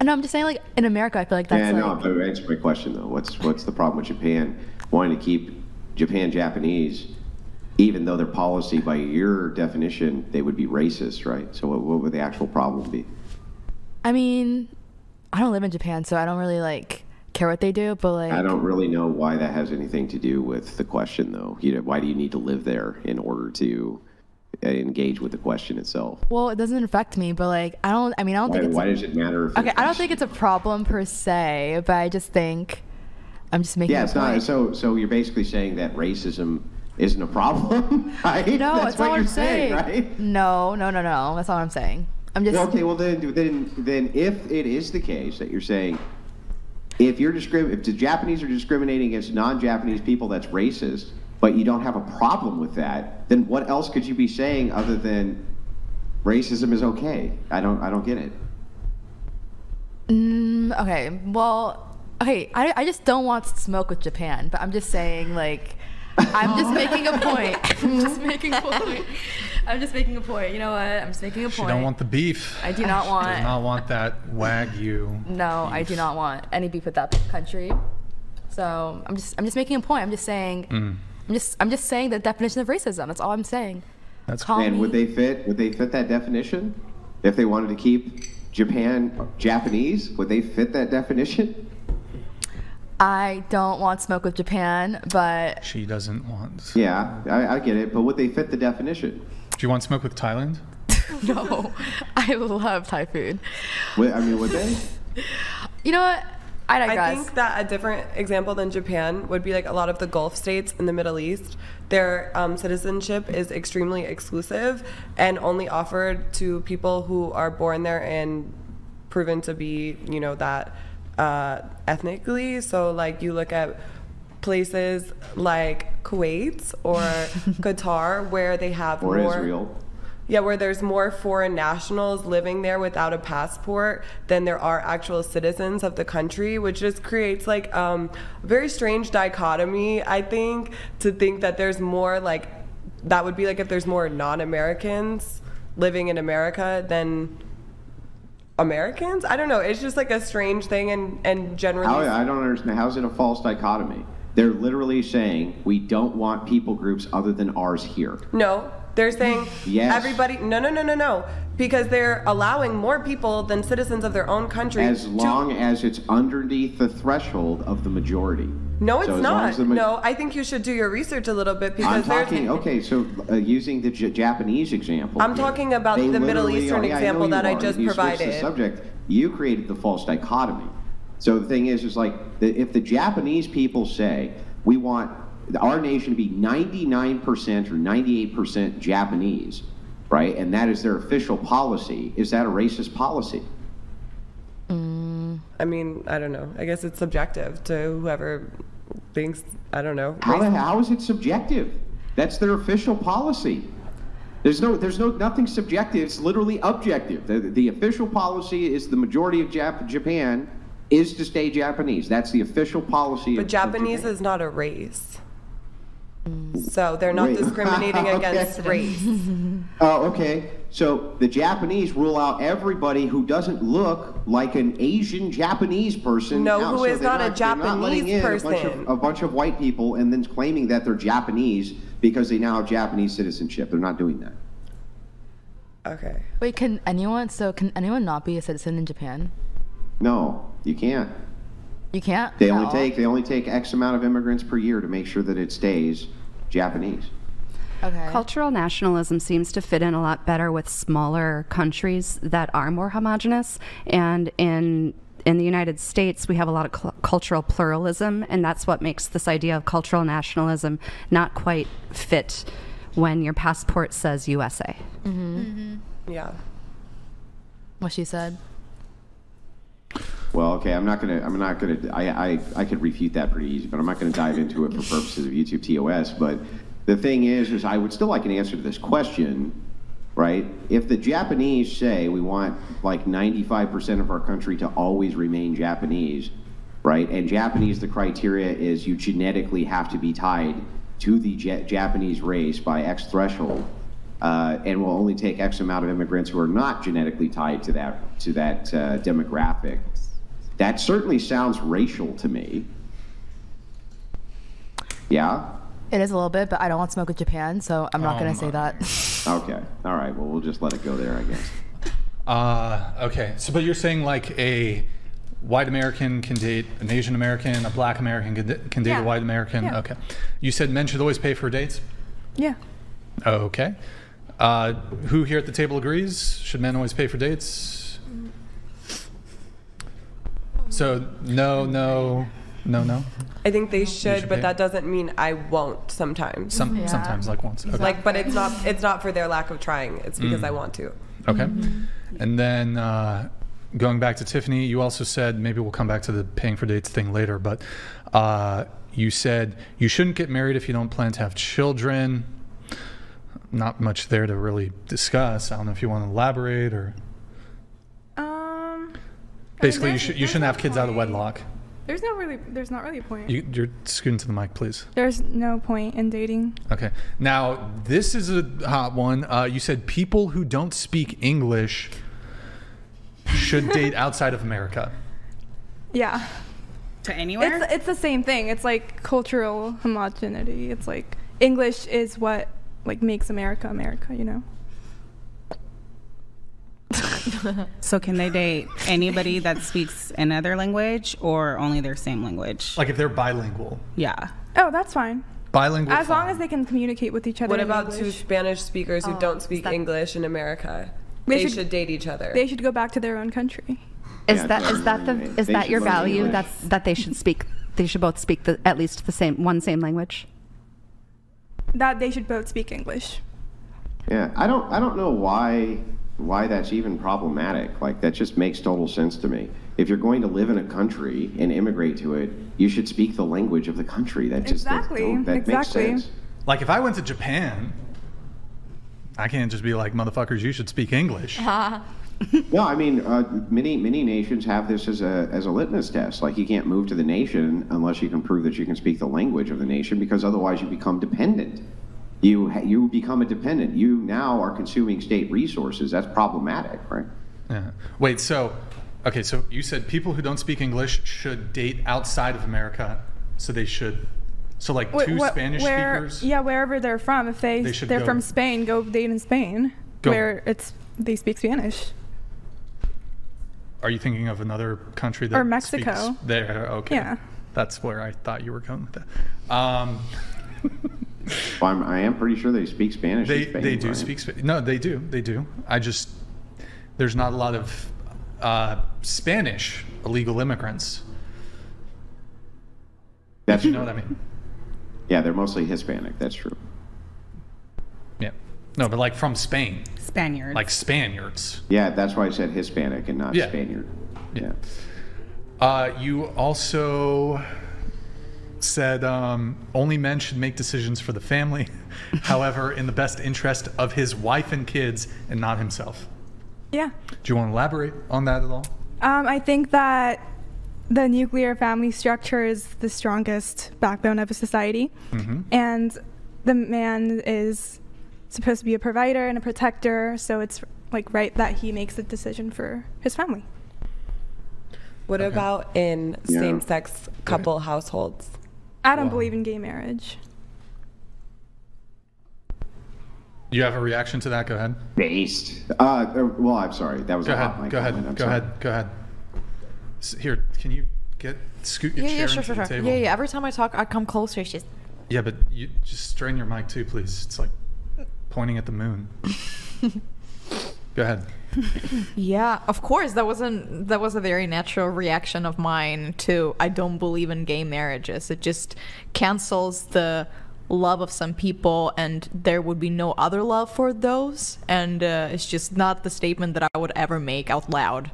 No, I'm just saying like in America, I feel like that's yeah, no, like but answer my question though. What's what's the problem with Japan wanting to keep Japan Japanese, even though their policy, by your definition, they would be racist, right? So what, what would the actual problem be? I mean, I don't live in Japan, so I don't really like care what they do, but like I don't really know why that has anything to do with the question, though. You know, why do you need to live there in order to uh, engage with the question itself? well, it doesn't affect me, but like I don't I mean, I don't Why, think it's why does it matter? If Okay, I don't think it's a problem per se, but I just think I'm just making Yeah, a it's point. not. So, so you're basically saying that racism isn't a problem, right? No, that's that's what you're I'm saying. right? No, no, no, no. That's what I'm saying. I'm just Well, okay, well then, then, then, if it is the case that you're saying, if you're discrim- if the Japanese are discriminating against non-Japanese people, that's racist, but you don't have a problem with that, then what else could you be saying other than racism is okay? I don't, I don't get it. Mm, okay, well, okay. I, I just don't want to smoke with Japan, but I'm just saying, like, I'm just making a point. I'm just making a point. I'm just making a point. You know what? I'm just making a She point. don't want the beef. I do not She want- does not want that wagyu. No, I do not want any beef with that country. So I'm just I'm just making a point. I'm just saying Mm. I'm just I'm just saying the definition of racism. That's all I'm saying. That's Call and me- would they fit? Would they fit that definition? If they wanted to keep Japan Japanese, would they fit that definition? I don't want smoke with Japan, but She doesn't want. Yeah, I, I get it, but would they fit the definition? Do you want smoke with Thailand? no, I love Thai food. Would, I mean, would they? You know what? I I think that a different example than Japan would be like a lot of the Gulf states in the Middle East. Their um, citizenship is extremely exclusive and only offered to people who are born there and proven to be, you know, that uh, ethnically. So, like, you look at places like Kuwait or Qatar where they have Or more. Israel? Yeah, where there's more foreign nationals living there without a passport than there are actual citizens of the country, which just creates like um, a very strange dichotomy, I think, to think that there's more like that would be like if there's more non Americans living in America than Americans. I don't know. It's just like a strange thing, and, and generally. How, I don't understand. How's it a false dichotomy? They're literally saying we don't want people groups other than ours here. No, they're saying Yes. everybody. No, no, no, no, no. Because they're allowing more people than citizens of their own country. As to- long as it's underneath the threshold of the majority. No, it's So not. no, I think you should do your research a little bit because I'm talking. Okay, so uh, using the J- Japanese example. I'm talking about the Middle Eastern are- yeah, I example you that I just you switched The subject. You created the false dichotomy. So the thing is, is like the, if the Japanese people say we want our nation to be 99% or 98% Japanese, right, and that is their official policy, is that a racist policy? I mean, I don't know. I guess it's subjective to whoever thinks I don't know. How, the, how is it subjective? That's their official policy. There's no, there's no, nothing subjective. It's literally objective. The, the official policy is the majority of Jap- Japan is to stay Japanese. That's the official policy. But of, Japanese of is not a race. So they're not Wait. discriminating Okay. against race. Oh, okay. So the Japanese rule out everybody who doesn't look like an Asian Japanese person. No, out. who So is they're not a they're not letting Japanese in A bunch, person. of, a bunch of white people and then claiming that they're Japanese because they now have Japanese citizenship. They're not doing that. Okay. Wait, can anyone? So can anyone not be a citizen in Japan? No, you can't. You can't. They only take they only take X amount of immigrants per year to make sure that it stays Japanese. Okay. Cultural nationalism seems to fit in a lot better with smaller countries that are more homogenous. And in in the United States, we have a lot of cul- cultural pluralism, and that's what makes this idea of cultural nationalism not quite fit when your passport says USA. Mm-hmm. Yeah. What she said. Well, okay, I'm not gonna. I'm not gonna. I, I I could refute that pretty easy, but I'm not gonna dive into it for purposes of YouTube TOS. But the thing is, is I would still like an answer to this question, right? If the Japanese say we want like 95% of our country to always remain Japanese, right? And Japanese, the criteria is you genetically have to be tied to the Ja- Japanese race by X threshold, uh, and will only take X amount of immigrants who are not genetically tied to that to that uh, demographic. That certainly sounds racial to me. Yeah. It is a little bit, but I don't want smoke with Japan, so I'm not Oh gonna say that. Okay. All right. Well, we'll just let it go there, I guess. Uh, okay. So, but you're saying like a white American can date an Asian American, a black American can, da- can date Yeah. a white American. Yeah. Okay. You said men should always pay for dates. Yeah. Okay. Uh, who here at the table agrees? Should men always pay for dates? So no, no, no, no. I think they should, should but pay. that doesn't mean I won't sometimes. Some Yeah. sometimes like once. Okay. Like, but it's not. It's not for their lack of trying. It's because Mm. I want to. Okay. And then uh, going back to Tiffany, you also said maybe we'll come back to the paying for dates thing later, but uh, you said you shouldn't get married if you don't plan to have children. Not much there to really discuss. I don't know if you want to elaborate or. Basically you there's- should you there's shouldn't no have kids out of wedlock. There's no really. There's not really a point. You, you're scooting to the mic, please. there's no point in dating. Okay. Now this is a hot one. Uh, you said people who don't speak English should date outside of America. Yeah. To anywhere? It's it's the same thing. It's like cultural homogeneity. It's like English is what like makes America America. You know. so can they date anybody that speaks another language or only their same language? Like if they're bilingual. Yeah. Oh, that's fine. Bilingual. As long fine. as they can communicate with each other. What in about two Spanish speakers who Oh, don't speak that- English in America? They They, should- should, date each other. They should go back to their own country. Is Yeah, that is that the is They that should your learn value English. that that they should speak they should both speak the, at least the same one same language? That they should both speak English. Yeah, I don't I don't know why why that's even problematic. Like that just makes total sense to me. If you're going to live in a country and immigrate to it, you should speak the language of the country. That just that- Exactly, that, exactly. makes sense. Like if I went to Japan, I can't just be like, motherfuckers, you should speak English. No, I mean uh, many many nations have this as a as a litmus test. Like you can't move to the nation unless you can prove that you can speak the language of the nation, because otherwise you become dependent. You you become a dependent. You now are consuming state resources. That's problematic, right? Yeah. Wait, so, okay, so you said people who don't speak English should date outside of America, so they should, so like Wh- two what- Spanish where, speakers. Yeah, wherever they're from. If they, they they're go- from Spain, go date in Spain, Go- where it's they speak Spanish. Are you thinking of another country that Or Mexico. speaks there? Okay. Yeah. That's where I thought you were going with that. Um, Well, I'm, I am pretty sure they speak Spanish. they Spain, they do right? speak Spanish. No, they do. They do. I just there's not a lot of uh, Spanish illegal immigrants. That's You know what I mean? Yeah, they're mostly Hispanic. That's true. Yeah. No, but like from Spain, Spaniards. like Spaniards. Yeah, that's why I said Hispanic and not Yeah. Spaniard. Yeah. Uh, you also said um, only men should make decisions for the family, however, in the best interest of his wife and kids and not himself. Yeah. Do you want to elaborate on that at all? Um, I think that the nuclear family structure is the strongest backbone of a society, Mhm. and the man is supposed to be a provider and a protector. So it's like right that he makes the decision for his family. What about in Yeah. same-sex couple households? I don't Wow. believe in gay marriage. You have a reaction to that? Go ahead. Based. Uh, uh, well, I'm sorry. That was Go a hot ahead. Go ahead. Go sorry. ahead. Go ahead. Here, can you get scoot your Yeah, chair yeah, sure, into sure, the sure. table? Yeah, yeah. Every time I talk, I come closer. She's Yeah, but you just strain your mic too, please. It's like pointing at the moon. Go ahead. Yeah, of course. That wasn't that was a very natural reaction of mine to I don't believe in gay marriages. It just cancels the love of some people and there would be no other love for those and uh, it's just not the statement that I would ever make out loud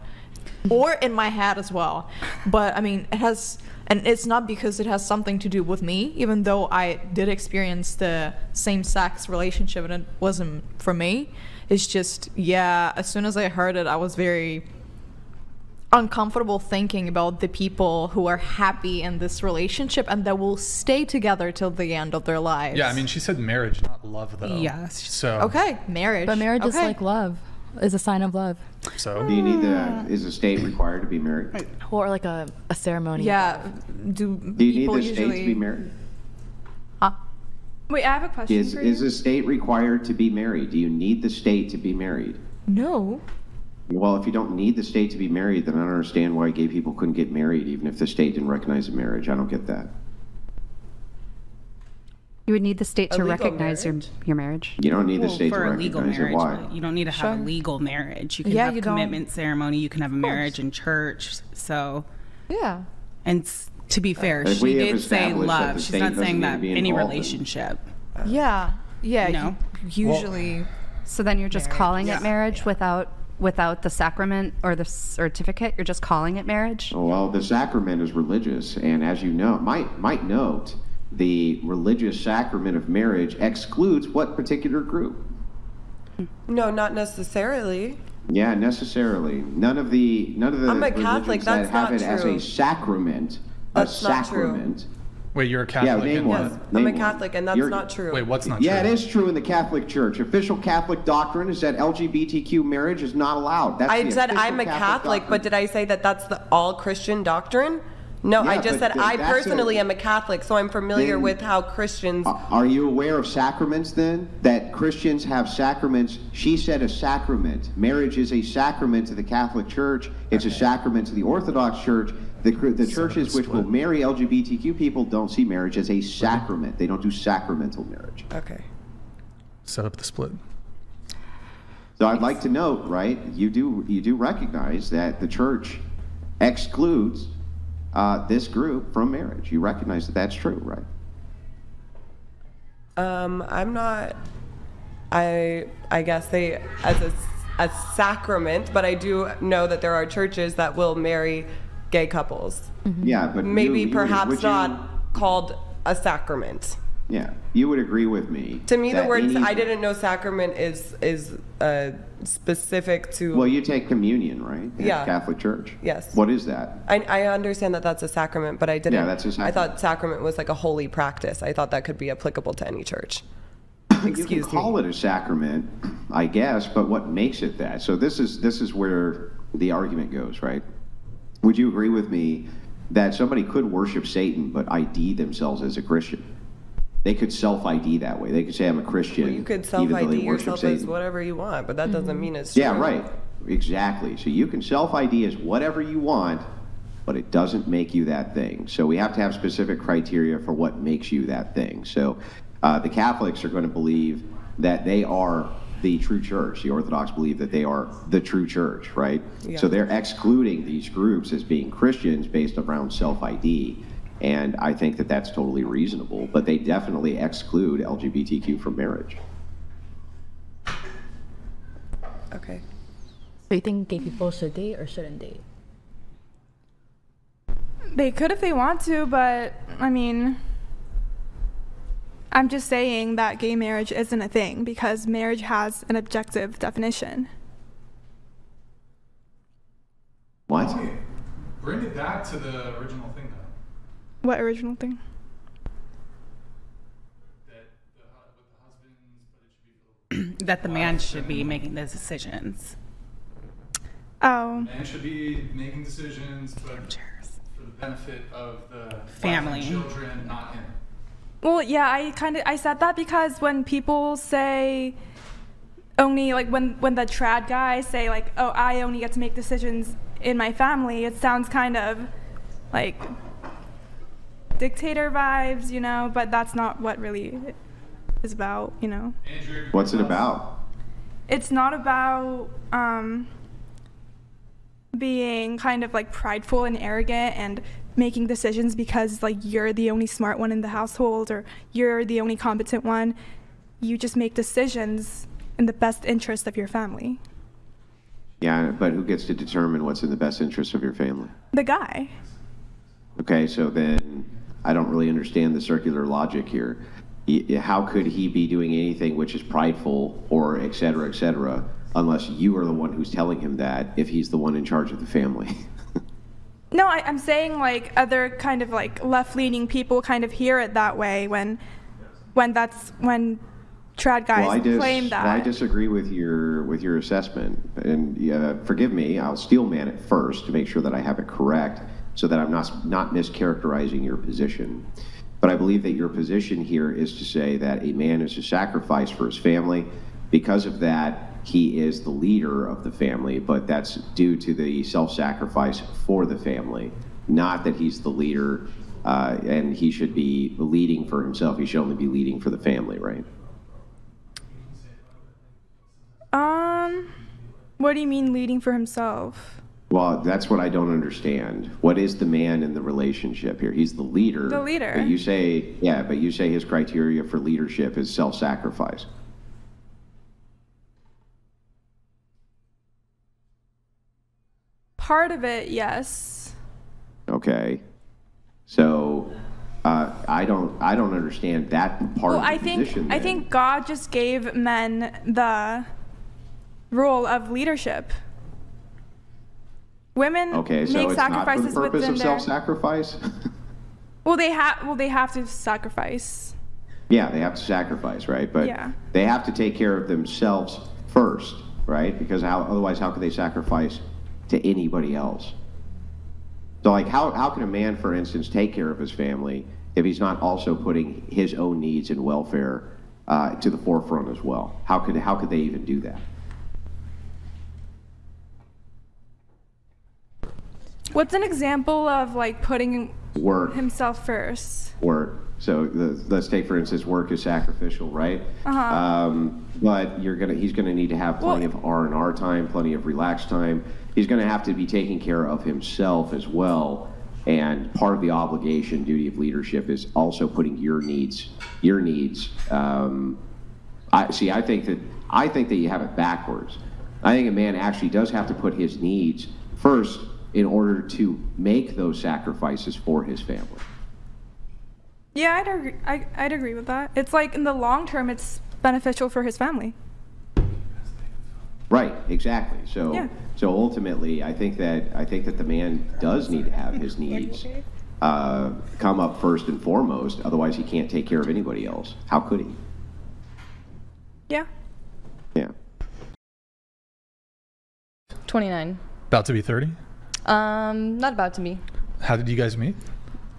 or in my head as well. But I mean, it has and it's not because it has something to do with me even though I did experience the same sex relationship and it wasn't for me. It's just yeah, as soon as I heard it I was very uncomfortable thinking about the people who are happy in this relationship and that will stay together till the end of their lives. Yeah, I mean, she said marriage, not love, though. Yes. So. Okay, marriage. But marriage is like love, is a sign of love. So. Do you need the? Uh, is the state required to be married? Or like a, a ceremony. Yeah. Do, Do you need people the state to be married? Wait, I have a question Is for is you. the state required to be married? Do you need the state to be married? No. Well, if you don't need the state to be married, then I don't understand why gay people couldn't get married, even if the state didn't recognize a marriage. I don't get that. You would need the state to A legal recognize your, your marriage. You don't need the Well, state for to a legal recognize it. marriage. Why? but You don't need to have Sure. a legal marriage. You can Yeah, have you don't. commitment ceremony. You can have a marriage in church. So, Yeah. and s- to be fair, If she did say love. She's not saying that any involved in- relationship. Yeah. Yeah. You know? u- Usually. So then you're just calling Yeah. it marriage without without the sacrament or the certificate. You're just calling it marriage. Oh, well, the sacrament is religious, and as you know, might might note, the religious sacrament of marriage excludes what particular group? Hmm. No, not necessarily. Yeah, necessarily. None of the none of the I'm a Catholic, religions that have not it as a sacrament. That's a not true. Wait, you're a Catholic. Yeah, Catholic? name one. Yes, I'm Name a one. Catholic, and that's You're- not true. Wait, what's not Yeah, true? Yeah, it is true in the Catholic Church. Official Catholic doctrine is that LGBTQ marriage is not allowed. That's I the said I'm a Catholic, doctrine. but did I say that that's the all Christian doctrine? No, I just said I that's a- personally am a Catholic, so I'm familiar Then- with how Christians. Are you aware of sacraments then? That Christians have sacraments. She said a sacrament. Marriage is a sacrament to the Catholic Church. It's a sacrament to the Orthodox Church. The, the churches which will marry LGBTQ people don't see marriage as a sacrament. They don't do sacramental marriage. Okay. Set up the split. So I'd like to note, right? You do you do recognize that the church excludes uh, this group from marriage. You recognize that that's true, right? Um, I'm not. I I guess they as a a sacrament, but I do know that there are churches that will marry gay couples. Yeah, but maybe you would- perhaps would you- not called a sacrament. Yeah, you would agree with me. To me, the that word any- I didn't know sacrament is is uh, specific to. Well, you take communion, right? In Yeah. Catholic Church. Yes. What is that? I, I understand that that's a sacrament, but I didn't. Yeah, that's a I sacrament. I thought sacrament was like a holy practice. I thought that could be applicable to any church. you can call it a sacrament, I guess, but what makes it that? So this is this is where the argument goes, right? Would you agree with me that somebody could worship Satan but ID themselves as a Christian? They could self-ID that way. They could say, "I'm a Christian," You could self ID worship yourself as whatever you want, but that doesn't mean it's true. Yeah, right. Exactly. So you can self ID as whatever you want, but it doesn't make you that thing. So we have to have specific criteria for what makes you that thing. So uh, the Catholics are going to believe that they are the true church. The Orthodox believe that they are the true church, right? Yeah. So they're excluding these groups as being Christians based around self ID. And I think that that's totally reasonable, but they definitely exclude LGBTQ from marriage. Okay. So you think gay people should date or shouldn't date? They could if they want to, but I mean, I'm just saying that gay marriage isn't a thing because marriage has an objective definition. What? Bring it back to the original thing, though. What original thing? that the man should be making those decisions. Oh. Man should be making decisions, but for the benefit of the wife and Family. children, not him. Well, yeah, I kind of I said that because when people say only like when when the trad guys say like, "Oh, I only get to make decisions in my family," it sounds kind of like dictator vibes, you know, but that's not what really is about, you know. What's it about? It's not about um being kind of like prideful and arrogant and making decisions because like you're the only smart one in the household or you're the only competent one. You just make decisions in the best interest of your family. Yeah, but who gets to determine what's in the best interest of your family? The guy. Okay, so then I don't really understand the circular logic here. How could he be doing anything which is prideful or et cetera, et cetera, unless you are the one who's telling him that if he's the one in charge of the family? No, I, I'm saying like other kind of like left-leaning people kind of hear it that way when, when that's when trad guys well, I dis- claim that. well, I disagree with your with your assessment, and uh, forgive me. I'll steel man it first to make sure that I have it correct, so that I'm not not mischaracterizing your position. But I believe that your position here is to say that a man is a sacrifice for his family. Because of that, he is the leader of the family, but that's due to the self-sacrifice for the family, not that he's the leader. Uh, and he should be leading for himself. He should only be leading for the family, right? Um, what do you mean leading for himself? Well, that's what I don't understand. What is the man in the relationship here? He's the leader. The leader. But you say, yeah, but you say his criteria for leadership is self-sacrifice. Part of it, yes. Okay. So, uh, I don't, I don't understand that part well, of the I think position. I then. think God just gave men the role of leadership. Women Okay, so make it's not for the purpose of self-sacrifice. Well, they have. Well, they have to sacrifice. yeah, they have to sacrifice, right? But Yeah. they have to take care of themselves first, right? Because how, otherwise, how could they sacrifice to anybody else? So, like, how, how can a man, for instance, take care of his family if he's not also putting his own needs and welfare uh, to the forefront as well? How could, how could they even do that? What's an example of like putting Work. himself first? work. So the, let's take, for instance, work is sacrificial, right? Uh-huh. Um, but you're gonna, he's gonna need to have plenty of R and R time, plenty of relaxed time. He's gonna have to be taking care of himself as well. And part of the obligation, duty of leadership is also putting your needs, your needs. Um, I see. I think that I think that you have it backwards. I think a man actually does have to put his needs first in order to make those sacrifices for his family. Yeah, I'd agree. I, I'd agree with that. It's like in the long term, it's beneficial for his family. Right, exactly. So, Yeah. So ultimately, I think that I think that the man does need to have his needs uh, come up first and foremost. Otherwise, he can't take care of anybody else. How could he? Yeah. Yeah. 29. About to be 30? Um, not about to be. How did you guys meet?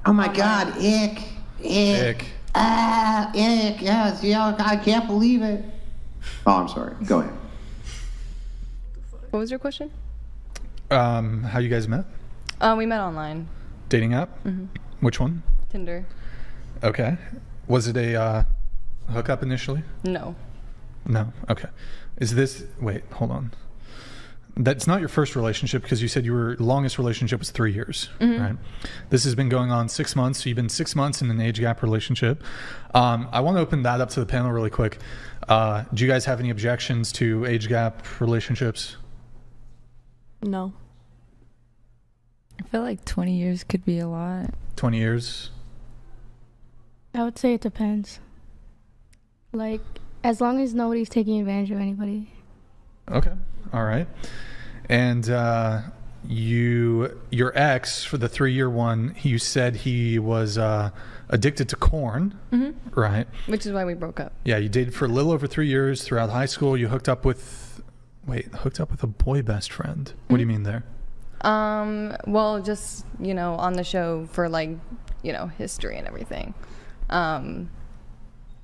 Oh my God, ick, ick, Ick. ah, ick. Yes, yeah, I can't believe it. Oh, I'm sorry. Go ahead. What was your question? Um, how you guys met? Uh, we met online. Dating app? Mhm. Which one? Tinder. Okay. Was it a uh, hookup initially? No. No. Okay. Is this? Wait. Hold on. That's not your first relationship because you said your longest relationship was three years, Mhm. right? This has been going on six months. So you've been six months in an age gap relationship. Um, I want to open that up to the panel really quick. Uh, do you guys have any objections to age gap relationships? No. I feel like 20 years could be a lot. 20 years. I would say it depends. Like, as long as nobody's taking advantage of anybody. Okay. All right. And uh, you, your ex for the three year one, you said he was uh, addicted to corn, Mhm. right? Which is why we broke up. Yeah, you dated for a little over three years throughout high school. You hooked up with, wait, hooked up with a boy best friend. What do you mean there? Um, well, just, you know, on the show for like, you know, history and everything. Um,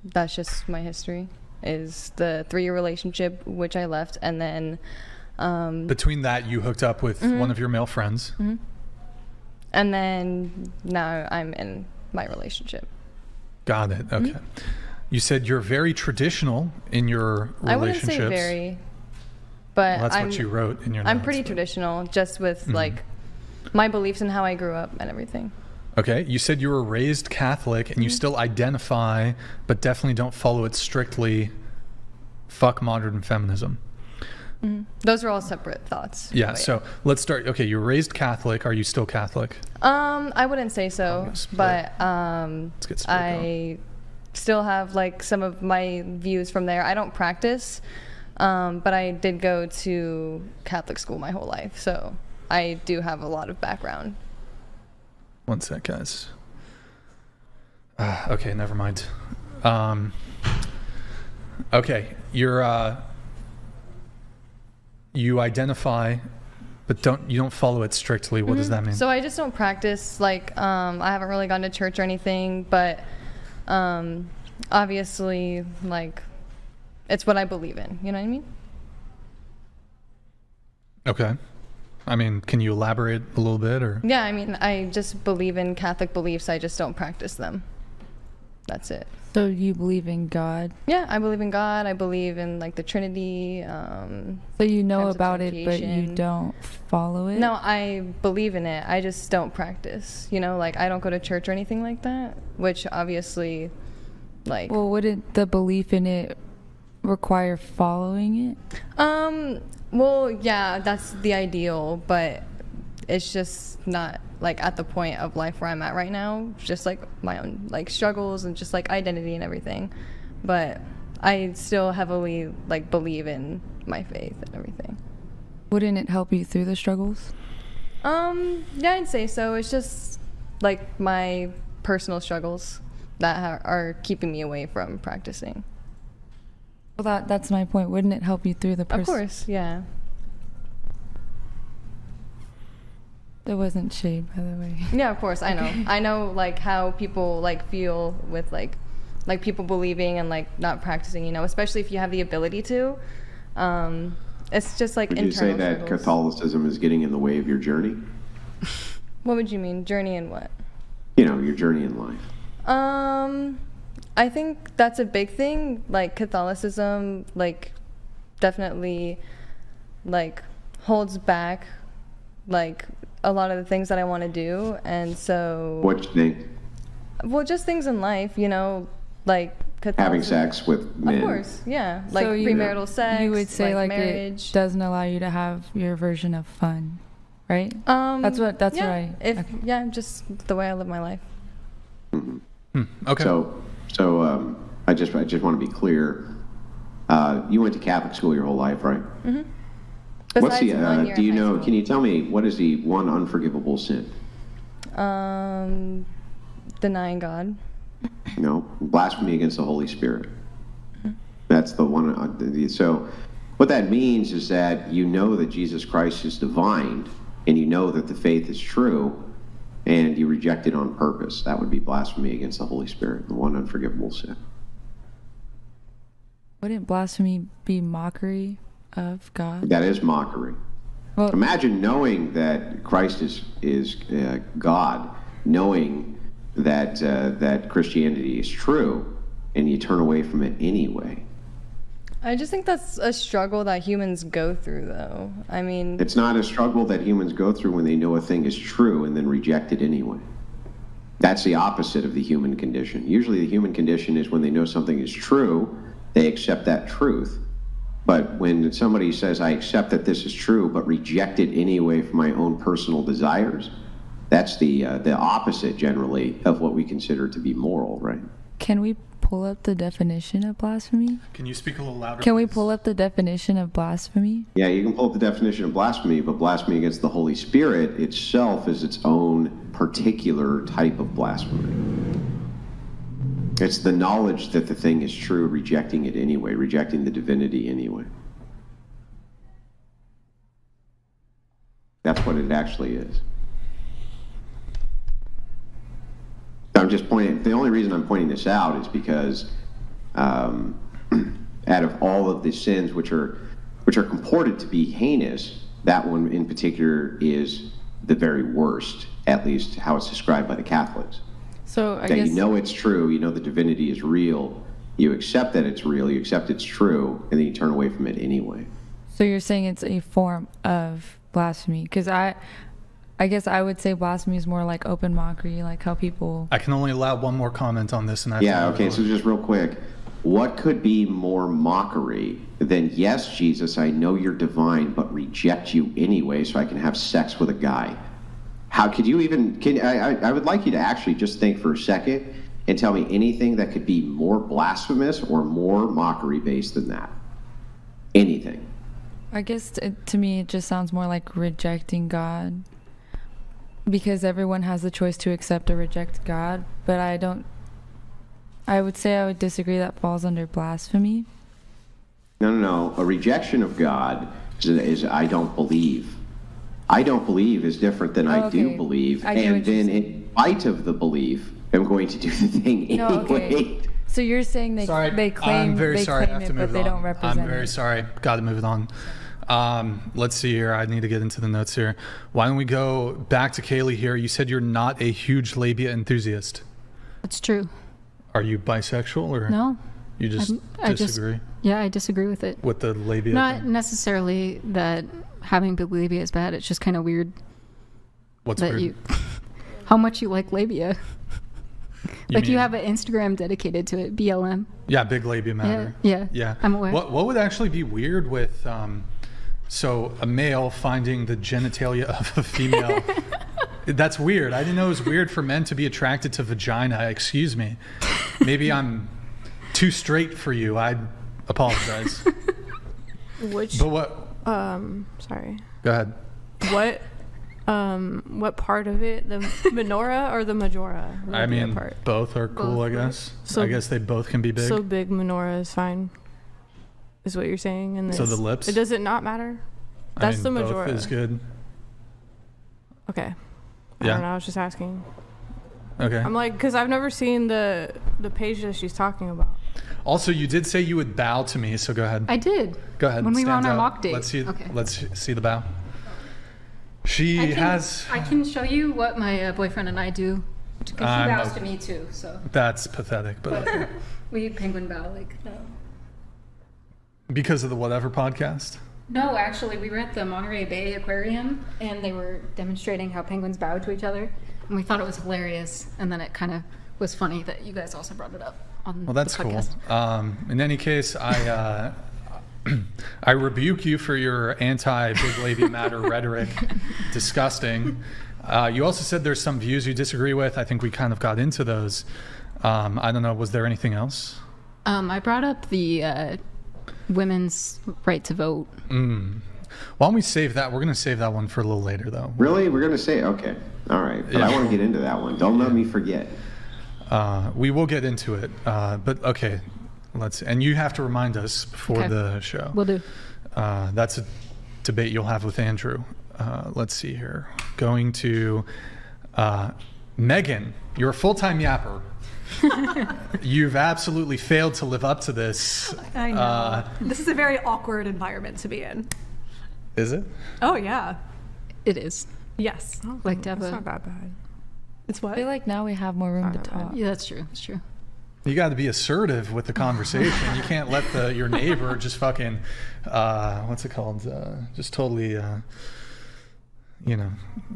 that's just my history is the three year relationship, which I left. And then, um, Between that, you hooked up with Mhm. one of your male friends. mhm. and then now I'm in my relationship. Got it. Okay. You said you're very traditional in your relationships. I wouldn't say very, but Well, that's I'm, what you wrote in your I'm notes, pretty but- traditional, just with Mhm. like my beliefs and how I grew up and everything. Okay. You said you were raised Catholic and you Mhm. still identify, but definitely don't follow it strictly. Fuck modern feminism. Mhm. Those are all separate thoughts. Yeah. but So let's start. Okay. You were raised Catholic. Are you still Catholic? Um, I wouldn't say so, but um, get split I still have like some of my views from there. I don't practice, um, but I did go to Catholic school my whole life, so I do have a lot of background. One sec, guys. Uh, okay, never mind. Um, okay, you're uh, you identify, but don't you don't follow it strictly. What does Mhm. that mean? So I just don't practice. Like, um, I haven't really gone to church or anything, but um, obviously, like, it's what I believe in. You know what I mean? okay. I mean, can you elaborate a little bit, or Yeah, I mean, I just believe in Catholic beliefs. I just don't practice them. That's it. So you believe in God? Yeah, I believe in God. I believe in like the Trinity. Um, So you know about it, but you don't follow it? No, I believe in it. I just don't practice. You know, like I don't go to church or anything like that. Which obviously, like, Well, wouldn't the belief in it require following it? um, well, yeah, that's the ideal, but it's just not like at the point of life where I'm at right now. Just like my own like struggles and just like identity and everything. But I still heavily like believe in my faith and everything. Wouldn't it help you through the struggles? Um, yeah, I'd say so. It's just like my personal struggles that are keeping me away from practicing. Well, that that's my point. Wouldn't it help you through the process? Of course, yeah. There wasn't shade, by the way. Yeah, of course, I know. I know like how people like feel with like like people believing and like not practicing, you know, especially if you have the ability to. Um, it's just like Would you say internal that struggles. Catholicism is getting in the way of your journey? What would you mean, journey and what? You know, your journey in life. Um, I think that's a big thing. Like Catholicism, like definitely, like holds back, like a lot of the things that I want to do, and so. What you think? Well, just things in life, you know, like Having sex with men. Of course, yeah, like So you- premarital sex. You would say like, marriage. it doesn't allow you to have your version of fun, right? Um, that's what that's right. yeah, what I. If yeah, just the way I live my life. Okay. So, so um, I just I just want to be clear. Uh, you went to Catholic school your whole life, right? hmm What's the? Uh, do you know? school. Can you tell me what is the one unforgivable sin? Um, denying God. No, blasphemy against the Holy Spirit. That's the one. uh, the- So, what that means is that you know that Jesus Christ is divine, and you know that the faith is true, and you reject it on purpose. That would be blasphemy against the Holy Spirit, the one unforgivable sin. Wouldn't blasphemy be mockery of God? That is mockery. Well- Imagine knowing that Christ is is uh, God, knowing that uh, that Christianity is true, and you turn away from it anyway. I just think that's a struggle that humans go through, though. I mean, It's not a struggle that humans go through when they know a thing is true and then reject it anyway. That's the opposite of the human condition. Usually, the human condition is when they know something is true, they accept that truth. But when somebody says, I accept that this is true, but reject it anyway for my own personal desires, That's the uh, the opposite generally of what we consider to be moral, right? Can we pull up the definition of blasphemy? Can you speak a little louder? Can we pull up the definition of blasphemy? Yeah, you can pull up the definition of blasphemy, but blasphemy against the Holy Spirit itself is its own particular type of blasphemy. It's the knowledge that the thing is true, rejecting it anyway, rejecting the divinity anyway. That's what it actually is. I'm just pointing, the only reason I'm pointing this out is because um, out of all of the sins which are which are comported to be heinous, that one in particular is the very worst, at least how it's described by the Catholics. So I that guess you know it's true, you know the divinity is real, you accept that it's real, you accept it's true, and then you turn away from it anyway. so. You're saying it's a form of blasphemy because I, I guess I would say blasphemy is more like open mockery, like how people. I can only allow one more comment on this, and I Yeah, okay, so just real quick. What could be more mockery than, yes, Jesus, I know you're divine, but reject you anyway so I can have sex with a guy? How could you even, can, I, I, I would like you to actually just think for a second and tell me anything that could be more blasphemous or more mockery based than that. Anything. I guess it, to me it just sounds more like rejecting God, because everyone has the choice to accept or reject God. But I don't. I would say I would disagree. That falls under blasphemy. No, no, no. A rejection of God is, is I don't believe. I don't believe is different than I Oh, do believe. I and then, in spite of the belief, I'm going to do the thing No, anyway. okay. So you're saying they Sorry, they claim I'm very they sorry. I have to it, move but they it on. don't represent I'm very it. sorry. Got to move it on. Um, let's see here. I need to get into the notes here. Why don't we go back to Kaylee here? You said you're not a huge labia enthusiast. It's true. Are you bisexual or No. You just I just- disagree yeah, I disagree with it. with the labia. Not thing? necessarily that having big labia is bad. It's just kind of weird. What's that weird? You, how much you like labia? You like you have an Instagram dedicated to it, BLM. Yeah, big labia matter. yeah, yeah. I'm aware. What what would actually be weird with um, so a male finding the genitalia of a female? that's weird. I didn't know it was weird for men to be attracted to vagina. Excuse me. Maybe I'm too straight for you. I apologize. Which But what? um sorry. Go ahead. What um what part of it? The minora or the majora? I mean, part. both are cool. I guess. So- I guess they both can be big. So big minora is fine. Is what you're saying in this. So the lips? It does it not matter? I That's mean, the both majora. is good. Okay. I Yeah. don't know. I was just asking. Okay. I'm like, because I've never seen the the page that she's talking about. Also, you did say you would bow to me, so go ahead. I did. Go ahead. When we were stand on our up. mock date. Let's see. Okay. Let's see the bow. She I can, has. I can show you what my uh, boyfriend and I do. Because he bows a- to me too. So. That's pathetic, but okay. we penguin bow like no. Because of the whatever podcast. No, actually, we were at the Monterey Bay Aquarium, and they were demonstrating how penguins bow to each other, and we thought it was hilarious. And then it kind of was funny that you guys also brought it up on the Well, that's cool. Um, in any case, I uh, I rebuke you for your anti-big lady matter rhetoric. Disgusting. Uh, you also said there's some views you disagree with. I think we kind of got into those. Um, I don't know. Was there anything else? Um, I brought up the uh, women's right to vote. Mm. Why don't we save that? We're going to save that one for a little later, though. Really? We're going to say, okay. All right. But I want to get into that one. Don't let me forget. Uh, we will get into it, uh, but okay, let's. And you have to remind us before Okay. the show. We'll do. Uh, that's a debate you'll have with Andrew. Uh, let's see here. Going to uh, Megan. You're a full-time yapper. You've absolutely failed to live up to this. I know. Uh, this is a very awkward environment to be in. is it? Oh yeah. It is. Yes. Like to have It's a- not that bad. It's what? I feel like now we have more room to talk. Yeah, that's true. That's true. You got to be assertive with the conversation. you can't let the your neighbor just fucking, uh, what's it called? Uh, just totally, uh, you know,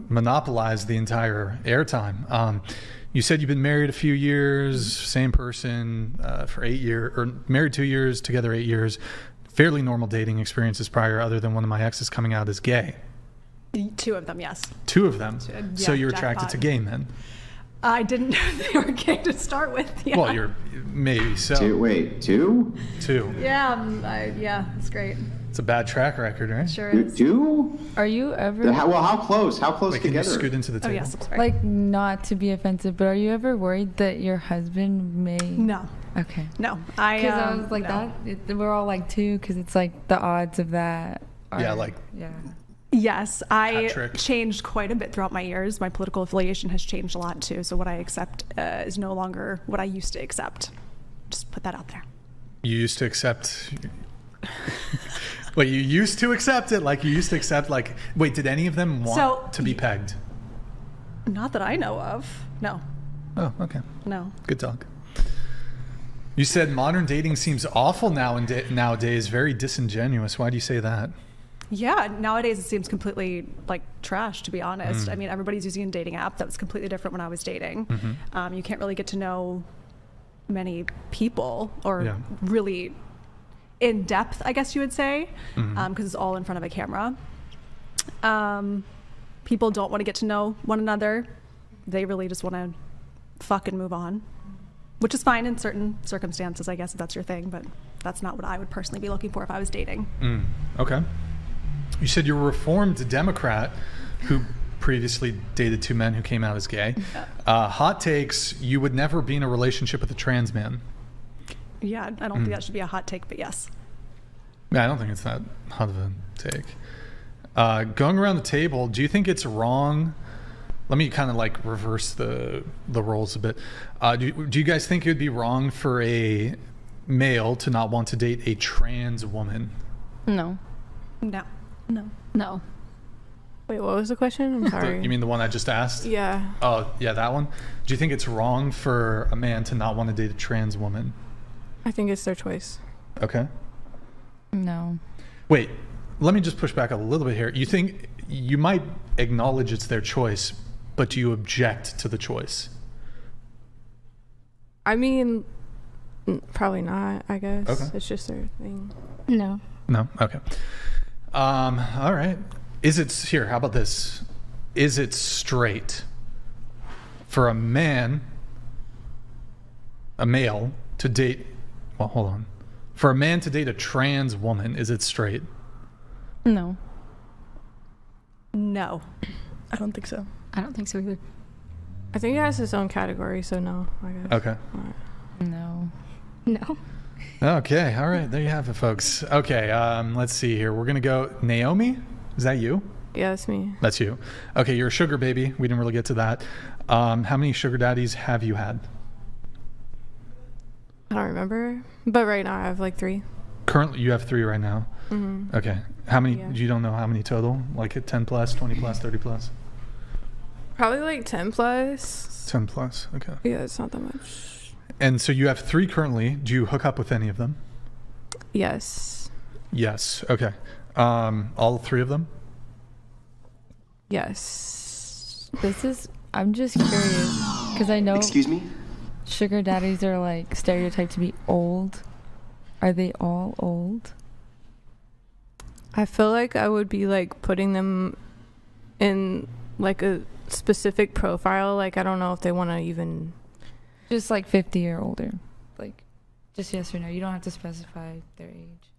monopolize the entire airtime. Um, you said you've been married a few years, same person uh, for eight years, or married two years, together eight years. Fairly normal dating experiences prior, other than one of my exes coming out as gay. Two of them, yes. Two of them. Uh, so you're attracted to gay men. I didn't know they were gay to start with. Yeah. Well, you're maybe so. Two, wait, two? Two. Yeah, um, I, yeah, it's great. It's a bad track record, right? Sure You is. do? Are you ever The- how- well, how close? How close Wait, can you together? scoot into the table? Oh, yes, I'm sorry. like not to be offensive, but are you ever worried that your husband may? No. Okay. No, I. Because I um, was like no. that. It, we're all like two, because it's like the odds of that. Are, Yeah, like- yeah. Yes, I Hat trick. changed quite a bit throughout my years. My political affiliation has changed a lot too. So what I accept uh, is no longer what I used to accept. Just put that out there. You used to accept. Wait, you used to accept it? Like you used to accept? Like, wait, did any of them want So- to be pegged? Not that I know of. No, Oh, okay. no. Good talk. You said modern dating seems awful now and nowadays, very disingenuous. Why do you say that? Yeah, nowadays it seems completely like trash, to be honest. Mm. I mean, everybody's using a dating app that was completely different when I was dating. Mhm. Um, you can't really get to know many people or Yeah. really in depth, I guess you would say, because Mhm. it's all in front of a camera. Um, people don't want to get to know one another. They really just want to fuck and move on, which is fine in certain circumstances, I guess, if that's your thing, but that's not what I would personally be looking for if I was dating. Mm, okay. You said you're a reformed Democrat who previously dated two men who came out as gay. Uh, hot takes: You would never be in a relationship with a trans man. Yeah, I don't Mm. think that should be a hot take, but yes. Yeah, I don't think it's that hot of a take. Uh, going around the table, do you think it's wrong? Let me kind of like reverse the the roles a bit. Uh, do, do you guys think it would be wrong for a male to not want to date a trans woman? No. No. No. No. Wait, what was the question? I'm The- sorry. you mean the one I just asked? Yeah. Oh, yeah, that one. Do you think it's wrong for a man to not want to date a trans woman? I think it's their choice. Okay. No. Wait, let me just push back a little bit here. You think you might acknowledge it's their choice, but do you object to the choice? I mean, probably not. I guess Okay. it's just their thing. No. No. Okay. Um. All right. Is it here? How about this? Is it straight for a man, a male, to date? Well, hold on. For a man to date a trans woman, is it straight? No. No. I don't think so. I don't think so either. I think it has its own category, so no. I guess. Okay. No. No. Okay. All right. There you have it, folks. Okay. Um. Let's see here. We're gonna go. Naomi. Is that you? Yeah, that's me. That's you. Okay. You're a sugar baby. We didn't really get to that. Um. How many sugar daddies have you had? I don't remember, but right now I have like three. Currently, you have three right now. Mhm. Okay. How many? Yeah. You don't know how many total? Like at 10 plus, 20 plus, 30 plus? Probably like ten plus. 10 plus. Okay. Yeah, it's not that much. And so you have three currently. Do you hook up with any of them? Yes. Yes. Okay. Um, all three of them? Yes. This is. I'm just curious because I know. Excuse me? Sugar daddies are like stereotyped to be old. Are they all old? I feel like I would be like putting them in like a specific profile. Like I don't know if they want to even. Just like 50 or older. Like, just yes or no. You don't have to specify their age.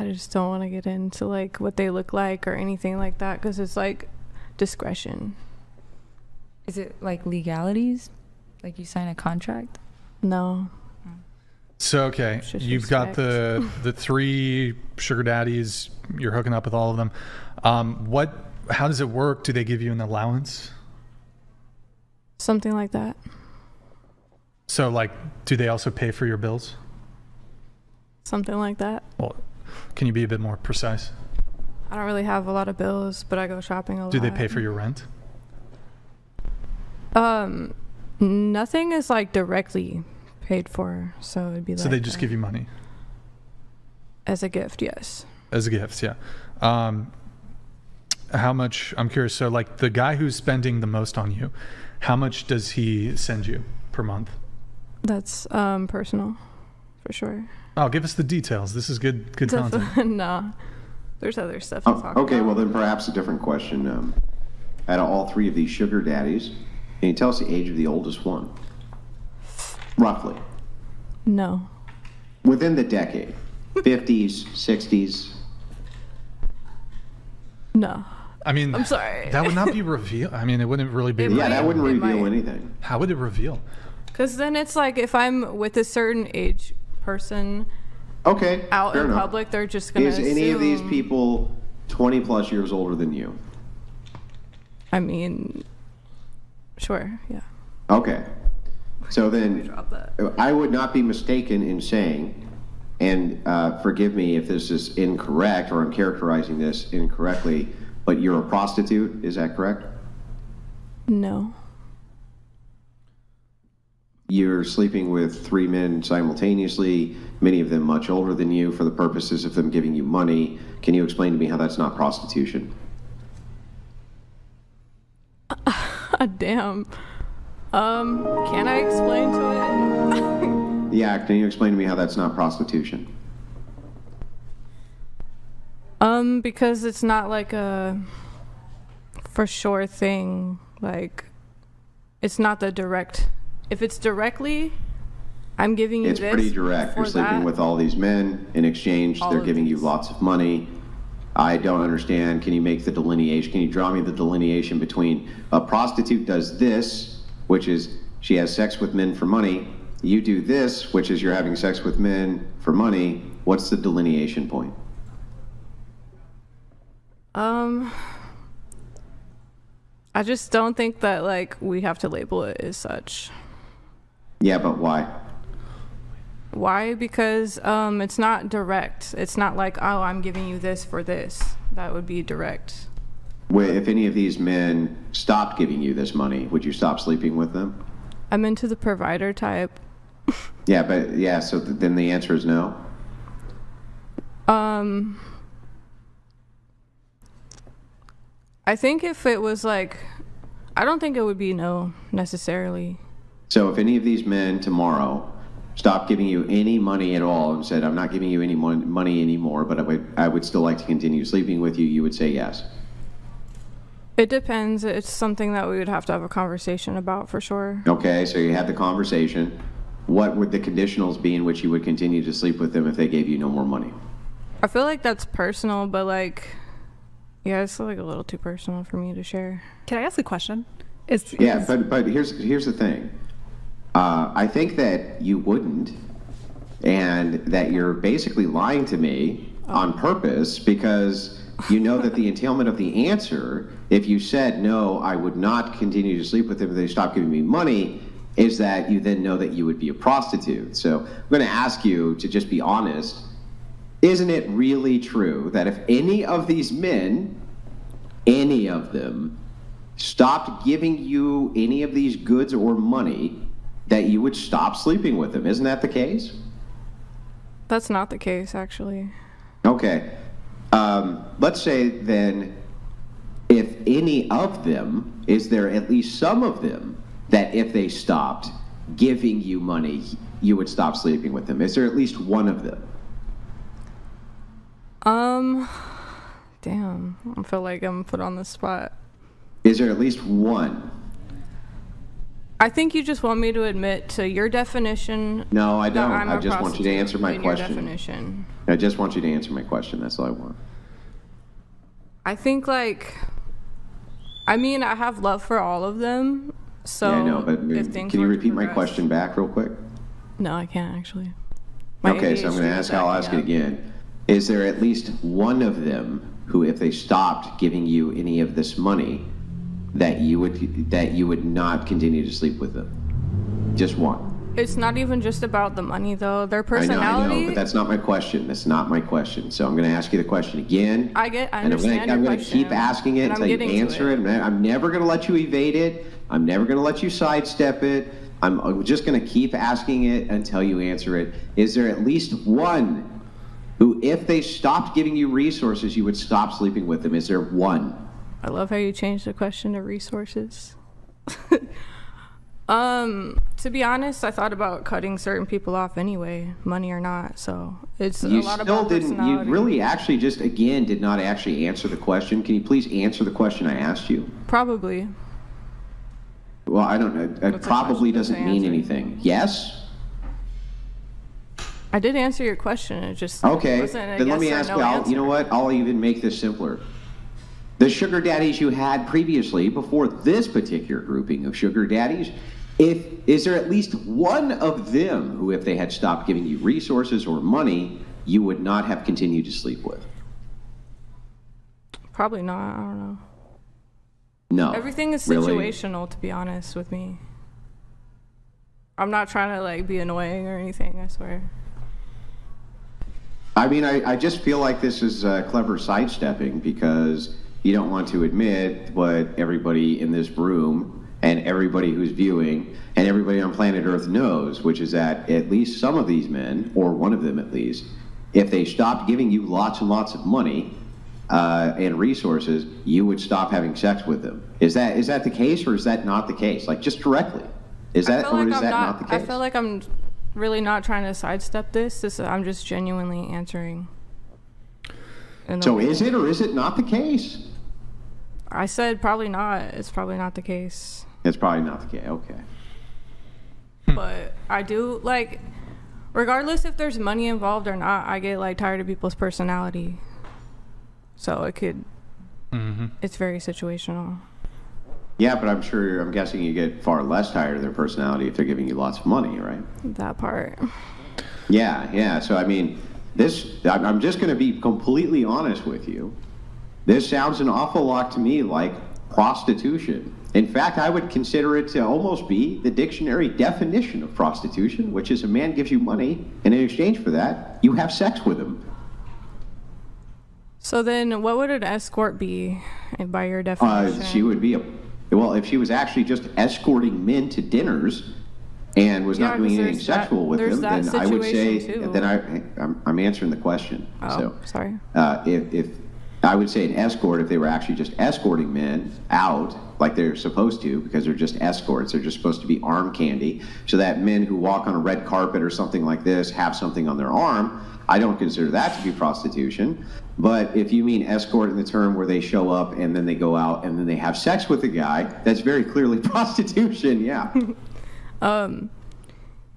I just don't want to get into like what they look like or anything like that because it's like discretion. Is it like legalities? Like you sign a contract? No. So okay, just you've got the the three sugar daddies. You're hooking up with all of them. Um, what? How does it work? Do they give you an allowance? Something like that. So like, do they also pay for your bills? Something like that. Well, can you be a bit more precise? I don't really have a lot of bills, but I go shopping a lot. Do they pay for your rent? Um, nothing is like directly paid for, so it'd be like So they just uh, give you money as a gift. Yes. as a gift, yeah. Um, how much? I'm curious. So like the guy who's spending the most on you, how much does he send you per month? That's um personal, for sure. Oh, give us the details. This is good. Good content. no. There's other stuff to Oh, talk okay, about. well then perhaps a different question. Um, out of all three of these sugar daddies, can you tell us the age of the oldest one? Roughly. No. Within the decade. 50s, 60s. No. I mean, I'm sorry. That would not be reveal. I mean, it wouldn't really be. It Yeah, that wouldn't reveal might. anything. How would it reveal? Because then it's like if I'm with a certain age person Okay. out in enough. public, they're just gonna. Is any of these people 20 plus years older than you? I mean, sure, yeah. Okay. So then, I would not be mistaken in saying, and uh, forgive me if this is incorrect or I'm characterizing this incorrectly, but you're a prostitute, is that correct? No. You're sleeping with three men simultaneously, many of them much older than you, for the purposes of them giving you money. Can you explain to me how that's not prostitution? A damn. Um, can I explain to it? Yeah, can you explain to me how that's not prostitution? um, because it's not like a for sure thing. Like, it's not the direct. If it's directly, I'm giving you It's pretty direct. You're sleeping that. with all these men. In exchange, All they're giving you lots of money. I don't understand. Can you make the delineation? Can you draw me the delineation between a prostitute does this, which is she has sex with men for money. You do this, which is you're having sex with men for money. What's the delineation point? Um, I just don't think that like we have to label it as such. Yeah, but why? Why? Because um, it's not direct. It's not like, oh, I'm giving you this for this. That would be direct. Wait, If any of these men stopped giving you this money, would you stop sleeping with them? I'm into the provider type. Yeah, but yeah, so th- then the answer is no. Um, I think if it was like, I don't think it would be no necessarily. So if any of these men tomorrow stopped giving you any money at all and said, "I'm not giving you any mon- money anymore, but I would, I would still like to continue sleeping with you," you would say yes. It depends. It's something that we would have to have a conversation about for sure. Okay, so you had the conversation. What would the conditionals be in which you would continue to sleep with them if they gave you no more money? I feel like that's personal, but like, yeah, it's like a little too personal for me to share. Can I ask a question? Is Yeah, but but here's here's the thing. Uh, I think that you wouldn't, and that you're basically lying to me on purpose because you know that the entailment of the answer, if you said no, I would not continue to sleep with them if they stopped giving me money, is that you then know that you would be a prostitute. So I'm going to ask you to just be honest. Isn't it really true that if any of these men, any of them, stopped giving you any of these goods or money, that you would stop sleeping with them. Isn't that the case? That's not the case, actually. Okay. Um, let's say then, if any of them, is there at least some of them that if they stopped giving you money, you would stop sleeping with them? Is there at least one of them? Um, damn, I feel like I'm put on the spot. Is there at least one? I think you just want me to admit to your definition. No, I don't. I just want you to answer my question. definition. I just want you to answer my question. That's all I want. I think like, I mean, I have love for all of them. So yeah, I know, but can you repeat my question back real quick? No, I can't actually. My Okay, so I'm going to ask, I'll ask it again. Is there at least one of them who, if they stopped giving you any of this money, that you would that you would not continue to sleep with them? Just one. It's not even just about the money though. Their personality. I know. I know, but that's not my question. That's not my question. So I'm going to ask you the question again. I get. I and I'm understand I'm going to keep asking it until you answer it. and I- I'm never going to let you evade it. I'm never going to let you sidestep it. I'm I'm just going to keep asking it until you answer it. Is there at least one who, if they stopped giving you resources, you would stop sleeping with them? Is there one? I love how you changed the question to resources. Um, to be honest, I thought about cutting certain people off anyway, money or not. So it's You a lot still about didn't. You really actually just again did not actually answer the question. Can you please answer the question I asked you? Probably. Well, I don't know. It What's probably doesn't mean anything. Yes. I did answer your question. It just Okay. wasn't a Then let me ask no you. I'll, you know what? I'll even make this simpler. The sugar daddies you had previously, before this particular grouping of sugar daddies, if is there at least one of them who, if they had stopped giving you resources or money, you would not have continued to sleep with? Probably not. I don't know. No. Everything is Really? situational, to be honest with me. I'm not trying to like be annoying or anything. I swear. I mean, I, I just feel like this is uh, clever sidestepping because you don't want to admit what everybody in this room and everybody who's viewing and everybody on planet Earth knows, which is that at least some of these men, or one of them at least, if they stopped giving you lots and lots of money uh, and resources, you would stop having sex with them. Is that is that the case, or is that not the case? Like just directly, is that or like is I'm that not. not, the case? I feel like I'm really not trying to sidestep this. this I'm just genuinely answering. so way is it or is it not the case? I said probably not. It's probably not the case. It's probably not the case. Okay. But I do like, regardless if there's money involved or not, I get like tired of people's personality. So it could. Mm-hmm. It's very situational. Yeah, but I'm sure, I'm guessing you get far less tired of their personality if they're giving you lots of money, right? That part. Yeah, yeah. So, I mean, this, I'm I'm just going to be completely honest with you. This sounds an awful lot to me like prostitution. In fact, I would consider it to almost be the dictionary definition of prostitution, which is a man gives you money, and in exchange for that, you have sex with him. So then, what would an escort be eh, by your definition? Uh, she would be a well if she was actually just escorting men to dinners and was Yeah, not doing anything there's that- sexual with them, then I would say too. then I I'm, I'm answering the question. Oh, so sorry. uh, if if I would say an escort if they were actually just escorting men out like they're supposed to because they're just escorts they're just supposed to be arm candy so that men who walk on a red carpet or something like this have something on their arm I don't consider that to be prostitution but if you mean escort in the term where they show up and then they go out and then they have sex with a guy that's very clearly prostitution yeah Um,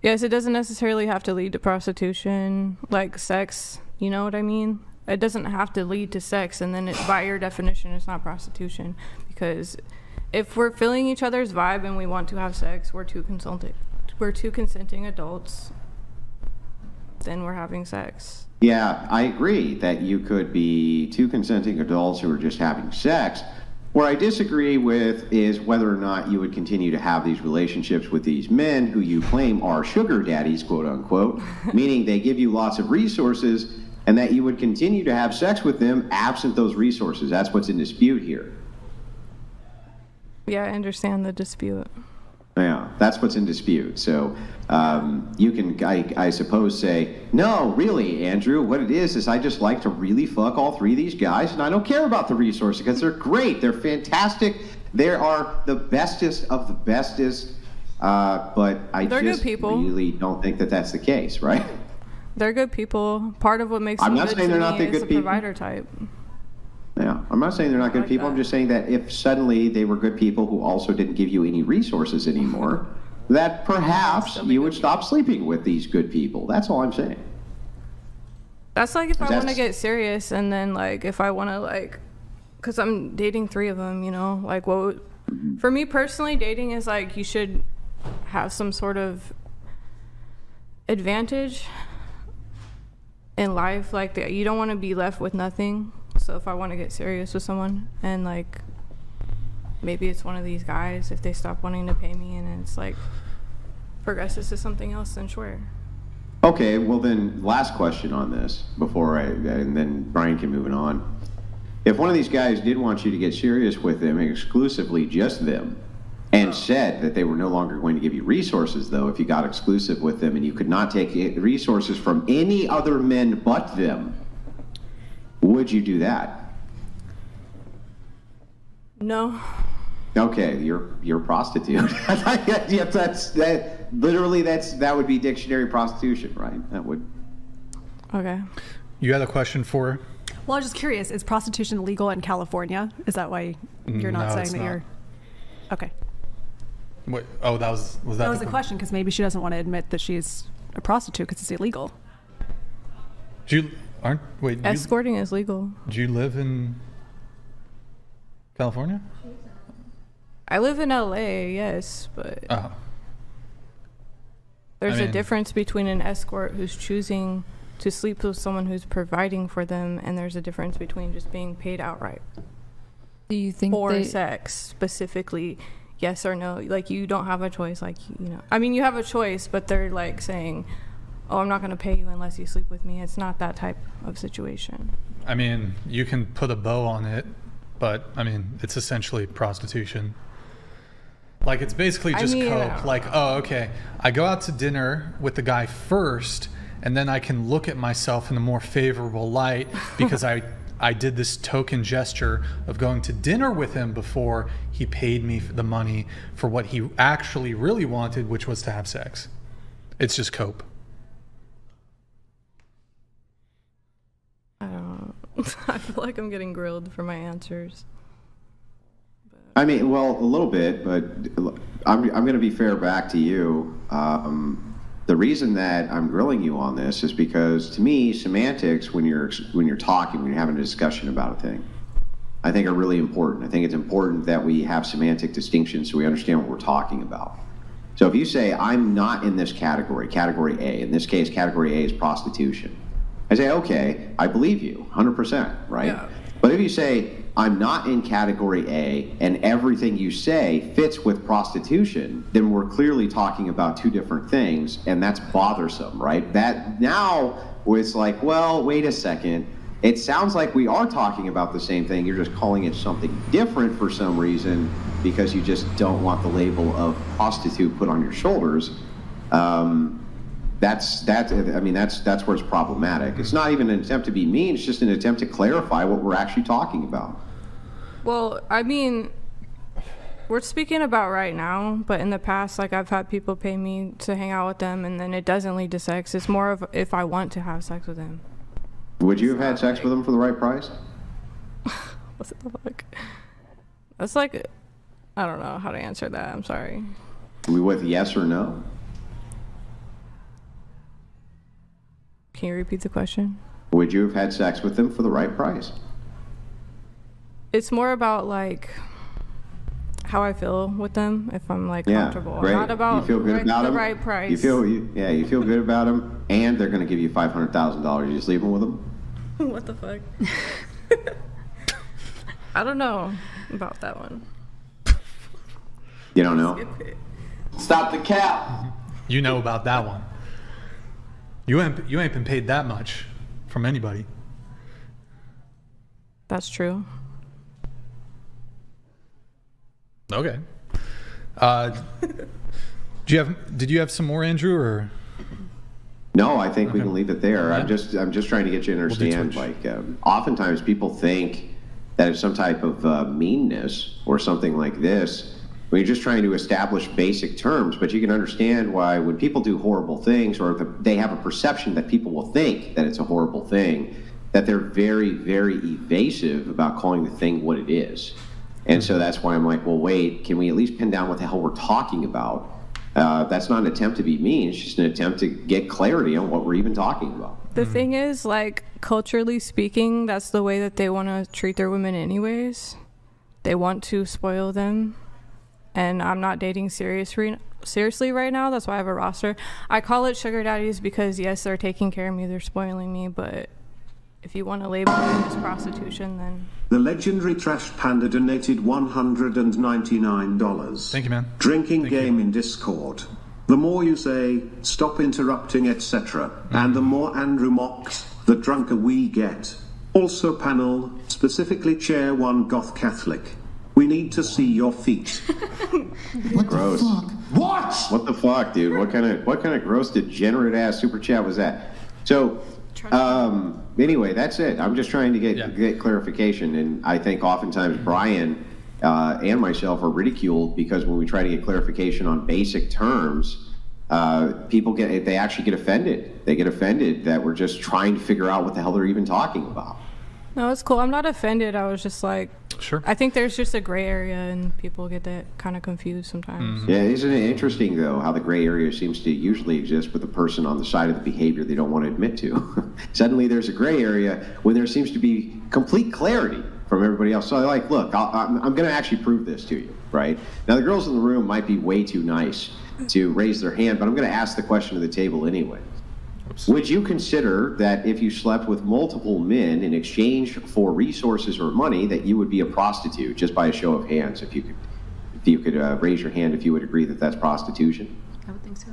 yes, it doesn't necessarily have to lead to prostitution, like sex. You know what I mean? It doesn't have to lead to sex, and then it, by your definition, it's not prostitution. Because if we're feeling each other's vibe and we want to have sex, we're two consulting, we're two consenting adults. Then we're having sex. Yeah, I agree that you could be two consenting adults who are just having sex. Where I disagree with is whether or not you would continue to have these relationships with these men who you claim are sugar daddies, quote unquote, meaning they give you lots of resources, and that you would continue to have sex with them absent those resources. That's what's in dispute here. Yeah, I understand the dispute. Yeah, that's what's in dispute. So um, you can, I, I suppose, say, no, really, Andrew, what it is is I just like to really fuck all three of these guys, and I don't care about the resources because they're great, they're fantastic, they are the bestest of the bestest. Uh, but I They're good just people. really don't think that that's the case, right? They're good people. Part of what makes I'm them not good saying they're not the good the people. provider type. Yeah, I'm not saying they're not good people. I'm just saying that if suddenly they were good people who also didn't give you any resources anymore, that perhaps you would stop sleeping with these good people. That's all I'm saying. That's like if I want to get serious, and then like if I want to like, cause I'm dating three of them, you know, like what? would- mm-hmm. For me personally, dating is like you should have some sort of advantage in life, like that you don't want to be left with nothing. So if I want to get serious with someone, and like maybe it's one of these guys, if they stop wanting to pay me, and it's like progresses to something else, then sure. Okay, well then, last question on this before I, and then Brian can move it on. If one of these guys did want you to get serious with them, exclusively just them, and said that they were no longer going to give you resources, though, if you got exclusive with them and you could not take resources from any other men but them, would you do that? No. Okay, you're you're a prostitute. yeah, that's that. Literally, that's that would be dictionary prostitution, right? That would. Okay. You had a question for? Well, I was just curious. Is prostitution legal in California? Is that why you're not No, saying it's that not. you're? Okay. What? Oh, that was was that, That was the a question because maybe she doesn't want to admit that she's a prostitute because it's illegal. Do you aren't wait? Do you, Escorting is legal. do you live in California? I live in LA, yes, but Oh, there's I a mean- difference between an escort who's choosing to sleep with someone who's providing for them, and there's a difference between just being paid outright. Do you think for they- sex specifically? Yes or no? Like you don't have a choice. Like you know, I mean, you have a choice, but they're like saying, "Oh, I'm not going to pay you unless you sleep with me." It's not that type of situation. I mean, you can put a bow on it, but I mean, it's essentially prostitution. Like it's basically I just mean, cope. Like, oh, okay, I go out to dinner with the guy first, and then I can look at myself in a more favorable light because I I did this token gesture of going to dinner with him before he paid me the money for what he actually really wanted, which was to have sex. It's just cope. I don't. know. I feel like I'm getting grilled for my answers. I mean, well, a little bit, but I'm, I'm going to be fair back to you. Um, the reason that I'm grilling you on this is because to me, semantics, when you're when you're talking, when you're having a discussion about a thing, I think are really important. I think it's important that we have semantic distinctions so we understand what we're talking about. So if you say I'm not in this category, category A, in this case, category A is prostitution. I say, okay, I believe you, 100%, right? Yeah. But if you say, I'm not in category A and everything you say fits with prostitution, then we're clearly talking about two different things, and that's bothersome, right? That now it's like, well, wait a second. It sounds like we are talking about the same thing. You're just calling it something different for some reason because you just don't want the label of prostitute put on your shoulders. Um, that's that. I mean, that's that's where it's problematic. It's not even an attempt to be mean. It's just an attempt to clarify what we're actually talking about. Well, I mean, we're speaking about right now, but in the past, like I've had people pay me to hang out with them, and then it doesn't lead to sex. It's more of if I want to have sex with them. Would you have had sex with them for the right price? What the fuck? That's like, I don't know how to answer that. I'm sorry. We with yes or no? Can you repeat the question? Would you have had sex with them for the right price? It's more about like how I feel with them. If I'm like Yeah, comfortable, great. not about you feel good like, about the them. right price. You feel you, yeah, you feel good about them, and they're going to give you five hundred thousand dollars. You sleeping with them? what the fuck? I don't know about that one. You don't know. Stop the cap. You know about that one. You ain't you ain't been paid that much from anybody. That's true. Okay. Uh, do you have did you have some more, Andrew, or No, I think we can leave it there. I'm just I'm just trying to get you to do understand. like, um, oftentimes people think that it's some type of uh, meanness or something like this. When you're just trying to establish basic terms, but you can understand why when people do horrible things or the, they have a perception that people will think that it's a horrible thing, that they're very very evasive about calling the thing what it is. And so that's why I'm like, well, wait, can we at least pin down what the hell we're talking about? Uh, that's not an attempt to be mean. It's just an attempt to get clarity on what we're even talking about. The thing is, like culturally speaking, that's the way that they want to treat their women, anyways. They want to spoil them, and I'm not dating serious re- seriously right now. That's why I have a roster. I call it sugar daddies because yes, they're taking care of me, they're spoiling me. But if you want to label it as prostitution, then The legendary Trash Panda donated $199. Thank you, man. Drinking game in Discord. The more you say, stop interrupting, etc., mm-hmm. and the more Andrew mocks, the drunker we get. Also, panel, specifically chair one goth Catholic. We need to see your feet. gross. The fuck? What? What the fuck, dude? What kind of what kind of gross degenerate ass super chat was that? So, um, anyway, that's it. I'm just trying to get get clarification, and I think oftentimes Brian uh, and myself are ridiculed because when we try to get clarification on basic terms, uh, people get they actually get offended. They get offended that we're just trying to figure out what the hell they're even talking about. No, it's cool. I'm not offended. I was just like, sure. I think there's just a gray area, and people get that kind of confused sometimes. Mm-hmm. Yeah, isn't it interesting though how the gray area seems to usually exist with the person on the side of the behavior they don't want to admit to. Suddenly there's a gray area when there seems to be complete clarity from everybody else. So like, look, I'll, I'm, I'm going to actually prove this to you, right? Now the girls in the room might be way too nice to raise their hand, but I'm going to ask the question to the table anyway. Would you consider that if you slept with multiple men in exchange for resources or money, that you would be a prostitute? Just by a show of hands, if you could, if you could uh, raise your hand, if you would agree that that's prostitution. I would think so.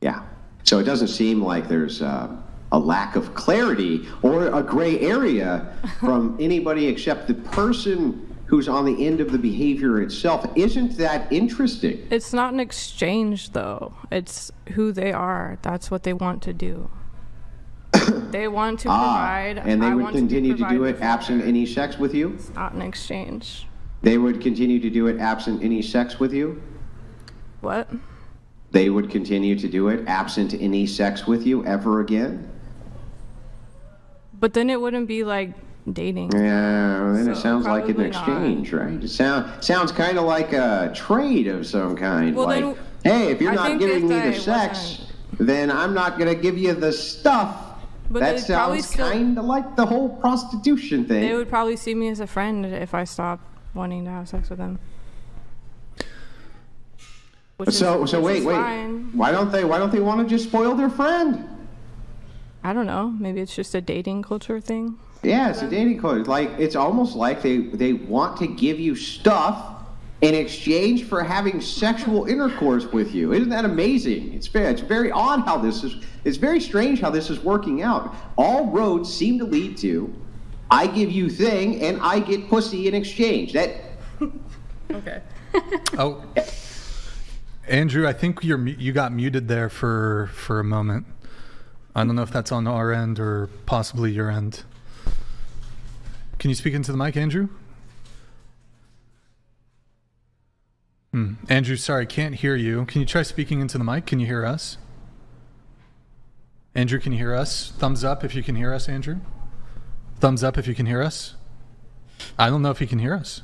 Yeah. So it doesn't seem like there's uh, a lack of clarity or a gray area from anybody except the person who's on the end of the behavior itself. Isn't that interesting? It's not an exchange, though. It's who they are. That's what they want to do. they want to provide. ah, provide. and they I would want to continue to, do it absent any sex with you? It's not an exchange. They would continue to do it absent any sex with you? What? They would continue to do it absent any sex with you ever again? But then it wouldn't be like dating. Yeah, then it sounds like an probably not. exchange, right? It sound, sounds kind of like a trade of some kind. Well, like, then, hey, if you're I not giving me the sex, then I'm not going to give you the stuff. But that sounds kind of like the whole prostitution thing. They would probably see me as a friend if I stopped wanting to have sex with them. Which is- so, so wait, wait. fine. Why don't they? Why don't they want to just spoil their friend? I don't know. Maybe it's just a dating culture thing. Yeah, it's a dating code. Like it's almost like they they want to give you stuff in exchange for having sexual intercourse with you. Isn't that amazing? It's very it's very odd how this is. It's very strange how this is working out. All roads seem to lead to I give you thing and I get pussy in exchange. That Okay. Oh, Andrew, I think you're you got muted there for for a moment. I don't know if that's on our end or possibly your end. Can you speak into the mic, Andrew? Hmm. Andrew, sorry, can't hear you. Can you try speaking into the mic? Can you hear us? Andrew, can you hear us? Thumbs up if you can hear us, Andrew. Thumbs up if you can hear us. I don't know if he can hear us.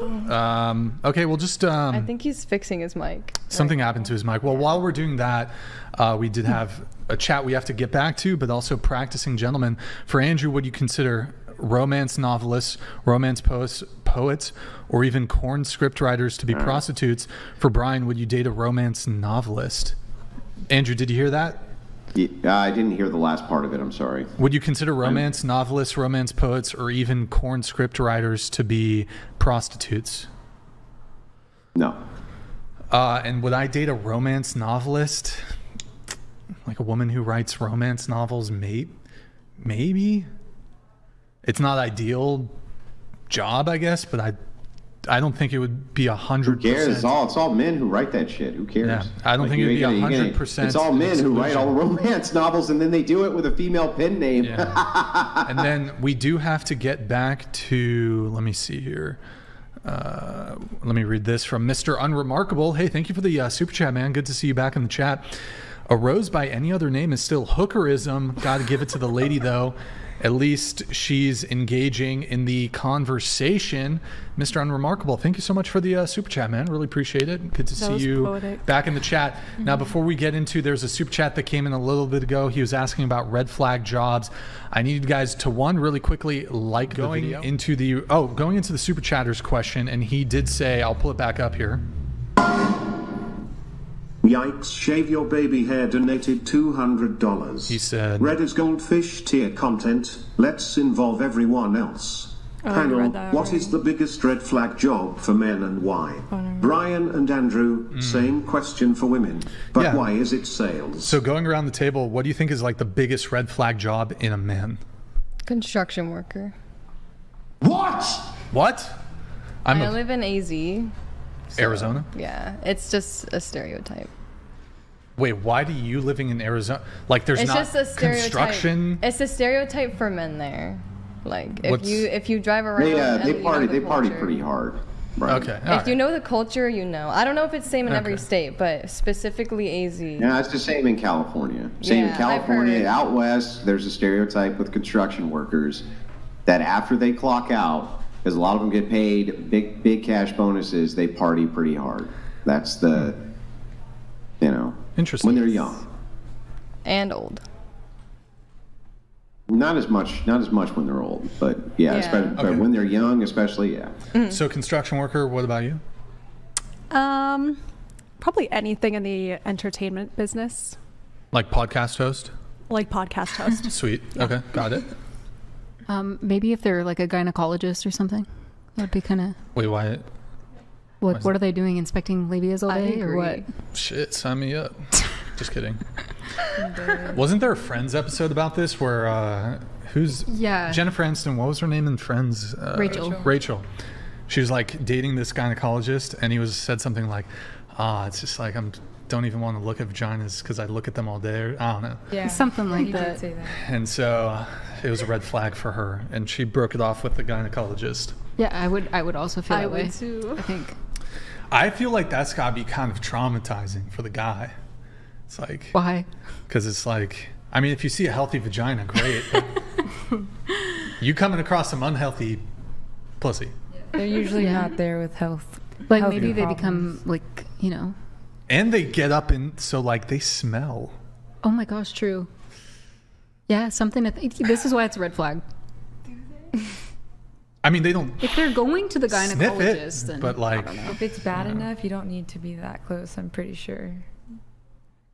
Um, okay, we'll just. Um, I think he's fixing his mic. Something happened to his mic. Well, while we're doing that, uh, we did have a chat we have to get back to, but also practicing gentlemen. For Andrew, would you consider romance novelists, romance poets, poets, or even corn script writers to be prostitutes? For Brian, would you date a romance novelist? Andrew, did you hear that? Yeah, I didn't hear the last part of it. I'm sorry. Would you consider romance novelists, romance poets, or even corn script writers to be prostitutes? No. Uh, and would I date a romance novelist? Like a woman who writes romance novels? Maybe. Maybe. It's not ideal job, I guess, but I, I don't think it would be a hundred. Who hundred cares? It's percent. all it's all men who write that shit. Who cares? Yeah, I don't think it'd be ain't 100% It's all men who write all the romance novels and then they do it with a female pen name. and then we do have to get back to let me see here uh, let me read this from mr unremarkable hey thank you for the uh, super chat man good to see you back in the chat a rose by any other name is still hookerism gotta give it to the lady though at least she's engaging in the conversation mr unremarkable thank you so much for the uh, super chat man really appreciate it good to That see you poetic. back in the chat. Now, before we get into, there's a super chat that came in a little bit ago. He was asking about red flag jobs. I need you guys to one really quickly like going into the oh going into the super chatters question, and he did say I'll pull it back up here. Yikes, shave your baby hair donated $200. He said, Red is goldfish tier content. Let's involve everyone else. Oh, I Panel, read that what is the biggest red flag job for men and why? Oh, Brian and Andrew, mm. same question for women. But. Yeah. why is it sales? So going around the table, what do you think is like the biggest red flag job in a man? Construction worker. What? What? I'm I a, live in AZ. So, Arizona. Yeah, it's just a stereotype. Wait, why do you living in Arizona? Like, there's it's not just a stereotype. construction. It's a stereotype for men there. Like if What's- you if you drive around, They uh, they party the they party pretty hard. Right. Okay. If you know the culture, you know. I don't know if it's same in every state, but specifically AZ. Yeah, it's the same in California. Same Yeah, in California. Out west, there's a stereotype with construction workers that after they clock out, because a lot of them get paid big big cash bonuses, they party pretty hard. That's the, you know, interesting when they're young. and old. Not as much, not as much when they're old, but yeah, Yeah. especially, but when they're young, especially, yeah. So construction worker. What about you? Um, probably anything in the entertainment business, Like podcast host. like podcast host. Sweet. Okay, got it. Um, maybe if they're like a gynecologist or something, that would be kind of. Wait, why? What What are they doing? Inspecting labias all day, or what? Shit, sign me up. Just kidding. Wasn't there a Friends episode about this where uh, who's Yeah. Jennifer Aniston? What was her name in Friends? Uh, Rachel. Rachel. She was like dating this gynecologist, and he was said something like, "Ah, it's just like I'm don't even want to look at vaginas because I look at them all day." Or, I don't know. Yeah, Something like that. say that. And so uh, it was a red flag for her, and she broke it off with the gynecologist. Yeah, I would. I would also feel I that would way. too. I think. I feel like that's got to be kind of traumatizing for the guy. It's like Why? Because it's like, I mean, if you see a healthy vagina, great. but you coming across some unhealthy pussy. They're usually Yeah. not there with health. Like healthy maybe they problems. become like you know. And they get up and so like they smell. Oh my gosh, true. Yeah, something. To th- this is why it's a red flag. I mean, they don't If they're going to the sniff gynecologist, it, then but like, If it's bad enough, you don't need to be that close. I'm pretty sure.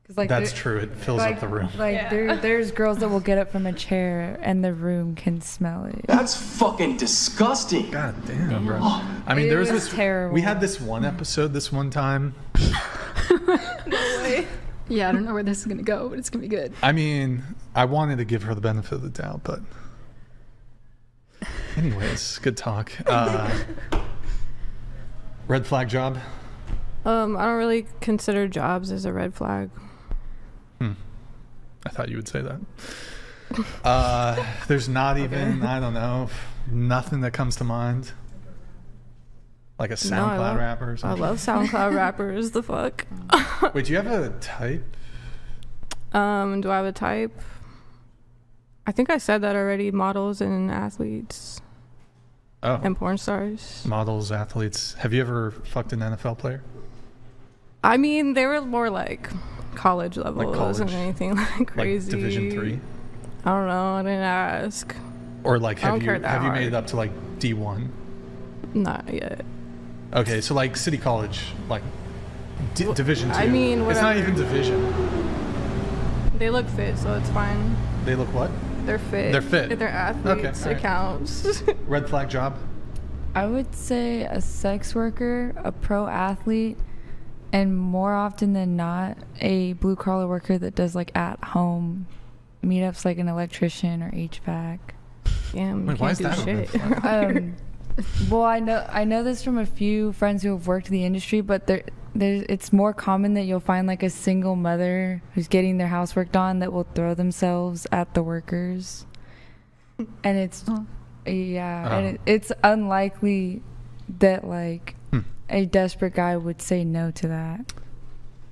'Cause, like that's true. It fills like, up the room. Like there, there's girls that will get up from a chair and the room can smell it. That's fucking disgusting. God damn, bro. I mean, It there was was this. terrible. We had this one episode this one time. no way. yeah, I don't know where this is gonna go, but it's gonna be good. I mean, I wanted to give her the benefit of the doubt, but. Anyways, good talk. Uh, red flag job. Um, I don't really consider jobs as a red flag. Hmm. I thought you would say that. Uh, there's not even, I don't know, nothing that comes to mind. Like a No, I SoundCloud love- rapper or something. I love SoundCloud rappers. The fuck. Wait, do you have a type? Um, do I have a type? I think I said that already. Models and athletes Oh, and porn stars. models, athletes. Have you ever fucked an NFL player? I mean, they were more like college level. It wasn't college? anything like crazy. Like Division three, I don't know. I didn't ask. or like have you have you made it up to like D one? Not yet. Okay, so like City College, like D- Division two. I mean, it's not even division. They look fit, so it's fine. They look what? They're fit. They're fit. If they're athletes, alright. it counts. Red flag job. I would say a sex worker, a pro athlete, and more often than not, a blue collar worker that does like at home meetups like an electrician or HVAC. Damn, Wait, why is that a um, well, I know I know this from a few friends who have worked in the industry, but there, there's it's more common that you'll find like a single mother who's getting their house worked on that will throw themselves at the workers, and it's yeah, and Oh. it, it's unlikely that like Hmm. a desperate guy would say no to that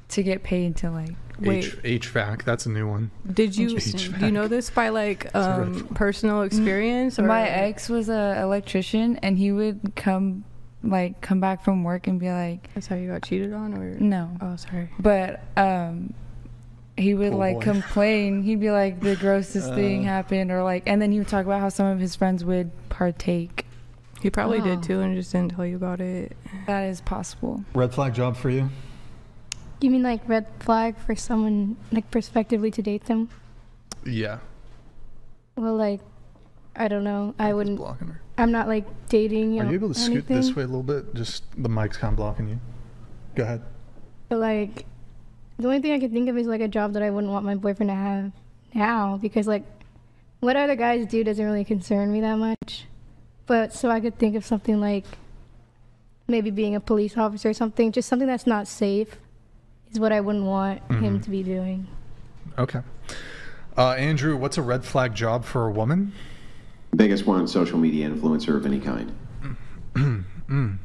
to get paid to like Wait. H- HVAC. That's a new one. Did you Interesting. do you know this by like um, personal experience? Or My ex was a electrician, and he would come, like, come back from work and be like, That's how you got cheated on, or "No." Oh, sorry. But um, he would Poor like boy. complain. He'd be like, "The grossest thing Uh. happened," or like, and then he would talk about how some of his friends would partake. He probably Oh. did too, and just didn't tell you about it. That is possible. Red flag job for you? You mean like red flag for someone like prospectively to date them? Yeah. Well, like, I don't know. I wouldn't. blocking her. I'm not like dating. You Are you able to scoot anything, this way a little bit? Just the mic's kind of blocking you. Go ahead. But like, the only thing I can think of is like a job that I wouldn't want my boyfriend to have now because like, what other guys do doesn't really concern me that much. But so I could think of something like maybe being a police officer or something, just something that's not safe, is what I wouldn't want him Mhm. to be doing. Okay. Uh, Andrew, what's a red flag job for a woman? Biggest one, social media influencer of any kind.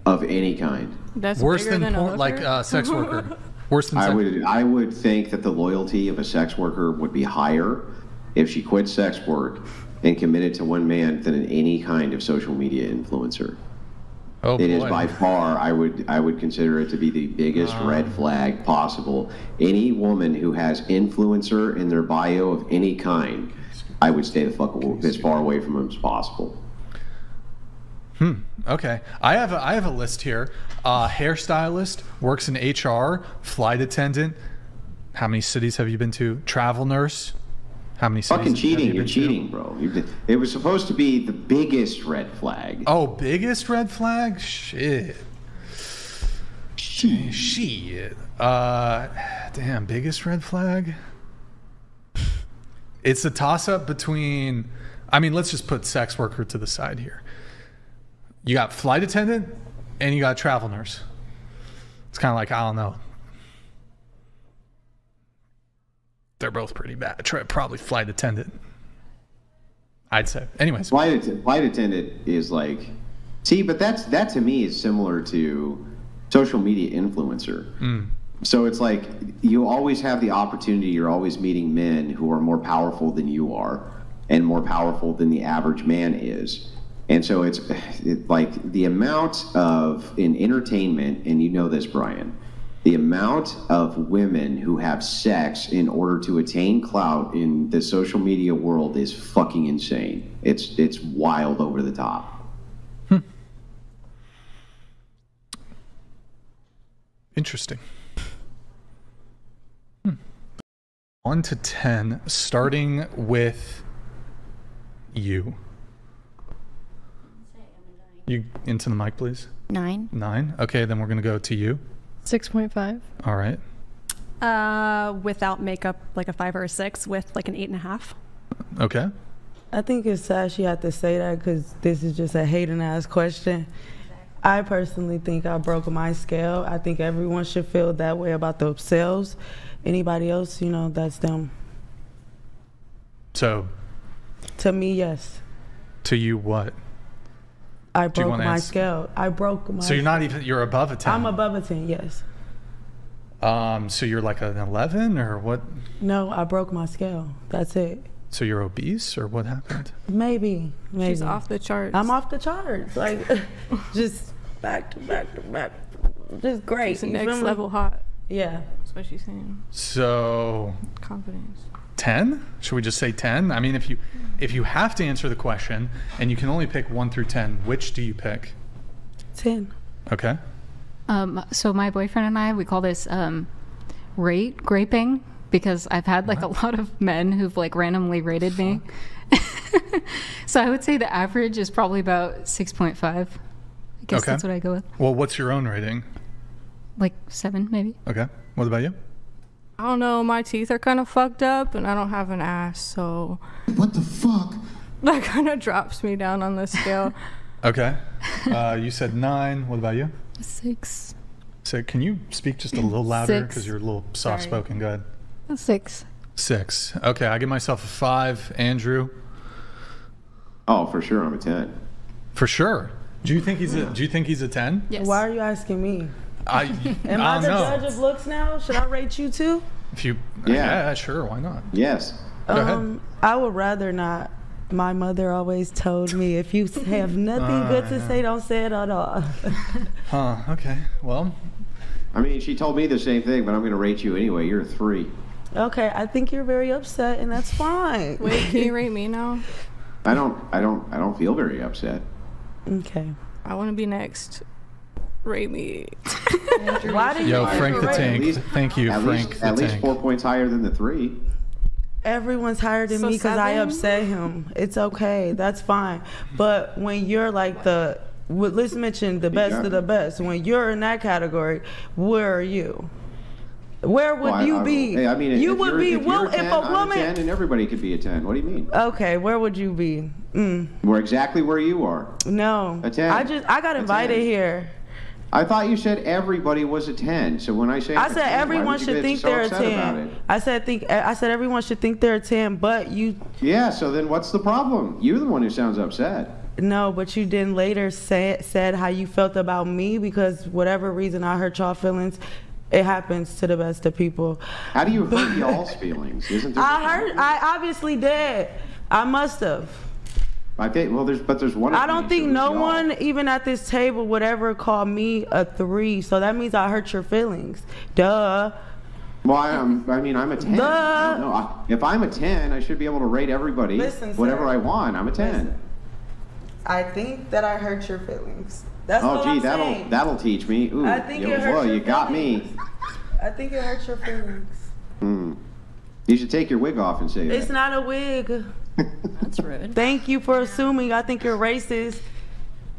of any kind. That's Worse than than a porn, like hooker? uh, sex worker. Worse than I sex. would I would think that the loyalty of a sex worker would be higher if she quit sex work and committed to one man than any kind of social media influencer. Oh It is boy. by far I would I would consider it to be the biggest red flag possible. Any woman who has influencer in their bio of any kind, I would stay the fuck as far away from him as possible. Hmm. Okay. I have a, I have a list here. Uh, hairstylist works in HR. Flight attendant. How many cities have you been to? Travel nurse. How many cities? Fucking have you cheating, been you're to? cheating, bro. You- It was supposed to be the biggest red flag. Oh, biggest red flag? Shit. Shit. Shit. Uh, damn, biggest red flag? It's a toss up between, I mean, let's just put sex worker to the side here. You got flight attendant and you got travel nurse. It's kind of like, I don't know. They're both pretty bad. Probably flight attendant. I'd say. Anyways. Flight, att- flight attendant is like, see, but that's that to me is similar to social media influencer. Mm. So it's like you always have the opportunity. You're always meeting men who are more powerful than you are, and more powerful than the average man is. And so it's it, like the amount of in entertainment, and you know this, Brian. The amount of women who have sex in order to attain clout in the social media world is fucking insane. It's it's wild over the top. Hmm. Interesting. 1 to 10, starting with you. You into the mic, please. Nine. Nine. Okay, then we're going to go to you. 6.5. All right. Uh, without makeup, like a five or a six, with like an eight and a half. Okay. I think it's sad she had to say that because this is just a hating ass question. I personally think I broke my scale. I think everyone should feel that way about themselves. Anybody else, you know, that's them. So To me, yes. to you, what? I broke my answer? scale. I broke my So you're not even you're above a ten. I'm above a 10, yes. Um. So you're like an eleven or what? No, I broke my scale. That's it. So you're obese or what happened? Maybe. Maybe. She's off the charts. I'm off the charts. Like, just back to back to back. Just great. She's next level hot. Yeah. That's what she's saying. So Confidence. 10 should we just say 10 i mean if you if you have to answer the question and you can only pick 1 through 10 which do you pick 10. okay Um, so my boyfriend and I, we call this um, rate graping because I've had like a lot of men who've like randomly rated me. so I would say the average is probably about 6.5. I guess Okay. that's what I go with. well what's your own rating Like seven, maybe. okay what about you I don't know. My teeth are kind of fucked up, and I don't have an ass, so. What the fuck? That kind of drops me down on the scale. okay uh, you said 9 what about you Six. so can you speak just a little louder because you're a little soft spoken go ahead Six. 6 okay i give myself a 5 andrew Oh, for sure, I'm a 10. for sure do you think he's a do you think he's a 10 Yes. Why are you asking me? I Am i I, the know judge of looks now? Should I rate you too? if you Yeah. yeah sure why not Yes. Go ahead. Um, I would rather not. My mother always told me if you have nothing good to Uh, say, don't say it at all. huh okay well I mean, she told me the same thing, but I'm going to rate you anyway. You're a 3. okay, I think you're very upset, and that's fine. Wait, can you rate me now? I don't I don't I don't feel very upset. Okay. I want to be next. Rate me. Why do you Yo, think Frank the right? Tank. least- Thank you, At Frank least the at least 4 points higher than the 3. Everyone's higher than So me because I upset him. It's okay. That's fine. But when you're like the, well, let's mention the best got of the best. When you're in that category, where are you? Where would Well, you I- be? Hey, I mean, you if would be. if, well, you're a 10, if a I'm woman. 10 and everybody could be a 10. What do you mean? Okay, where would you be? Mm, We're exactly where you are. no, A 10. I just I got A invited 10. here, I thought you said everybody was a 10. So when I say I said 10, everyone should think so they're a ten. I said think I said everyone should think they're a ten, but you Yeah, so then what's the problem? You're the one who sounds upset. no, but you then later say, said how you felt about me because whatever reason I hurt y'all feelings. It happens to the best of people. How do you hurt y'all's feelings? Isn't there? I hurt I obviously did. I must have. I think, well, there's, but there's one. I don't think no one, even at this table, would ever call me a three. So that means I hurt your feelings. Duh. Well, I, am I mean, I'm a 10. Duh. Don't. I, if I'm a 10, I should be able to rate everybody Listen, whatever sir. I want. I'm a 10. I think that I hurt your feelings. That's oh, gee, I'm that'll saying. that'll teach me. Ooh, I think yo, it hurts whoa, you got me. I think it hurts your feelings. Hmm. You should take your wig off and say It's that. not a wig. That's rude. Thank you for assuming I think you're racist.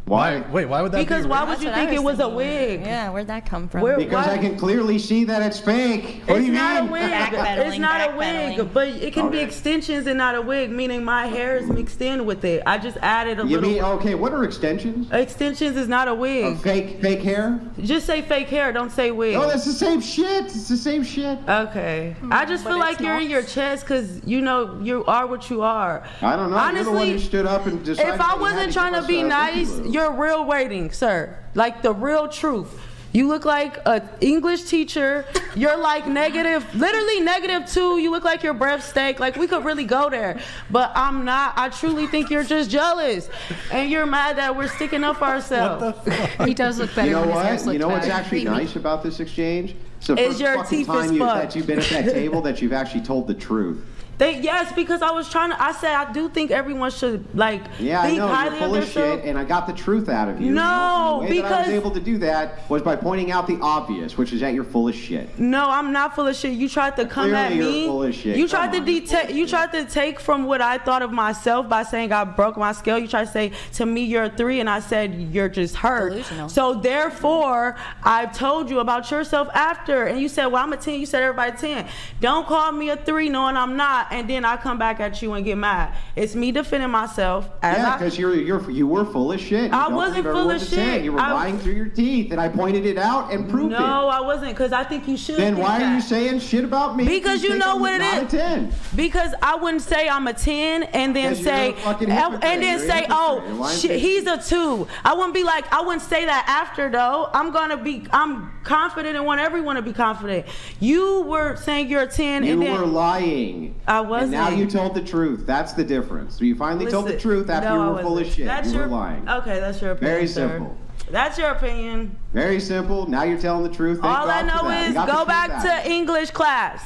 Why? Wait, why would that Because be? why would you That's what I think it was was a thinking. wig? Yeah, where'd that come from? Where- Because why- I can clearly see that it's fake. What it's do you mean? It's not mean? a wig. It's not a wig, but it can be extensions and not a wig, meaning my hair is mixed in with it. I just added a You little. You mean okay? What are extensions? Extensions is not a wig. Of fake fake hair? Just say fake hair. Don't say wig. Oh, that's the same shit. It's the same shit. Okay. Hmm, I just feel like it's you're not. in your chest because you know you are what you are. I don't know. You're the one Honestly, who stood up and decided. if I wasn't trying to be nice, Ricky Lou. You're real waiting, sir. Like the real truth. You look like a English teacher. You're like negative, literally negative two. You look like your breath stank. Like we could really go there, but I'm not. I truly think you're just jealous, and you're mad that we're sticking up for ourselves. He does look better You know when his what? You know what's back. actually nice about this exchange? It's the Is first your fucking teeth time you, that you've been at that table that you've actually told the truth. They, yes, because I was trying to. I said I do think everyone should like Yeah, I think know highly you're full of of shit, and I got the truth out of you. No, and the way that I was able to do that was by pointing out the obvious, which is that you're full of shit. No, I'm not full of shit. You tried to come Clearly at you're me. full of shit. You Come tried to detect. You tried to take from what I thought of myself by saying I broke my scale. You tried to say to me you're a three, and I said you're just hurt. Delusional. So therefore, I've told you about yourself after, and you said, "Well, I'm a ten." You said everybody ten. Don't call me a three, knowing I'm not, and then I come back at you and get mad. It's me defending myself. Yeah, because you're you're you were full of shit. You I wasn't full of everyone's a 10. shit. You were I- lying through your teeth, and I pointed it out and proved no, it. No, I wasn't, because I think you should. Then why that. are you saying shit about me? Because you think know I'm what it is. A 10. Because I wouldn't say I'm a 10 and then say and then You're say, oh, he's a 2. I wouldn't be like I wouldn't say that after though. I'm going to be I'm confident and want everyone to be confident. You were saying you're a 10 You and then were lying. I wasn't. And now you told the truth. That's the difference. You finally told the truth after no, you were full of shit. That's you your, were lying. Okay, that's your opinion. Very sir. simple. That's your opinion. Very simple. Now you're telling the truth. Thank All I God for know is go back out. to English class.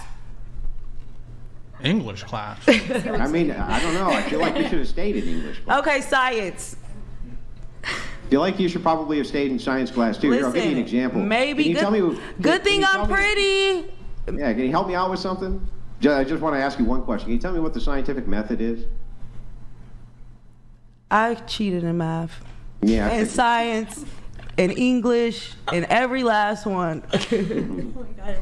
English class. I mean, I don't know. I feel like you should have stayed in English. class. Okay, science. I feel like you should probably have stayed in science class too. Here, I'll give you an example. Maybe Can you good, tell me? good can thing you I'm tell me- pretty. Yeah, can you help me out with something? I just want to ask you one question. Can you tell me what the scientific method is? I cheated in math. Yeah. In science in English in every last one. Oh my I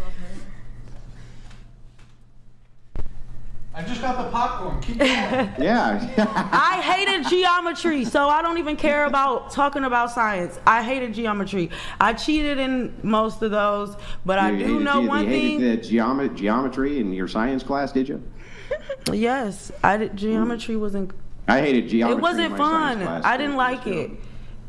just got the popcorn. Keep going. Yeah. I hated geometry, so I don't even care about talking about science. I hated geometry. I cheated in most of those, but I do hated know ge- one you thing. hated the geomet- geometry in your science class, did you? Yes, I did, geometry wasn't. I hated geometry. It wasn't in my fun. I didn't like it.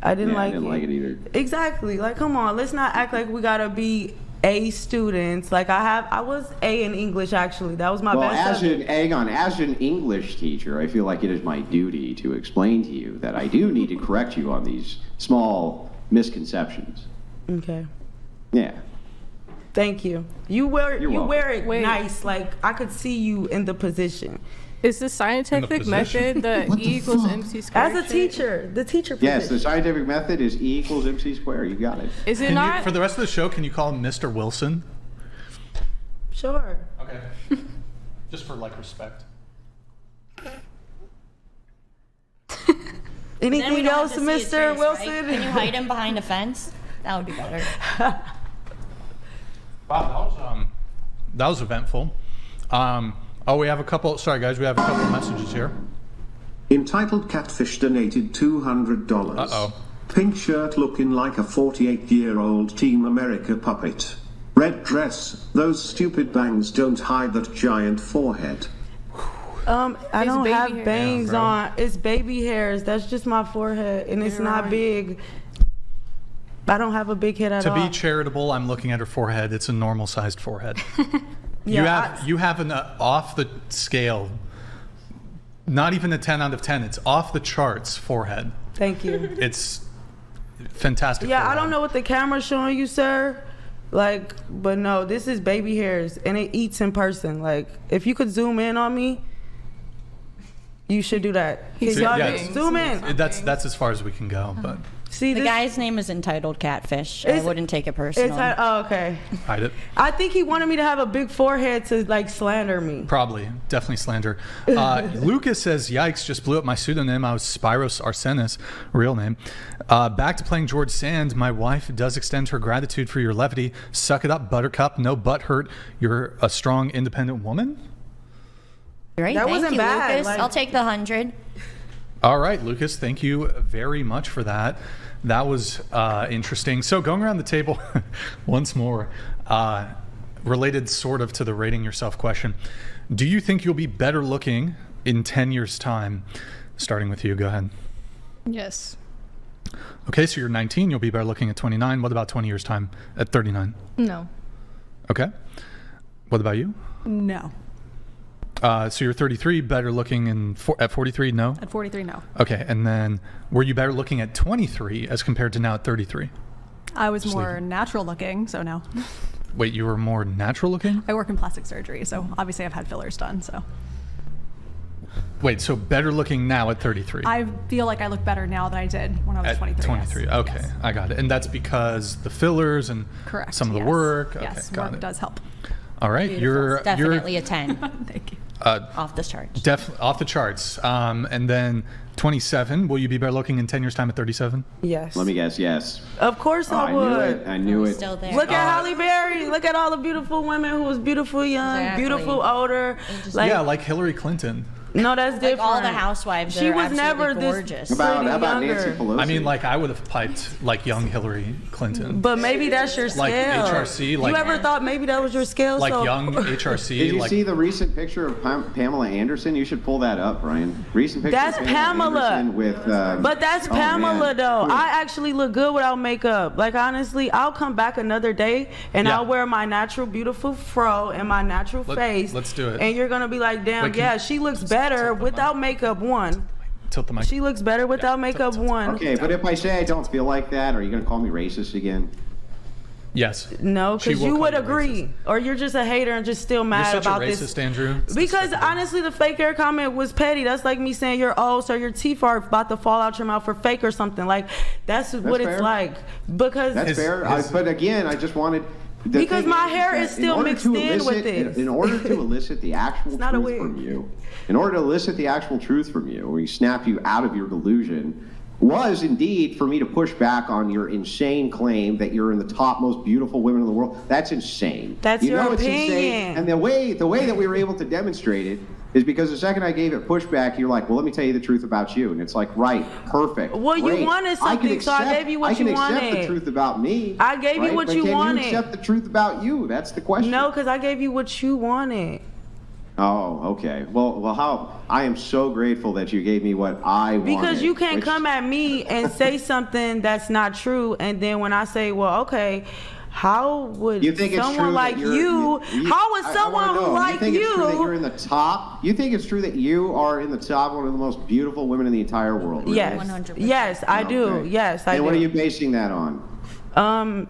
I didn't Yeah, like I didn't it. like it either. Exactly. Like, come on, let's not act like we gotta be A students. Like I have, I was A in English actually. That was my well, best as subject. an egg on, as an English teacher, I feel like it is my duty to explain to you that I do need to correct you on these small misconceptions. Okay. Yeah. Thank you. You wear You're you welcome. wear it Wait. nice. Like I could see you in the position. Is the scientific position. method the E equals MC squared? As a teacher, the teacher Yes, the scientific method is E equals MC squared. You got it. Is it Can you, not? for the rest of the show, can you call him Mr. Wilson? Sure. Okay. Just for like respect. Anything else, to see his Mr. face, Wilson? right? Can you hide him behind a fence? That would be better. Wow, that was um, that was eventful. Um, oh, we have a couple. Sorry, guys, we have a couple messages here. Entitled Catfish donated $200. Uh oh. Pink shirt looking like a 48 year old Team America puppet. Red dress, those stupid bangs don't hide that giant forehead. Um, I It's don't have hairs. bangs Yeah, on. It's baby hairs. That's just my forehead, and it's You're not right. big. I don't have a big head at To all. be charitable, I'm looking at her forehead. It's a normal sized forehead. you Yeah, have you have an uh, off the scale, not even a 10 out of 10. It's off the charts forehead. Thank you. It's fantastic. Yeah, I don't know what the camera's showing you, sir. Like, but no, this is baby hairs, and it eats in person. Like, if you could zoom in on me, you should do that. Can See, yeah, zoom in. That's that's as far as we can go, but See, the this- guy's name is entitled Catfish. I It's- wouldn't take it personally. It's oh, okay. hide it. I think he wanted me to have a big forehead to like slander me. Probably, definitely slander. Uh, Lucas says, "Yikes! Just blew up my pseudonym. I was Spyros Arsenis, real name. Uh, back to playing George Sand. My wife does extend her gratitude for your levity. Suck it up, Buttercup. No butt hurt. You're a strong, independent woman. Great, That thank wasn't you, bad, Lucas. like- I'll take the hundred. All right, Lucas. Thank you very much for that. That was uh, interesting. So going around the table once more, uh, related sort of to the rating yourself question. Do you think you'll be better looking in ten years' time? Starting with you. Go ahead. Yes. Okay, so you're 19. You'll be better looking at 29. What about 20 years' time at 39? No. Okay. What about you? No. Uh, so you're 33, better looking in for, at 43? No. At 43, no. Okay, and then were you better looking at 23 as compared to now at 33? I was Just more natural looking, so no. Wait, you were more natural looking? I work in plastic surgery, so obviously I've had fillers done. So Wait, so better looking now at 33? I feel like I look better now than I did when I was at 23. yes. 23. Okay, I got it. And that's because the fillers and Correct. some of the yes. work. Okay, Yes, got work it. does help. All right, you're Definitely you're a ten. Thank you. Uh, Off the charts. Def off the charts. Um, and then 27. Will you be better looking in 10 years' time at 37? Yes. Let me guess. Yes. Of course Oh, I I knew would. it. I knew it. Still there. Look at Halle Berry. Look at all the beautiful women who was beautiful young, Exactly. beautiful older. Like, yeah, like Hillary Clinton. No, that's different. Like all the housewives. She they're was absolutely never this gorgeous. About, how about. Nancy Pelosi? I mean, like I would have piped like young Hillary Clinton. But maybe that's your Like scale. HRC, like- you ever thought maybe that was your scale? like so, young HRC. Did you like see the recent picture of Pam- Pamela Anderson? You should pull that up, Brian. Recent picture. That's of Pamela. Anderson with. Um, But that's oh, Pamela man. though. I actually look good without makeup. Like honestly, I'll come back another day and Yeah. I'll wear my natural beautiful fro and my natural Let- face. let's do it. And you're gonna be like, damn, Wait, yeah, you- she looks better without makeup. One, tilt the mic. she looks better without makeup. One. Okay, but if I say I don't feel like that, are you going to call me racist again? yes. No, She because will you call would you agree, or you're just a hater and just still mad You're mad such a about racist, this. Andrew. It's Because despicable. honestly, the fake hair comment was petty. That's like me saying you're old, so your teeth are about to fall out your mouth for fake or something. Like that's, what fair. it's like. Because That's fair. I, but again, I just wanted. The Because my is hair is, still mixed in with this. In, in order to elicit the actual truth from you, in order to elicit the actual truth from you, we snap you out of your delusion, was indeed for me to push back on your insane claim that you're in the top most beautiful women in the world. That's insane. That's you your know it's opinion. insane. And the way the way that we were able to demonstrate it is because the second I gave it pushback, you're like, well, let me tell you the truth about you, and it's like, right, perfect. Well, you great. wanted I can something, so I accept- gave you what I can you accept the truth about me. I gave you right? what But you can wanted. you accept the truth about you? That's the question. no, because I gave you what you wanted. Oh, okay. Well, well, how? I am so grateful that you gave me what I wanted. Because you can't which- come at me and say something that's not true, and then when I say, well, okay. How would You think it's true someone like you're- you, you- how would I- I someone wanna like you think you, it's true that you're in the top? You think it's true that you are in the top, one of the most beautiful women in the entire world? really? Yes. Yes, I do. Okay. Yes, I and do. what are you basing that on? Um,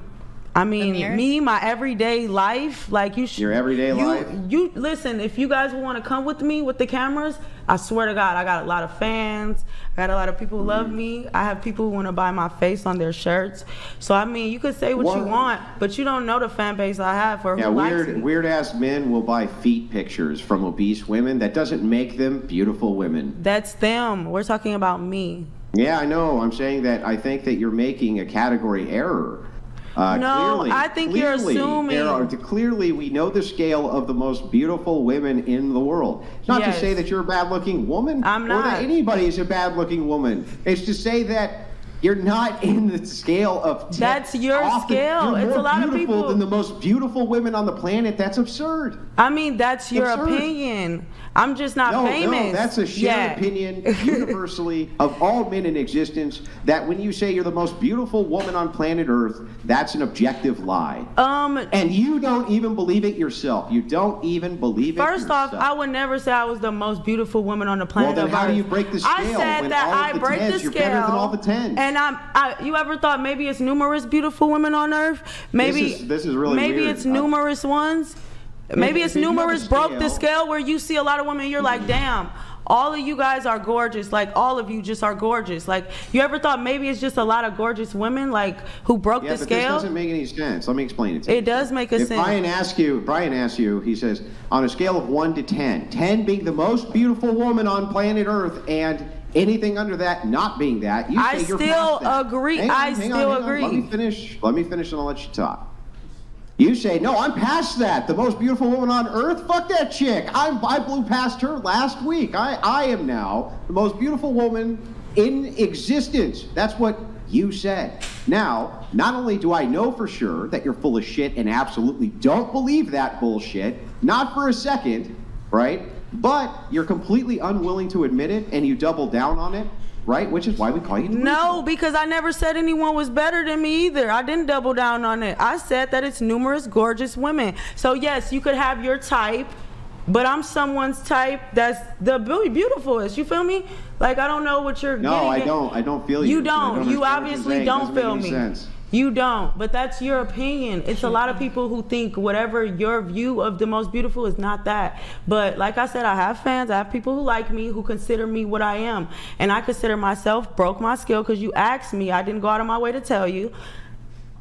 I mean, me, my everyday life, like you. Sh- Your everyday you, life? You listen. If you guys want to come with me with the cameras, I swear to God, I got a lot of fans. I got a lot of people who love me. I have people who want to buy my face on their shirts. So I mean, you could say what, you want, but you don't know the fan base I have or Yeah, who likes weird, me. weird ass men will buy feet pictures from obese women. That doesn't make them beautiful women. That's them. We're talking about me. Yeah, I know. I'm saying that I think that you're making a category error. Uh, No, clearly, I think you're clearly, assuming- There are, clearly, we know the scale of the most beautiful women in the world. It's not Yes. to say that you're a bad-looking woman. I'm Or not. that anybody is a bad-looking woman. It's to say that You're not in the scale of. t- That's your scale. It's a lot of beautiful people- than the most beautiful women on the planet. That's absurd. I mean, that's your Absurd. opinion. I'm just not no, famous. no, that's a shared Yeah. opinion universally of all men in existence. That when you say you're the most beautiful woman on planet Earth, that's an objective lie. Um, and you don't even believe it yourself. You don't even believe it. First off. I would never say I was the most beautiful woman on the planet. Well, then how do you break the I scale said when that all I the break tens, the you're better than all the tens? And I'm. I, you ever thought maybe it's numerous beautiful women on Earth? Maybe is- this is really maybe weird. it's numerous ones. Maybe it's if you have a numerous broke the scale- where you see a lot of women. You're like, damn. All of you guys are gorgeous. Like all of you just are gorgeous. Like you ever thought maybe it's just a lot of gorgeous women like who broke Yeah, the but this scale? doesn't make any sense. Let me explain it to you. It does make a if sense. Brian asks you, Brian asks you, he says, on a scale of one to 10, 10 being the most beautiful woman on planet Earth and anything under that not being that, you say I you're still agree. Hang on, I hang on, still on. agree. Let me finish. Let me finish and I'll let you talk. You say, no, I'm past that. The most beautiful woman on earth? Fuck that chick. I'm, I blew past her last week. I, I am now the most beautiful woman in existence. That's what you said. Now, not only do I know for sure that you're full of shit and absolutely don't believe that bullshit, not for a second, right? But you're completely unwilling to admit it and you double down on it, right? Which is why we call you No, because I never said anyone was better than me either. I didn't double down on it. I said that it's numerous gorgeous women. So yes, you could have your type, but I'm someone's type that's the beau- beautifulest. You feel me? Like I don't know what you're No, I at. don't. I don't feel you. You don't. I you obviously don't feel me. sense. You don't, but that's your opinion. It's a lot of people who think whatever your view of the most beautiful is not that. But like I said, I have fans. I have people who like me, who consider me what I am, and I consider myself broke my skill because you asked me. I didn't go out of my way to tell you,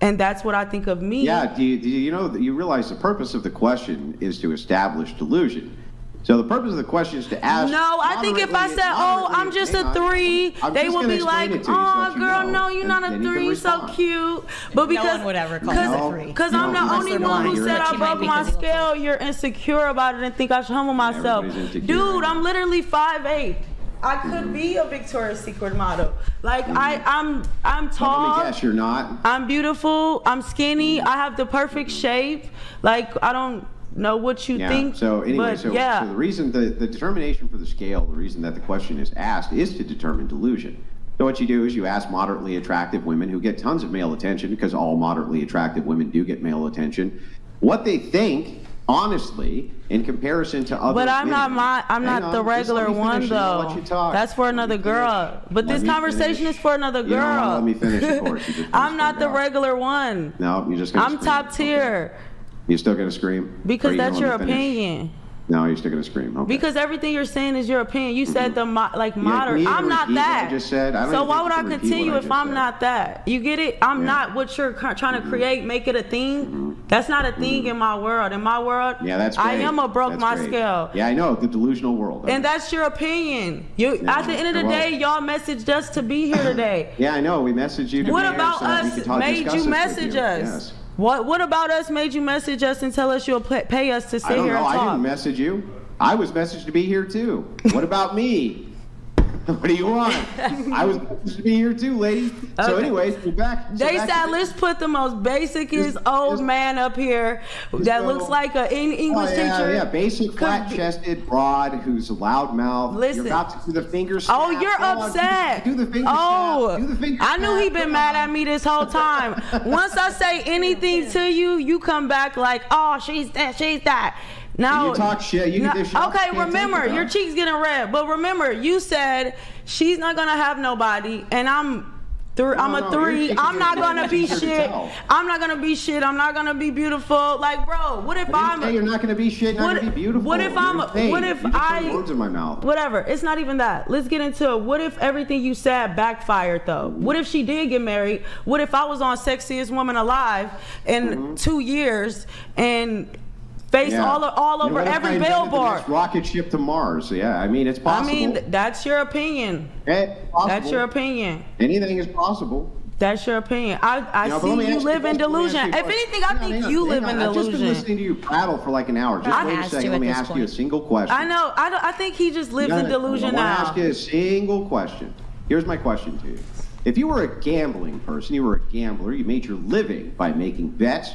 and that's what I think of me. Yeah, do you, do you know you realize the purpose of the question is to establish delusion? So the purpose of the question is to ask. No, I think if I said, "Oh, I'm just a on. three, I'm they just would be like, it to you so "Oh, you girl, know, no, you're not a then you can three, so cute." But No because one would ever call you a three. Because no, I'm the only one who said I broke be my 'cause you look scale. You're insecure about it and think I should humble myself. everybody's insecure. Dude, I'm literally five eight. I could be a Victoria's Secret model. Like I, mm-hmm. I'm, I'm But tall. Let me guess, you're not. I'm beautiful. I'm skinny. Mm-hmm. I have the perfect shape. Like I don't know what you Yeah. think. So anyway, but so, yeah. so the reason the, the determination for the scale, the reason that the question is asked is to determine delusion. So what you do is you ask moderately attractive women who get tons of male attention because all moderately attractive women do get male attention, what they think honestly in comparison to other But I'm not women. my I'm Hang not on, the regular one finish and I'll though. you. That's for another girl. But Let this conversation finish. is for another girl You girl. let me finish, of course. I'm not the out. regular one. No, you're just gonna I'm top tier You still gonna scream? Because that's your let me finish? opinion. No, you're still gonna scream. Okay. Because everything you're saying is your opinion. You said the mo- like Yeah, moderate. I'm not that. just said? I don't so why would I continue I if I'm said. not that? You get it? I'm not what you're trying to create. Make it a thing. That's not a thing in my world. In my world, Mm-hmm. Yeah, that's I am a broke That's my great. scale. Yeah, I know the delusional world. And that's your opinion. You Yeah, at the end of the day, y'all messaged us to be here today. yeah, I know. We messaged you. To what be here about us made you message us? Yes. What What about us made you message us and tell us you'll pay, us to sit I don't here know. and I didn't message you. I was messaged to be here too. What about me? what do you want? I was supposed to be here too, lady. So, Okay. anyways, we're back. so They back said let's put the most basicest old man up here that go- looks like an oh, English Oh, yeah, teacher. yeah, basic, flat-chested, broad, who's a loud mouth. Listen. You're about to do the finger Oh, you're on, do the- upset. Do the finger oh, snap. Do the finger I knew snap. he been mad at me this whole time. Once I say anything to you, you come back like, oh, she's that, she's that. Now You talk shit. You No, can okay, You remember your cheeks getting red, but remember you said she's not gonna have nobody, and I'm. Three, I'm a no, three. I'm not gonna be shit. I'm not gonna be shit. I'm not gonna be beautiful. Like, bro, what if I'm? you're not going to be shit, not What- to be beautiful. what if You're I'm- insane. what if I- words in my mouth? Whatever. It's not even that. Let's get into it. What if everything you said backfired though? What if she did get married? What if I was on Sexiest Woman Alive in mm-hmm. two years and Mm-hmm. Yeah. all all You know, over if I every billboard? rocket ship to Mars. Yeah, I mean it's possible. I mean, that's your opinion. Eh. That's your opinion. Anything is possible. That's your opinion. I, I You know, but let me see you live in a question. Let me ask delusion. If anything, I think you live in I've just been listening to you prattle for like an hour. Just I wait a second. Let me ask you a single question. I know. I, don't- I think he just lives in delusion I want now. to ask you a single question. Here's my question to you. If you were a gambling person, you were a gambler, you made your living by making bets.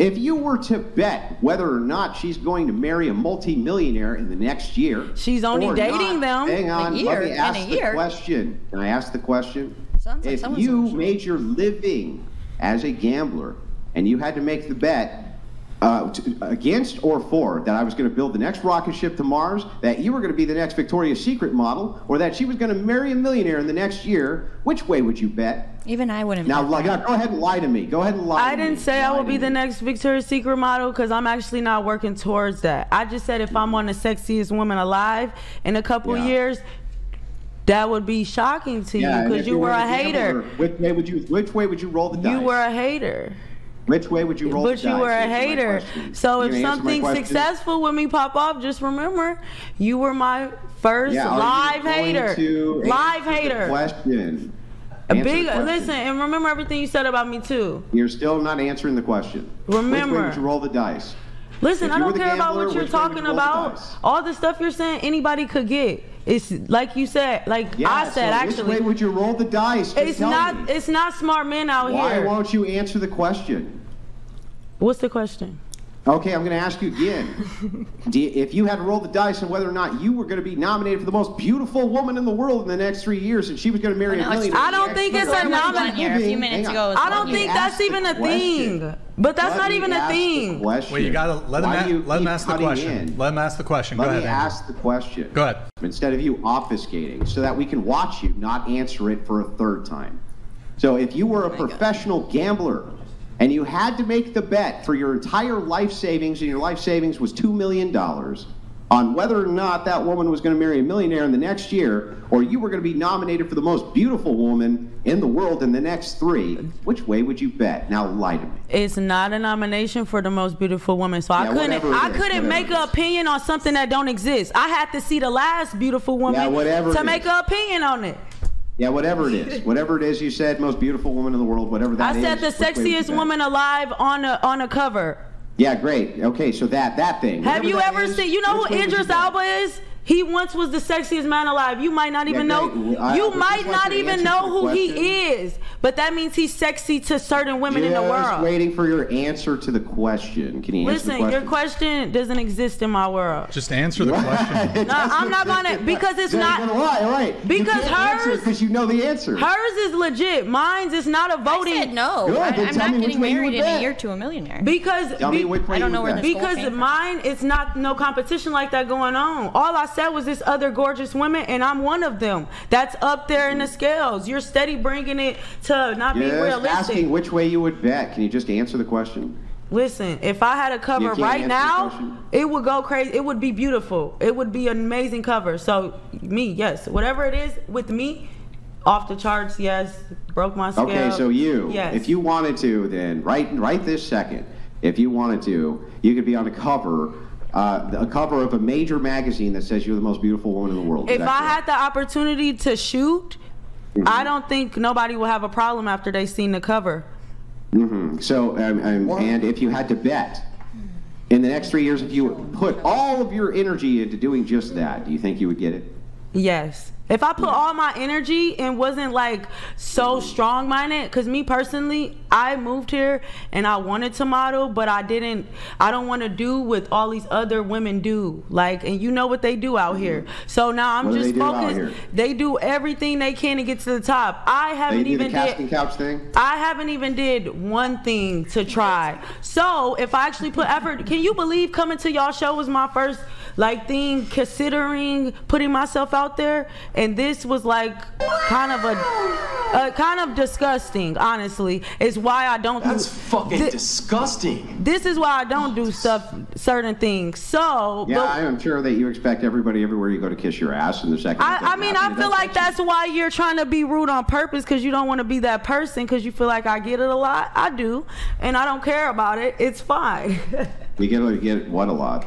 If you were to bet whether or not she's going to marry a multimillionaire in the next year, She's only dating not, them. Hang on, A let me ask the year. question. Can I ask the question? Sounds if someone's you made your living as a gambler and you had to make the bet uh, to, against or for that I was going to build the next rocket ship to Mars, that you were going to be the next Victoria's Secret model, or that she was going to marry a millionaire in the next year, which way would you bet? Even I wouldn't. Now, bet like, that. go ahead and lie to me. Go ahead and lie. I to didn't me. say I Lie would to be the next Victoria's Secret model because I'm actually not working towards that. I just said if I'm on the sexiest woman alive in a couple Yeah. years, that would be shocking to Yeah, you because if you were a hater. Which way would you? Which way would you roll the dice? You were a hater. Which way would you roll? But you were a hater. So You if gonna answer my something successful with me pop off, just remember you were my first Yeah, live hater. Live hater. Question. Answer big listen and remember everything you said about me too. You're still not answering the question. Which way Remember. would you roll the dice? Listen, I don't care about what you're which way would talking roll the about. All the stuff you're saying, anybody could get. It's like you said, like Yeah, I said so actually. Which way would you roll the dice? Just it's not. me. It's not smart men out Why here. Why won't you answer the question? What's the question? Okay, I'm going to ask you again. You, if you had to roll the dice on whether or not you were going to be nominated for the most beautiful woman in the world in the next three years, and she was going to marry a millionaire. I don't think it's a nomination. I don't think that's even a thing. But that's Let not even a thing. question. Wait, you gotta let him, Why a- you let him ask the question. in? Let him ask the question. Let Go me ahead. Andrew. ask the question. Go ahead. Instead of you obfuscating, so that we can watch you not answer it for a third time. So if you Oh were a professional gambler and you had to make the bet for your entire life savings, and your life savings was $2 million on whether or not that woman was going to marry a millionaire in the next year, or you were going to be nominated for the most beautiful woman in the world in the next three, which way would you bet? Now lie to me. It's not a nomination for the most beautiful woman, so I couldn't. I is, couldn't make an opinion on something that don't exist. I had to see the last beautiful woman Yeah, to make an opinion on it. Yeah, whatever it is. Whatever it is you said, most beautiful woman in the world, whatever that I is. said the which way would you sexiest woman alive on a on a cover. Yeah, great. Okay, so that that thing. Have you ever is, seen? You know who Idris? Alba is? He once was the sexiest man alive. You might not even Yeah, know. I- I you would might not even know your who he is. But that means he's sexy to certain women in the world. Just world. waiting for your answer to the question. Can you answer Listen, the question? your question doesn't exist in my world. Just answer the question. No, I'm not gonna because it's Then not. you're gonna lie, right? Because hers, because you know the answer. hers is legit. Mine's is not a voting. I said no. Good, I, I'm not me getting married would in a year to a millionaire. Because be- I don't know where bet. this goal because mine it's not no competition like that going on. All I said was this other gorgeous women, and I'm one of them. That's up there in the scales. You're steady bringing it to not being Just realistic. asking which way you would bet. Can you just answer the question? Listen, if I had a cover right now, it would go crazy. It would be beautiful. It would be an amazing cover. So me, yes, whatever it is with me, off the charts. Yes, broke my scale. Okay, so you, yes. if you wanted to, then right right this second, if you wanted to, you could be on a cover, uh, a cover of a major magazine that says you're the most beautiful woman in the world. Is if I correct? had the opportunity to shoot, I don't think nobody will have a problem after they seen the cover. hmm So, um, um, and if you had to bet in the next three years, if you put all of your energy into doing just that, do you think you would get it? Yes. If I put all my energy and wasn't like so strong minded, because me personally, I moved here and I wanted to model, but I didn't, I don't want to do what all these other women do. Like, and you know what they do out here. Mm-hmm. So now I'm What just they focused. They do everything they can to get to the top. I haven't do the even casting did. couch thing. I haven't even did one thing to try. So if I actually put effort, can you believe coming to y'all show was my first like thing considering putting myself out there and this was like kind of a, a kind of disgusting honestly is why i don't That's do fucking thi- disgusting. this is why i don't do stuff certain things so Yeah, but I am sure that you expect everybody everywhere you go to kiss your ass in the second. I, I mean. I feel like that's why you're trying to be rude on purpose because you don't want to be that person because you feel like I get it a lot. I do, and I don't care about it. It's fine. You get to get what a lot.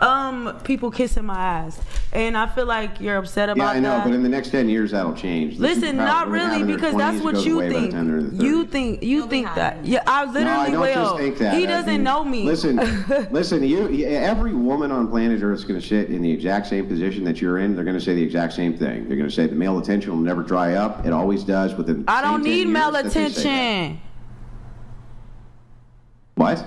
Um people kissing my ass, and I feel like you're upset about Yeah, I know, that. but in the next 10 years, that'll change. These Listen, crowds not are gonna have really, because that's what you away by the think. time they're in their You 30s. think you think that? Yeah, I literally no, I don't will. just think that. He doesn't mean, know me. Listen, listen. You, you- every woman on planet Earth is going to sit in the exact same position that you're in. They're going to say the exact same thing. They're going to say the male attention will never dry up. It always does within. the I don't need male that they say that. attention. What?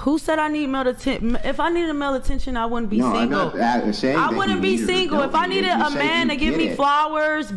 Who said I need male attention? If I needed male attention, I wouldn't be No, single. I wouldn't be need it or single. If I needed a man to give me it. flowers,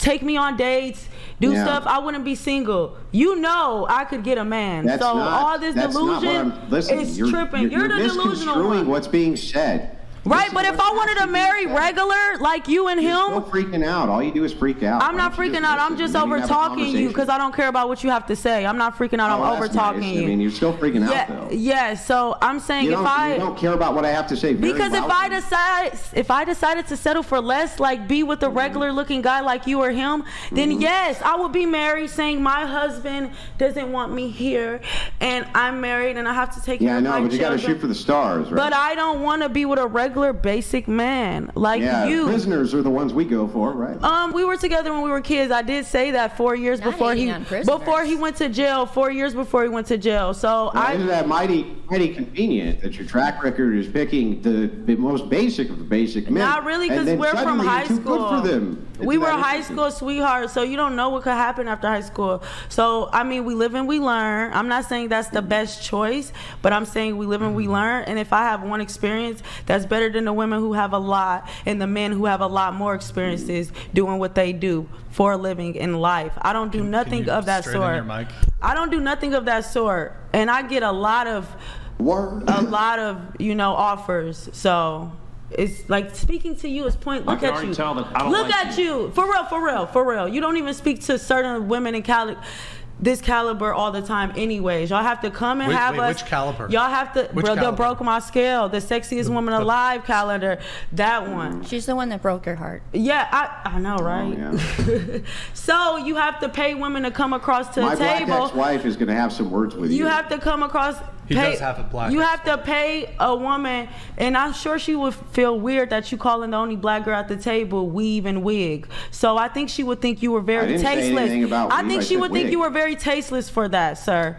take me on dates, do Yeah. stuff, I wouldn't be single. You know I could get a man. That's so not, all this that's not what delusion listen, is you're, tripping. You're, You're, the delusional misconstruing one. what's being said. Right, but if I wanted to marry regular, like you and You're him, still freaking out. All you do is freak out. I'm Why not don't you freaking out. I'm listen? just over have a talking you conversation. because I don't care about what you have to say. I'm not freaking out. Oh, I'm over that's talking nice. you. I mean, you're still freaking yeah, out though. yeah. So I'm saying You if don't, I you don't care about what I have to say. very Because if loudly. I decide, if I decided to settle for less, like be with a Mm-hmm. regular looking guy like you or him, then yes, I would be married, saying my husband doesn't want me here, and I'm married, and I have to take yeah, care I of know, my but you got to children. shoot for the stars, right? But I don't want to be with a regular basic man like yeah, you. prisoners are the ones we go for, right? Um, we were together when we were kids. I did say that four years before he hating on prisoners. before he went to jail. Four years before he went to jail. So Now, I isn't that mighty, mighty convenient that your track record is picking the, the most basic of the basic men? Not really, because we're from high school. Good for them. We were high school sweethearts, so you don't know what could happen after high school. So I mean, we live and we learn. I'm not saying that's the best choice, but I'm saying we live and we learn. And if I have one experience, that's better than the women who have a lot and the men who have a lot more experiences doing what they do for a living in life. I don't do nothing you of that sort. your mic? I don't do nothing of that sort, and I get a lot of a lot of you know offers. So it's like speaking to you is point. I Look can at you. tell that I don't Look like at you. For real, for real, for real. You don't even speak to certain women in Cali. This caliber all the time, anyways. Y'all have to come and Wait, have wait, us. which caliber? Y'all have to. Which bro, the caliber? broke my scale. The sexiest woman alive calendar. That mm, one. She's the one that broke your heart. Yeah, I, I know, oh, right? so you have to pay women to come across to My the black table. ex-wife is going to have some words with you. You have to come across. He pay, does have a black You have to pay a woman, and I'm sure she would feel weird that you calling the only black girl at the table weave and wig. So I think she would think you were I very didn't tasteless. anything about I think I she said would think you were very tasteless for that, sir.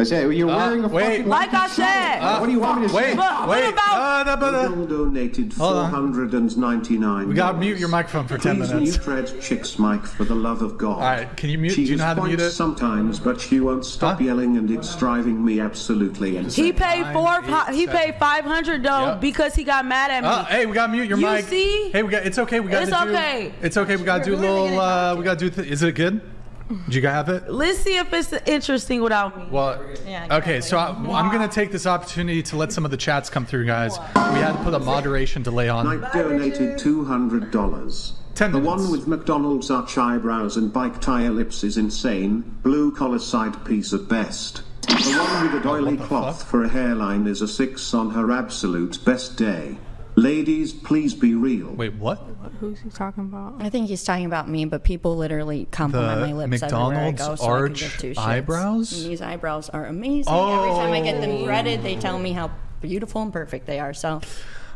I said, you're wearing a Uh, wait. fucking Like I said. what do you want me to say? Wait, what wait. about- Uh, no, but, uh, Bill donated 499 We gotta mute your microphone for 10 Please minutes. mute Red Chick's mic for the love of God. All right, can you mute? She do you is know how to mute it? sometimes, but she won't stop yelling, and it's driving me absolutely insane. He paid four. he paid five hundred though Yep. because he got mad at me. Uh, hey, we gotta mute your You mic. see? Hey, we got. It's okay. We got It's to do. okay. It's okay. We gotta do a little. Uh, we gotta do. Th- is it good? Did you guys have it? Let's see if it's interesting without me. Well, okay, so I, I'm going to take this opportunity to let some of the chats come through, guys. We had to put a moderation delay on. Knight donated $200. Ten the one with McDonald's arch eyebrows and bike tire lips is insane. Blue collar side piece at best. The one with a oh, doily cloth for a hairline is a 6 on her absolute best day. Ladies, please be real. Wait, what? Who's he talking about? I think he's talking about me, but people literally compliment The my lips everywhere I McDonald's go, so I could arch give two shits. eyebrows? And these eyebrows are amazing. Every time I get them Oh. threaded, they tell me how beautiful and perfect they are. So,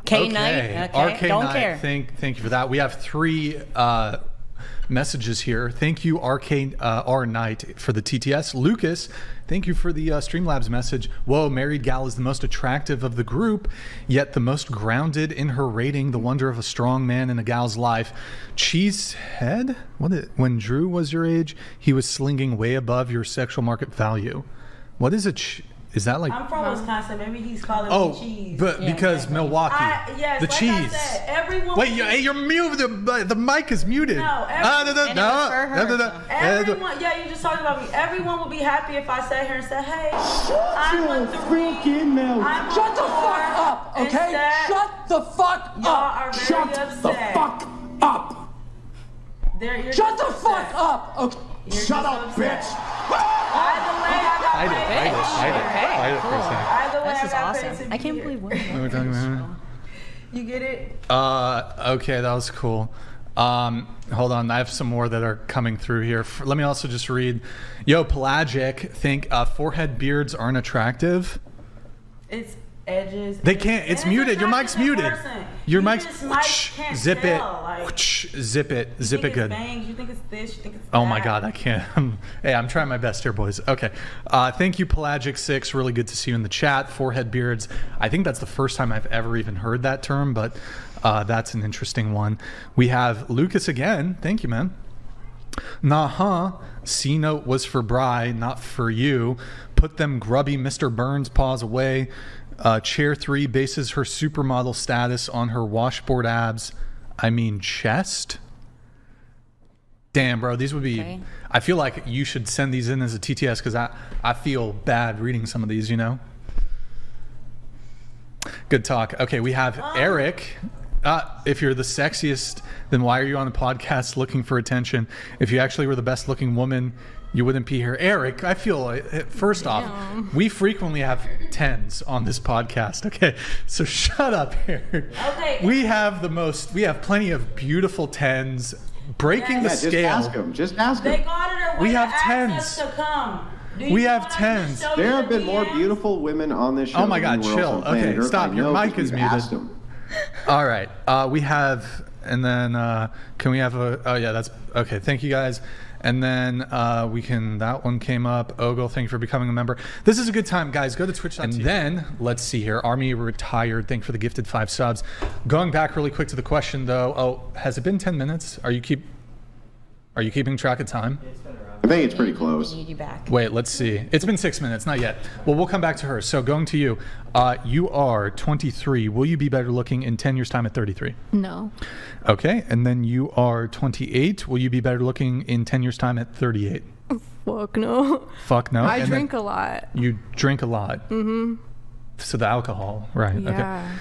K Knight, okay, RK don't Knight, care. Thank, thank you for that. We have three uh, messages here. Thank you, RK uh, R Knight, for the TTS. Lucas, thank you for the uh, Streamlabs message. Whoa, married gal is the most attractive of the group, yet the most grounded in her rating. The wonder of a strong man in a gal's life. Cheesehead. What? When Drew was your age, he was slinging way above your sexual market value. What is it? Ch- is that like? I'm from Wisconsin. Maybe he's calling Oh, me cheese. but because Milwaukee, I, yes, the like cheese. I said, everyone. Wait, you, hey, you're muted. The, the mic is muted. No, Ah, no, no, every- no. Everyone, yeah, you just talked about me. Everyone would be happy if I sat here and said, "Hey, I'm a freaking mouth. Shut the fuck up, okay? Shut the fuck Y'all are very Shut upset. the fuck up. They're- Shut just the fuck up. Okay. You're Shut up, bitch. Either way, I got Hide it, paid. hide it, hide it, hide it for a second. Either way, This I is got awesome. I can't believe What are we talking about? You get it? Uh, okay, that was cool. Um, hold on, I have some more that are coming through here. F- Let me also just read. Yo, pelagic think uh, forehead beards aren't attractive. It's edges. They can't. It's muted. Your mic's muted. Your mic's just might can't zip it. like- zip it. You Zip think it it's good. bangs, you think it's this, you think it's Oh my. God, I can't. hey, I'm trying my best here, boys. Okay. Uh, thank you, Pelagic Six. Really good to see you in the chat. Forehead beards. I think that's the first time I've ever even heard that term, but uh, that's an interesting one. We have Lucas again. Thank you, man. Nah, huh. C note was for Bry, not for you. Put them grubby Mr. Burns paws away. Uh, chair three bases her supermodel status on her washboard abs. I mean, chest. Damn, bro, these would be. Okay. I feel like you should send these in as a TTS because I, I feel bad reading some of these, you know? Good talk. Okay, we have Eric. Uh, if you're the sexiest, then why are you on the podcast looking for attention? If you actually were the best looking woman, you wouldn't be here. Eric, I feel like, eh, first off, we frequently have tens on this podcast. Okay, so shut up, Eric. Okay. We have the most, we have plenty of beautiful tens breaking Yeah, the just scale. ask him. Just ask They got it We have tens. to come. We have want us to tens. There have the been more beautiful women on this show. Oh my God, anywhere chill. Okay, Earth. stop. Your mic is muted. them. All right. Uh, we have, and then uh, can we have a? Oh yeah, that's okay. Thank you guys. And then uh, we can. That one came up. Ogle, thank you for becoming a member. This is a good time, guys. Go to Twitch. And then let's see here. Army retired. Thank you for the gifted five subs. Going back really quick to the question though. Oh, has it been ten minutes? Are you keep? Are you keeping track of time? I think it's pretty close. Need you back. Wait, let's see. It's been six minutes, not yet. Well, we'll come back to her. So, going to you. Uh, you are 23. Will you be better looking in 10 years' time at 33? No. Okay. And then you are 28. Will you be better looking in 10 years' time at 38? Fuck no. Fuck no. I And drink a lot. You drink a lot. Mm-hmm. So, the alcohol, right? Yeah.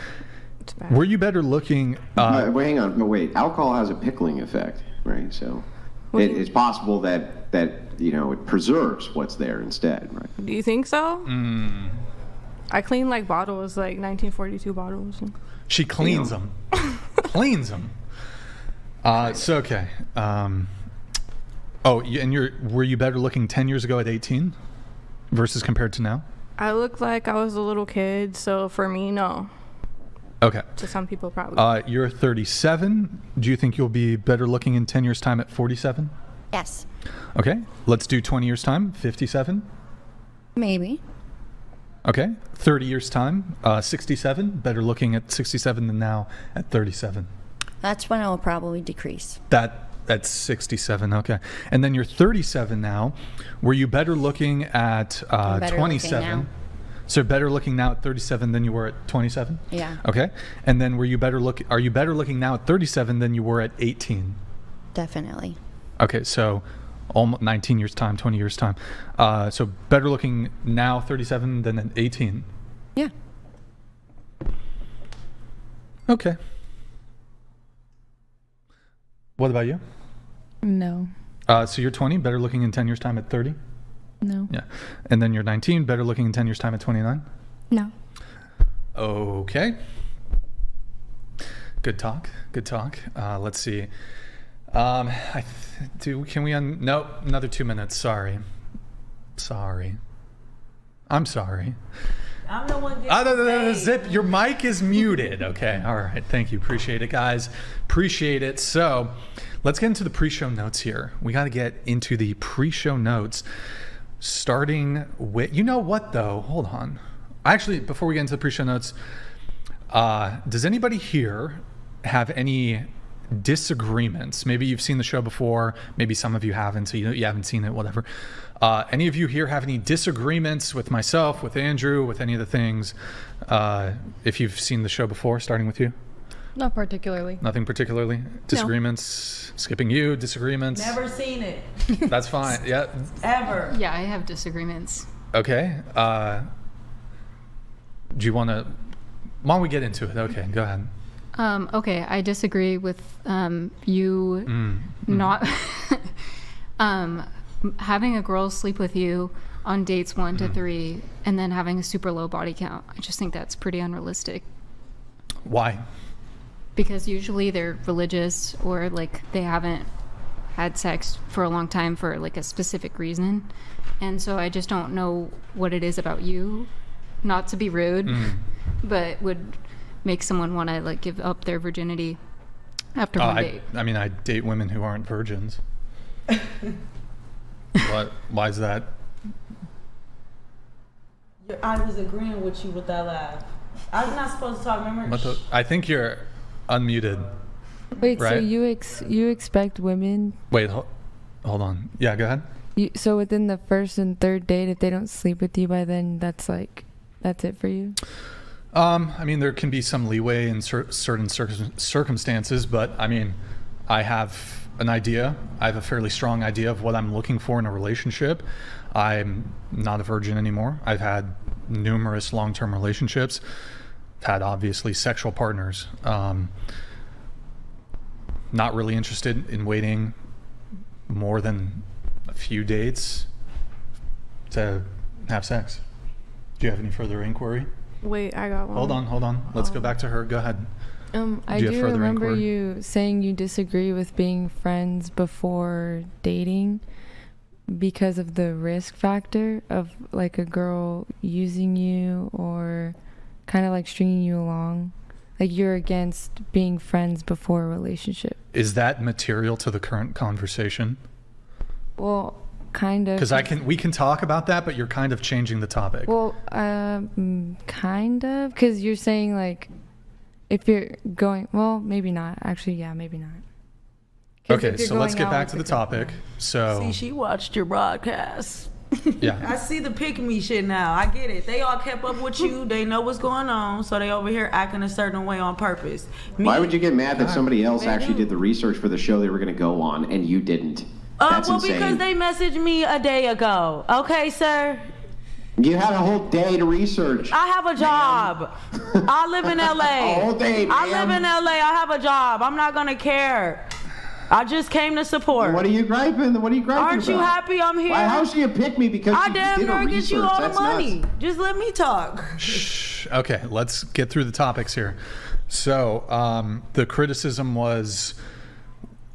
It's Okay. bad. Were you better looking? Uh, Uh, wait, hang on. No, wait. Alcohol has a pickling effect, right? So it, you- it's possible that that you know it preserves what's there instead, right? Do you think so? mm, I clean like bottles, like 1942 bottles. she cleans them. cleans them. Uh, it's okay. Um, oh, and you're were you better looking 10 years ago at 18 versus compared to now? I look like I was a little kid, so for me, no. Okay. To some people, probably. Uh, you're 37. Do you think you'll be better looking in 10 years' time at 47? Yes. Okay. Let's do 20 years' time, 57. Maybe. Okay. 30 years' time, uh, 67. Better looking at 67 than now at 37. That's when it will probably decrease. That that's 67. Okay. And then you're 37 now. Were you better looking at uh, better 27? now. So better looking now at 37 than you were at 27? Yeah. Okay. And then were you better look are you better looking now at 37 than you were at 18? Definitely. Okay, so almost 19 years time, 20 years time. Uh, so better looking now 37 than at 18. Yeah. Okay. What about you? No. Uh, so you're 20, better looking in 10 years time at 30? No. Yeah. And then you're 19, better looking in 10 years time at 29? No. Okay. Good talk. Good talk. Uh, let's see. Um, I th- do. Can we? Un- nope. Another two minutes. Sorry. Sorry. I'm sorry. I'm the one getting no, no, no, no, paid. zip. Your mic is muted. Okay. All right. Thank you. Appreciate it, guys. Appreciate it. So, let's get into the pre-show notes here. We got to get into the pre-show notes, starting with. You know what though? Hold on. Actually, before we get into the pre-show notes, uh, does anybody here have any disagreements? Maybe you've seen the show before. Maybe some of you haven't, so you, you haven't seen it. Whatever. Uh, any of you here have any disagreements with myself, with Andrew, with any of the things? Uh, if you've seen the show before, starting with you, Not particularly. nothing particularly. Disagreements. Skipping you. Disagreements. Never seen it. That's fine. Yeah. Ever. Yeah, I have disagreements. Okay. Uh, do you want to? Why don't we get into it? Okay, go ahead. Um, okay, I disagree with um, you Mm, mm. not um, having a girl sleep with you on dates one to Mm. three and then having a super low body count. I just think that's pretty unrealistic Why? because usually they're religious or like they haven't had sex for a long time for like a specific reason. And so I just don't know what it is about you. Not to be rude, Mm. but would make someone want to like give up their virginity after Uh, one I, date. I mean, I date women who aren't virgins. what? Why is that? I was agreeing with you with that laugh. I was not supposed to talk. Remember? What the, I think you're unmuted. Wait, so you ex- you expect women Wait, ho- hold on. Yeah, go ahead. you, so within the first and third date if they don't sleep with you by then that's like that's it for you? Um, I mean, there can be some leeway in cer- certain circum- circumstances, but I mean, I have an idea. I have a fairly strong idea of what I'm looking for in a relationship. I'm not a virgin anymore. I've had numerous long term relationships, I've had obviously sexual partners. Um, not really interested in waiting more than a few dates to have sex. Do you have any further inquiry? Wait, I got one. Hold on, hold on. Let's go back to her. Go ahead. Um, I Do you do further remember inquiry? you saying you disagree with being friends before dating because of the risk factor of like a girl using you or kind of like stringing you along. Like you're against being friends before a relationship. Is that material to the current conversation? Well, kind of. Because I can, we can talk about that, but you're kind of changing the topic. Well, um, kind of, because you're saying like, if you're going, well, maybe not. Actually, yeah, maybe not. okay, so let's get back to the a girl- topic. So, See, she watched your broadcast. yeah. I see the pick me shit now. I get it. They all kept up with you. They know what's going on, so they over here acting a certain way on purpose. Me- Why would you get mad that somebody else actually did the research for the show they were going to go on and you didn't? Uh, That's well, insane. because they messaged me a day ago. Okay, sir. you had a whole day to research. I have a job. I live in LA. A whole day, I live in LA. I have a job. I'm not gonna care. I just came to support. What are you griping? What are you griping Aren't you happy I'm here? Why, how she pick me because I she damn did her near get you research? all the That's nuts. money. Just let me talk. Shh. Okay, let's get through the topics here. So, um, the criticism was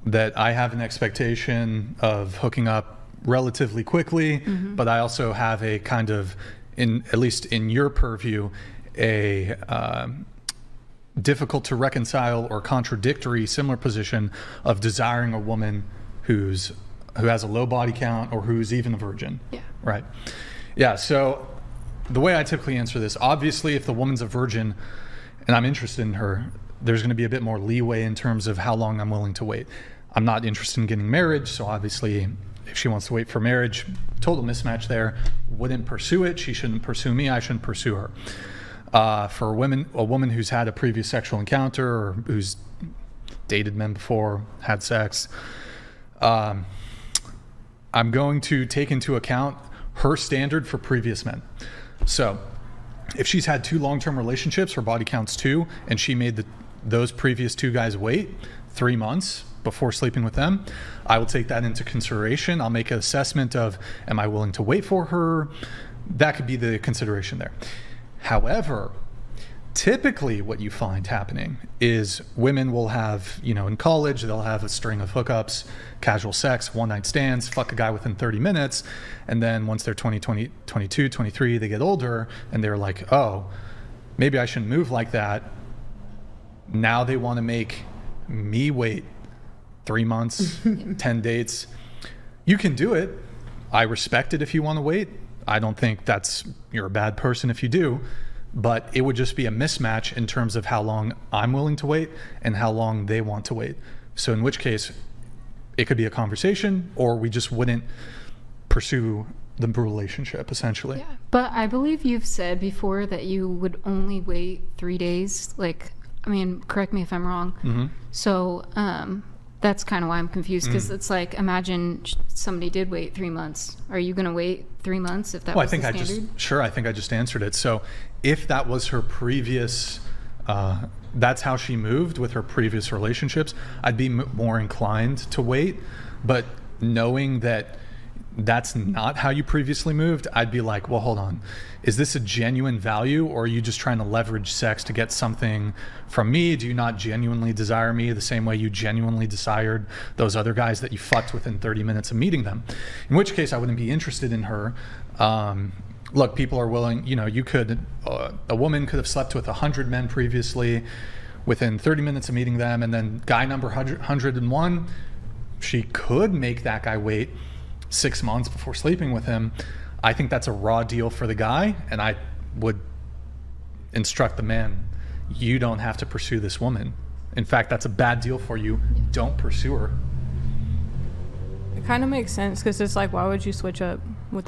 that I have an expectation of hooking up relatively quickly, Mhm. but I also have a kind of, in at least in your purview, a um, difficult to reconcile or contradictory similar position of desiring a woman who's who has a low body count or who's even a virgin. Yeah. Right. Yeah. So the way I typically answer this, obviously, if the woman's a virgin and I'm interested in her, there's going to be a bit more leeway in terms of how long I'm willing to wait. I'm not interested in getting married, so obviously, if she wants to wait for marriage, total mismatch there. Wouldn't pursue it. She shouldn't pursue me. I shouldn't pursue her. Uh, for women, a woman who's had a previous sexual encounter or who's dated men before, had sex, um, I'm going to take into account her standard for previous men. So, if she's had two long-term relationships, her body counts two, and she made the, those previous two guys wait three months before sleeping with them, I will take that into consideration. I'll make an assessment of, am I willing to wait for her? That could be the consideration there. However, typically what you find happening is women will have, you know, in college, they'll have a string of hookups, casual sex, one night stands, fuck a guy within 30 minutes. And then once they're 20, 20, 22, 23, they get older and they're like, oh, maybe I shouldn't move like that. Now they want to make me wait three months, 10 dates. You can do it. I respect it if you want to wait. I don't think that's, you're a bad person if you do but it would just be a mismatch in terms of how long I'm willing to wait and how long they want to wait. So in which case, it could be a conversation, or we just wouldn't pursue the relationship essentially. Yeah. But I believe you've said before that you would only wait three days. Like, I mean, correct me if I'm wrong. Mhm. So um, that's kind of why I'm confused because Mm. it's like imagine somebody did wait three months. Are you going to wait three months if that well, I think the I just sure. I think I just answered it. So, if that was her previous, uh, that's how she moved with her previous relationships, I'd be m- more inclined to wait. But knowing that that's not how you previously moved, I'd be like, well, hold on. Is this a genuine value or are you just trying to leverage sex to get something from me? Do you not genuinely desire me the same way you genuinely desired those other guys that you fucked within 30 minutes of meeting them? In which case, I wouldn't be interested in her. Um, look, people are willing. You know, you could uh, a woman could have slept with hundred men previously. Within 30 minutes of meeting them, and then guy number 100, 101, she could make that guy wait six months before sleeping with him. I think that's a raw deal for the guy, and I would instruct the man you don't have to pursue this woman. In fact, that's a bad deal for you. Don't pursue her. It kind of makes sense because it's like, why would you switch up